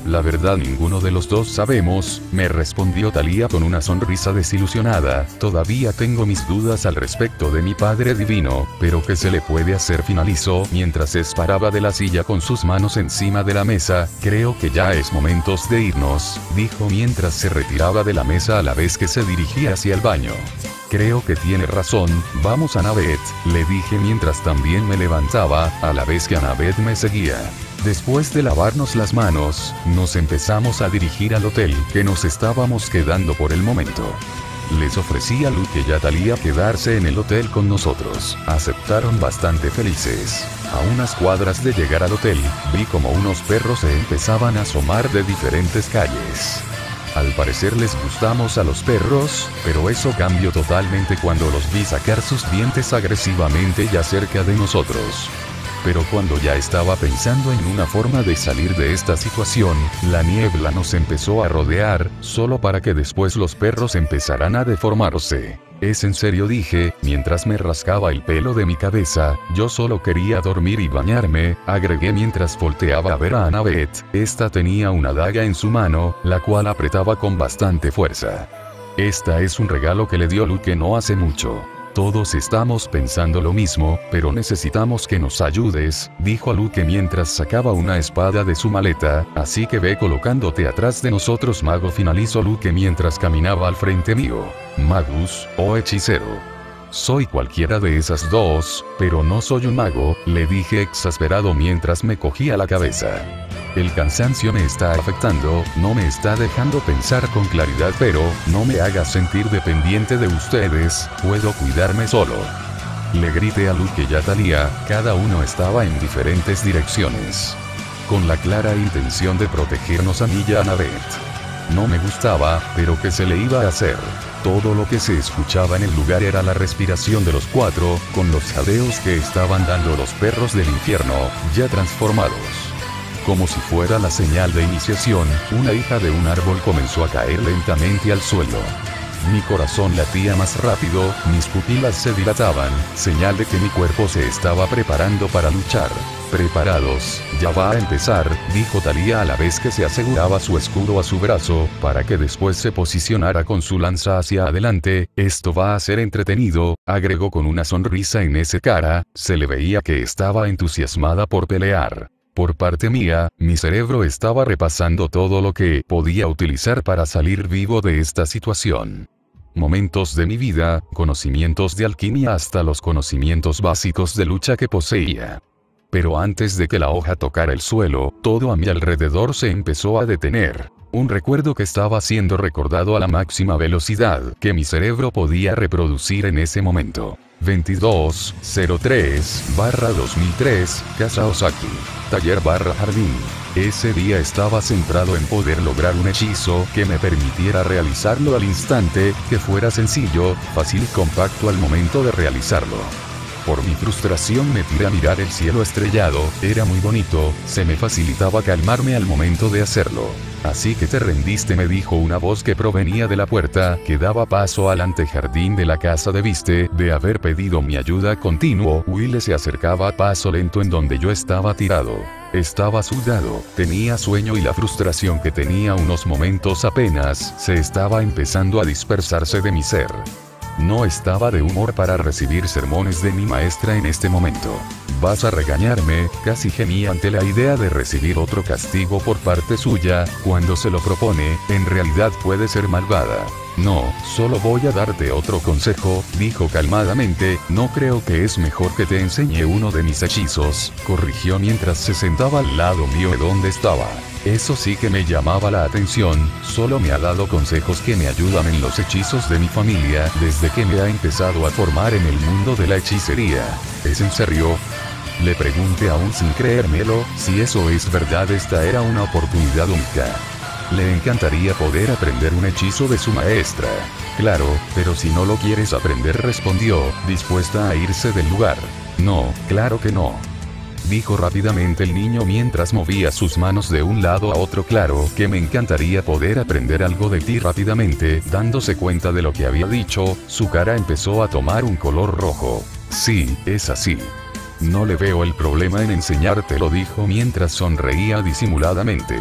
La verdad ninguno de los dos sabemos, me respondió Talía con una sonrisa desilusionada, todavía tengo mis dudas al respecto de mi Padre Divino, pero ¿qué se le puede hacer? finalizó mientras se paraba de la silla con sus manos encima de la mesa, creo que ya es momentos de irnos, dijo mientras se retiraba de la mesa a la vez que se dirigía hacia el baño. Creo que tiene razón, vamos a Annabeth, le dije mientras también me levantaba, a la vez que Annabeth me seguía. Después de lavarnos las manos, nos empezamos a dirigir al hotel que nos estábamos quedando por el momento. Les ofrecí a Luke y a Talia quedarse en el hotel con nosotros. Aceptaron bastante felices. A unas cuadras de llegar al hotel, vi como unos perros se empezaban a asomar de diferentes calles. Al parecer les gustamos a los perros, pero eso cambió totalmente cuando los vi sacar sus dientes agresivamente ya cerca de nosotros. Pero cuando ya estaba pensando en una forma de salir de esta situación, la niebla nos empezó a rodear, solo para que después los perros empezaran a deformarse. Es en serio dije, mientras me rascaba el pelo de mi cabeza, yo solo quería dormir y bañarme, agregué mientras volteaba a ver a Annabeth, esta tenía una daga en su mano, la cual apretaba con bastante fuerza. Esta es un regalo que le dio Luke no hace mucho. Todos estamos pensando lo mismo, pero necesitamos que nos ayudes, dijo Luke mientras sacaba una espada de su maleta, así que ve colocándote atrás de nosotros mago finalizó Luke mientras caminaba al frente mío. Magus, o hechicero. Soy cualquiera de esas dos, pero no soy un mago, le dije exasperado mientras me cogía la cabeza. El cansancio me está afectando, no me está dejando pensar con claridad pero, no me haga sentir dependiente de ustedes, puedo cuidarme solo. Le grité a Luke y a Talia, cada uno estaba en diferentes direcciones. Con la clara intención de protegernos a mí y Annabeth. No me gustaba, pero ¿qué se le iba a hacer? Todo lo que se escuchaba en el lugar era la respiración de los cuatro, con los jadeos que estaban dando los perros del infierno, ya transformados. Como si fuera la señal de iniciación, una hija de un árbol comenzó a caer lentamente al suelo. Mi corazón latía más rápido, mis pupilas se dilataban, señal de que mi cuerpo se estaba preparando para luchar. Preparados, ya va a empezar, dijo Talía a la vez que se aseguraba su escudo a su brazo, para que después se posicionara con su lanza hacia adelante, esto va a ser entretenido, agregó con una sonrisa en ese cara, se le veía que estaba entusiasmada por pelear. Por parte mía, mi cerebro estaba repasando todo lo que podía utilizar para salir vivo de esta situación. Momentos de mi vida, conocimientos de alquimia hasta los conocimientos básicos de lucha que poseía. Pero antes de que la hoja tocara el suelo, todo a mi alrededor se empezó a detener. Un recuerdo que estaba siendo recordado a la máxima velocidad que mi cerebro podía reproducir en ese momento. 2203 barra 2003, Casa Osaki. Taller barra Jardín. Ese día estaba centrado en poder lograr un hechizo que me permitiera realizarlo al instante, que fuera sencillo, fácil y compacto al momento de realizarlo. Por mi frustración me tiré a mirar el cielo estrellado, era muy bonito, se me facilitaba calmarme al momento de hacerlo. Así que te rendiste me dijo una voz que provenía de la puerta, que daba paso al antejardín de la casa de viste, de haber pedido mi ayuda continuo, Will se acercaba a paso lento en donde yo estaba tirado. Estaba sudado, tenía sueño y la frustración que tenía unos momentos apenas, se estaba empezando a dispersarse de mi ser. No estaba de humor para recibir sermones de mi maestra en este momento. Vas a regañarme, casi gemía ante la idea de recibir otro castigo por parte suya, cuando se lo propone, en realidad puede ser malvada. No, solo voy a darte otro consejo, dijo calmadamente, no creo que es mejor que te enseñe uno de mis hechizos, corrigió mientras se sentaba al lado mío de donde estaba. Eso sí que me llamaba la atención, solo me ha dado consejos que me ayudan en los hechizos de mi familia desde que me ha empezado a formar en el mundo de la hechicería. ¿Es en serio? Le pregunté aún sin creérmelo, si eso es verdad esta era una oportunidad única. Le encantaría poder aprender un hechizo de su maestra. Claro, pero si no lo quieres aprender respondió, dispuesta a irse del lugar. No, claro que no dijo rápidamente el niño mientras movía sus manos de un lado a otro claro que me encantaría poder aprender algo de ti rápidamente, dándose cuenta de lo que había dicho, su cara empezó a tomar un color rojo. Sí, es así. No le veo el problema en enseñarte lo dijo mientras sonreía disimuladamente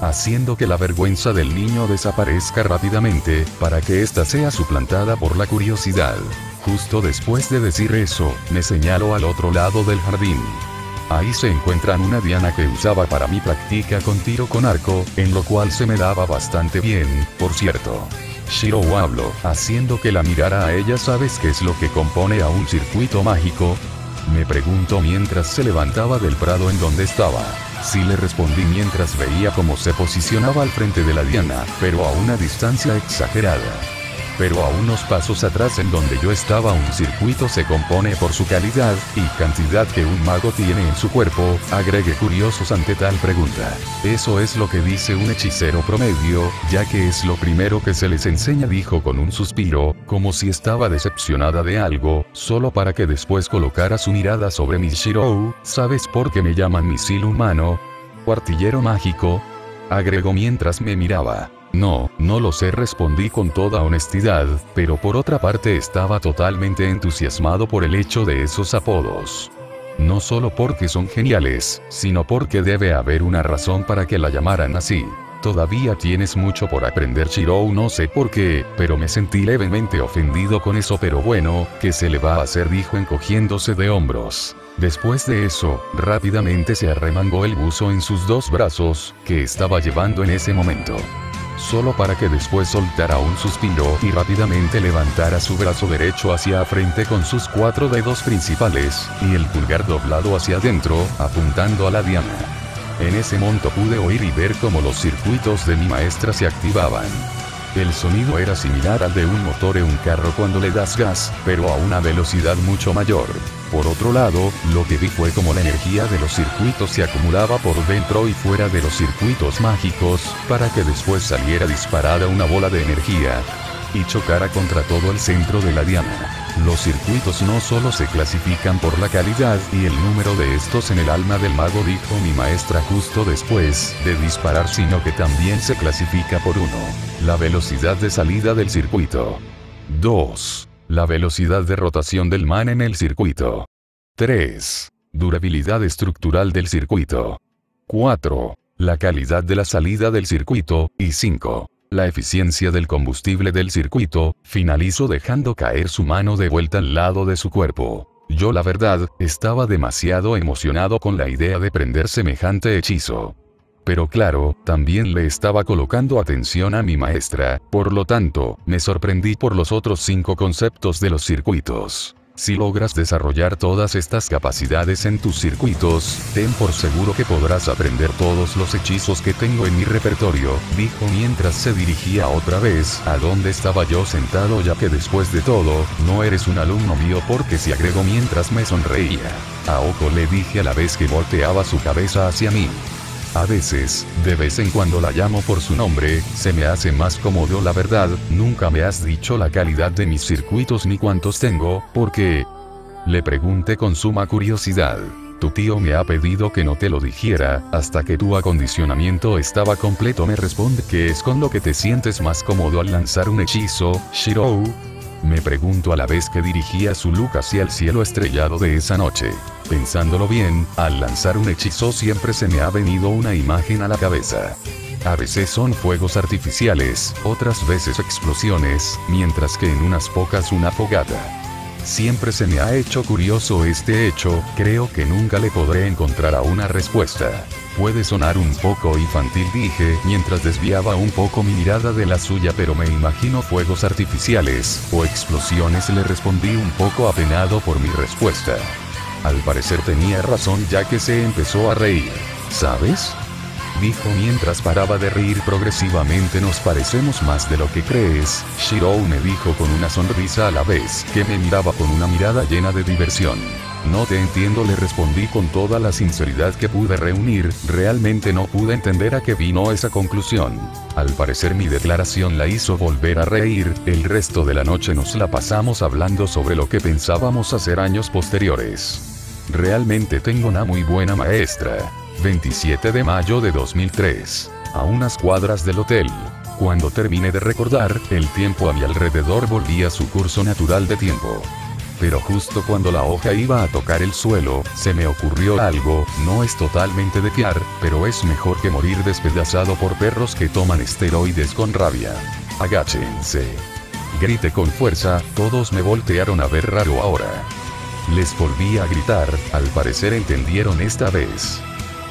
haciendo que la vergüenza del niño desaparezca rápidamente, para que ésta sea suplantada por la curiosidad. Justo después de decir eso, me señaló al otro lado del jardín. Ahí se encuentran una diana que usaba para mi práctica con tiro con arco, en lo cual se me daba bastante bien, por cierto. Shiro habló, haciendo que la mirara a ella. ¿Sabes qué es lo que compone a un circuito mágico? Me preguntó mientras se levantaba del prado en donde estaba. Sí le respondí mientras veía cómo se posicionaba al frente de la diana, pero a una distancia exagerada. Pero a unos pasos atrás en donde yo estaba un circuito se compone por su calidad y cantidad que un mago tiene en su cuerpo, agregué curiosos ante tal pregunta. Eso es lo que dice un hechicero promedio, ya que es lo primero que se les enseña dijo con un suspiro, como si estaba decepcionada de algo, solo para que después colocara su mirada sobre mi Shirou, ¿sabes por qué me llaman misil humano? ¿O artillero mágico? Agregó mientras me miraba. No, no lo sé, respondí con toda honestidad, pero por otra parte estaba totalmente entusiasmado por el hecho de esos apodos. No solo porque son geniales, sino porque debe haber una razón para que la llamaran así. Todavía tienes mucho por aprender Shirou no sé por qué, pero me sentí levemente ofendido con eso pero bueno, ¿qué se le va a hacer? dijo encogiéndose de hombros. Después de eso, rápidamente se arremangó el buzo en sus dos brazos, que estaba llevando en ese momento solo para que después soltara un suspiro y rápidamente levantara su brazo derecho hacia frente con sus cuatro dedos principales, y el pulgar doblado hacia adentro, apuntando a la diana. En ese momento pude oír y ver cómo los circuitos de mi maestra se activaban. El sonido era similar al de un motor en un carro cuando le das gas, pero a una velocidad mucho mayor. Por otro lado, lo que vi fue como la energía de los circuitos se acumulaba por dentro y fuera de los circuitos mágicos, para que después saliera disparada una bola de energía y chocara contra todo el centro de la diana. Los circuitos no solo se clasifican por la calidad y el número de estos en el alma del mago dijo mi maestra justo después de disparar sino que también se clasifica por uno. La velocidad de salida del circuito. 2. La velocidad de rotación del man en el circuito. 3. Durabilidad estructural del circuito. 4. La calidad de la salida del circuito, y 5. La eficiencia del combustible del circuito, finalizó dejando caer su mano de vuelta al lado de su cuerpo. Yo la verdad, estaba demasiado emocionado con la idea de prender semejante hechizo. Pero claro, también le estaba colocando atención a mi maestra, por lo tanto, me sorprendí por los otros cinco conceptos de los circuitos. Si logras desarrollar todas estas capacidades en tus circuitos, ten por seguro que podrás aprender todos los hechizos que tengo en mi repertorio, dijo mientras se dirigía otra vez a donde estaba yo sentado ya que después de todo, no eres un alumno mío porque se agregó mientras me sonreía. A Oko le dije a la vez que volteaba su cabeza hacia mí. A veces, de vez en cuando la llamo por su nombre, se me hace más cómodo la verdad, nunca me has dicho la calidad de mis circuitos ni cuántos tengo, porque... Le pregunté con suma curiosidad. Tu tío me ha pedido que no te lo dijera, hasta que tu acondicionamiento estaba completo me responde que es con lo que te sientes más cómodo al lanzar un hechizo, Shirou, me pregunto a la vez que dirigía su look hacia el cielo estrellado de esa noche. Pensándolo bien, al lanzar un hechizo siempre se me ha venido una imagen a la cabeza. A veces son fuegos artificiales, otras veces explosiones, mientras que en unas pocas una fogata. Siempre se me ha hecho curioso este hecho, creo que nunca le podré encontrar a una respuesta. Puede sonar un poco infantil dije, mientras desviaba un poco mi mirada de la suya pero me imagino fuegos artificiales, o explosiones le respondí un poco apenado por mi respuesta. Al parecer tenía razón ya que se empezó a reír. ¿Sabes? Dijo mientras paraba de reír progresivamente nos parecemos más de lo que crees, Shirou me dijo con una sonrisa a la vez que me miraba con una mirada llena de diversión. No te entiendo le respondí con toda la sinceridad que pude reunir, realmente no pude entender a qué vino esa conclusión. Al parecer mi declaración la hizo volver a reír, el resto de la noche nos la pasamos hablando sobre lo que pensábamos hacer años posteriores. Realmente tengo una muy buena maestra. 27 de mayo de 2003. A unas cuadras del hotel. Cuando terminé de recordar, el tiempo a mi alrededor volvía a su curso natural de tiempo. Pero justo cuando la hoja iba a tocar el suelo, se me ocurrió algo, no es totalmente de fiar, pero es mejor que morir despedazado por perros que toman esteroides con rabia. Agáchense. Grité con fuerza, todos me voltearon a ver raro ahora. Les volví a gritar, al parecer entendieron esta vez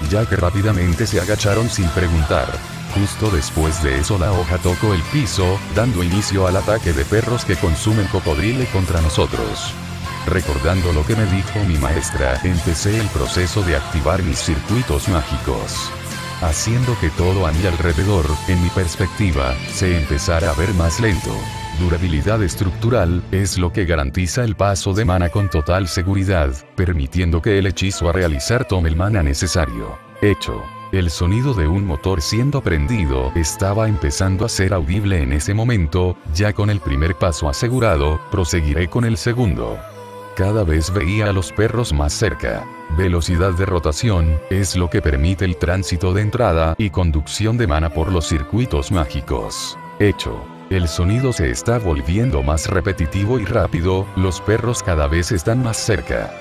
ya que rápidamente se agacharon sin preguntar. Justo después de eso la hoja tocó el piso, dando inicio al ataque de perros que consumen cocodrile contra nosotros. Recordando lo que me dijo mi maestra, empecé el proceso de activar mis circuitos mágicos. Haciendo que todo a mi alrededor, en mi perspectiva, se empezara a ver más lento. Durabilidad estructural, es lo que garantiza el paso de mana con total seguridad, permitiendo que el hechizo a realizar tome el mana necesario. Hecho. El sonido de un motor siendo prendido estaba empezando a ser audible en ese momento, ya con el primer paso asegurado, proseguiré con el segundo. Cada vez veía a los perros más cerca. Velocidad de rotación, es lo que permite el tránsito de entrada y conducción de mana por los circuitos mágicos. Hecho. El sonido se está volviendo más repetitivo y rápido, los perros cada vez están más cerca.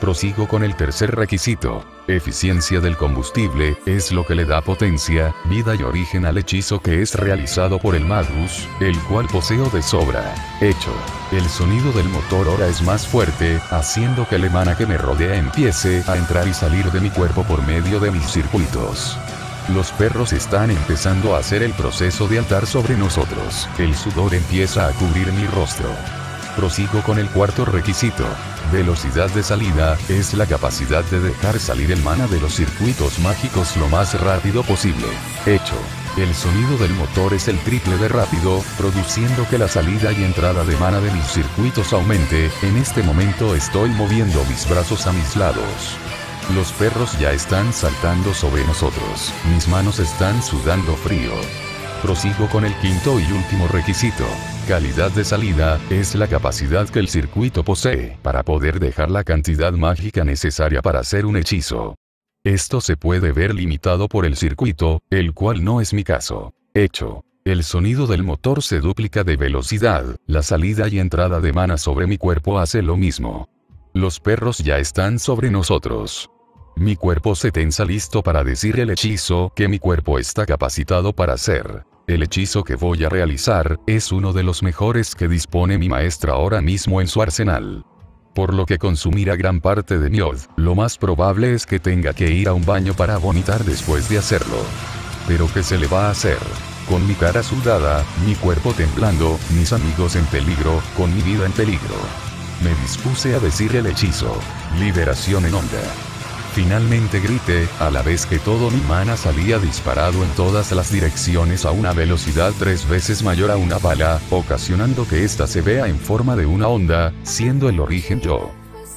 Prosigo con el tercer requisito. Eficiencia del combustible, es lo que le da potencia, vida y origen al hechizo que es realizado por el Magus, el cual poseo de sobra. Hecho. El sonido del motor ahora es más fuerte, haciendo que el emana que me rodea empiece a entrar y salir de mi cuerpo por medio de mis circuitos. Los perros están empezando a hacer el proceso de altar sobre nosotros. El sudor empieza a cubrir mi rostro. Prosigo con el cuarto requisito. Velocidad de salida, es la capacidad de dejar salir el mana de los circuitos mágicos lo más rápido posible. Hecho. El sonido del motor es el triple de rápido, produciendo que la salida y entrada de mana de mis circuitos aumente, en este momento estoy moviendo mis brazos a mis lados. Los perros ya están saltando sobre nosotros, mis manos están sudando frío. Prosigo con el quinto y último requisito. Calidad de salida, es la capacidad que el circuito posee para poder dejar la cantidad mágica necesaria para hacer un hechizo. Esto se puede ver limitado por el circuito, el cual no es mi caso. Hecho. El sonido del motor se duplica de velocidad, la salida y entrada de mana sobre mi cuerpo hace lo mismo. Los perros ya están sobre nosotros. Mi cuerpo se tensa listo para decir el hechizo que mi cuerpo está capacitado para hacer. El hechizo que voy a realizar, es uno de los mejores que dispone mi maestra ahora mismo en su arsenal. Por lo que consumirá gran parte de mi od, lo más probable es que tenga que ir a un baño para vomitar después de hacerlo. Pero ¿qué se le va a hacer? Con mi cara sudada, mi cuerpo temblando, mis amigos en peligro, con mi vida en peligro. Me dispuse a decir el hechizo. Liberación en onda. Finalmente grité, a la vez que todo mi mana salía disparado en todas las direcciones a una velocidad tres veces mayor a una bala, ocasionando que ésta se vea en forma de una onda, siendo el origen yo.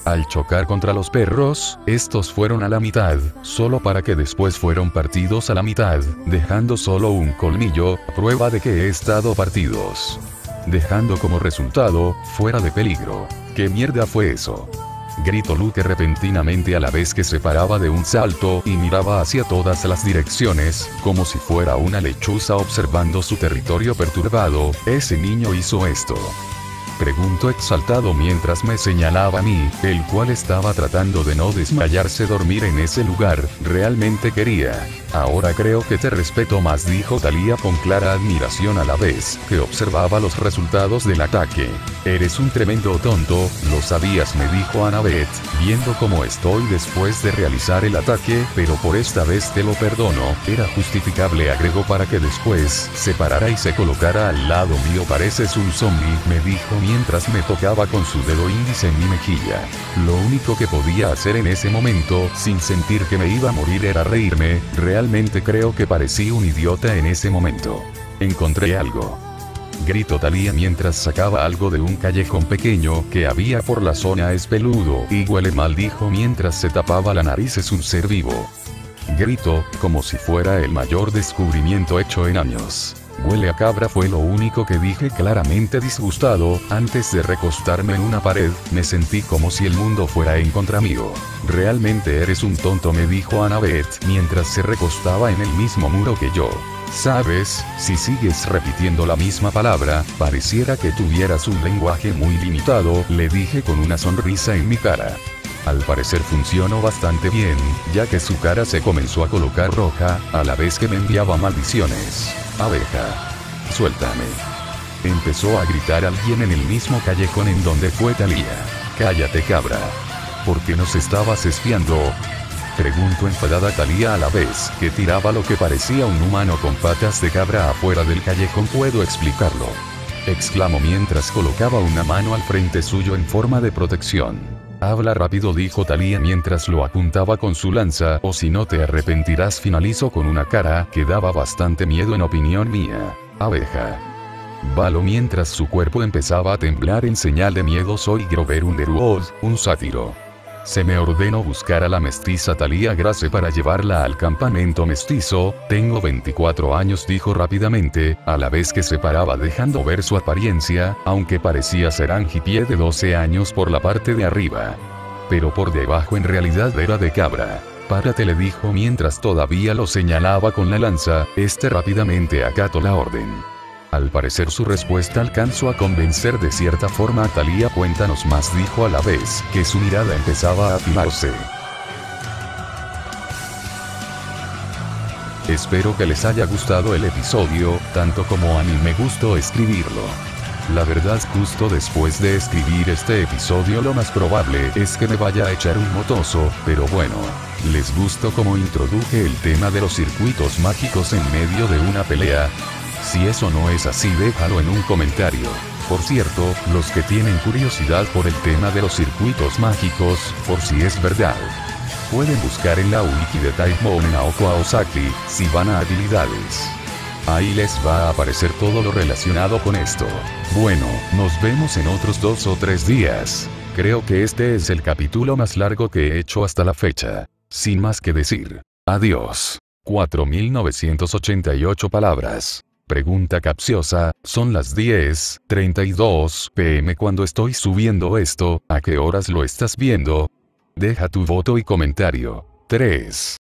Al chocar contra los perros, estos fueron a la mitad, solo para que después fueron partidos a la mitad, dejando solo un colmillo, prueba de que he estado partidos. Dejando como resultado, fuera de peligro. ¿Qué mierda fue eso? Gritó Luke repentinamente a la vez que se paraba de un salto y miraba hacia todas las direcciones, como si fuera una lechuza observando su territorio perturbado, ese niño hizo esto. Preguntó exaltado mientras me señalaba a mí, el cual estaba tratando de no desmayarse dormir en ese lugar, realmente quería. Ahora creo que te respeto más, dijo Talia con clara admiración a la vez que observaba los resultados del ataque. Eres un tremendo tonto, lo sabías, me dijo Annabeth, viendo cómo estoy después de realizar el ataque, pero por esta vez te lo perdono, era justificable, agregó para que después se parara y se colocara al lado mío. Pareces un zombie, me dijo mientras me tocaba con su dedo índice en mi mejilla. Lo único que podía hacer en ese momento, sin sentir que me iba a morir, era reírme, Realmente creo que parecí un idiota en ese momento. Encontré algo. Gritó Talía mientras sacaba algo de un callejón pequeño que había por la zona espeludo y huele mal dijo mientras se tapaba la nariz es un ser vivo. Grito, como si fuera el mayor descubrimiento hecho en años. Huele a cabra fue lo único que dije claramente disgustado, antes de recostarme en una pared, me sentí como si el mundo fuera en contra mío. Realmente eres un tonto me dijo Annabeth mientras se recostaba en el mismo muro que yo. Sabes, si sigues repitiendo la misma palabra, pareciera que tuvieras un lenguaje muy limitado, le dije con una sonrisa en mi cara. Al parecer funcionó bastante bien, ya que su cara se comenzó a colocar roja, a la vez que me enviaba maldiciones. Abeja. Suéltame. Empezó a gritar alguien en el mismo callejón en donde fue Talía. Cállate cabra. ¿Por qué nos estabas espiando? Preguntó enfadada Talía a la vez que tiraba lo que parecía un humano con patas de cabra afuera del callejón. Puedo explicarlo. Exclamó mientras colocaba una mano al frente suyo en forma de protección. Habla rápido dijo Talía mientras lo apuntaba con su lanza o si no te arrepentirás finalizó con una cara que daba bastante miedo en opinión mía. Abeja. Valo mientras su cuerpo empezaba a temblar en señal de miedo soy Grover Underwood, un sátiro. Se me ordenó buscar a la mestiza Talía Grace para llevarla al campamento mestizo, tengo 24 años dijo rápidamente, a la vez que se paraba dejando ver su apariencia, aunque parecía ser Angie de 12 años por la parte de arriba. Pero por debajo en realidad era de cabra. Párate le dijo mientras todavía lo señalaba con la lanza, este rápidamente acató la orden. Al parecer su respuesta alcanzó a convencer de cierta forma a Talía cuéntanos más dijo a la vez, que su mirada empezaba a afilarse. Espero que les haya gustado el episodio, tanto como a mí me gustó escribirlo. La verdad justo después de escribir este episodio lo más probable es que me vaya a echar un motoso, pero bueno. ¿Les gustó como introduje el tema de los circuitos mágicos en medio de una pelea? Si eso no es así déjalo en un comentario. Por cierto, los que tienen curiosidad por el tema de los circuitos mágicos, por si es verdad. Pueden buscar en la wiki de Taimon Naoko Aosaki, si van a habilidades. Ahí les va a aparecer todo lo relacionado con esto. Bueno, nos vemos en otros dos o tres días. Creo que este es el capítulo más largo que he hecho hasta la fecha. Sin más que decir. Adiós. 4988 palabras. Pregunta capciosa, son las 10:32 pm cuando estoy subiendo esto, ¿a qué horas lo estás viendo? Deja tu voto y comentario. 3.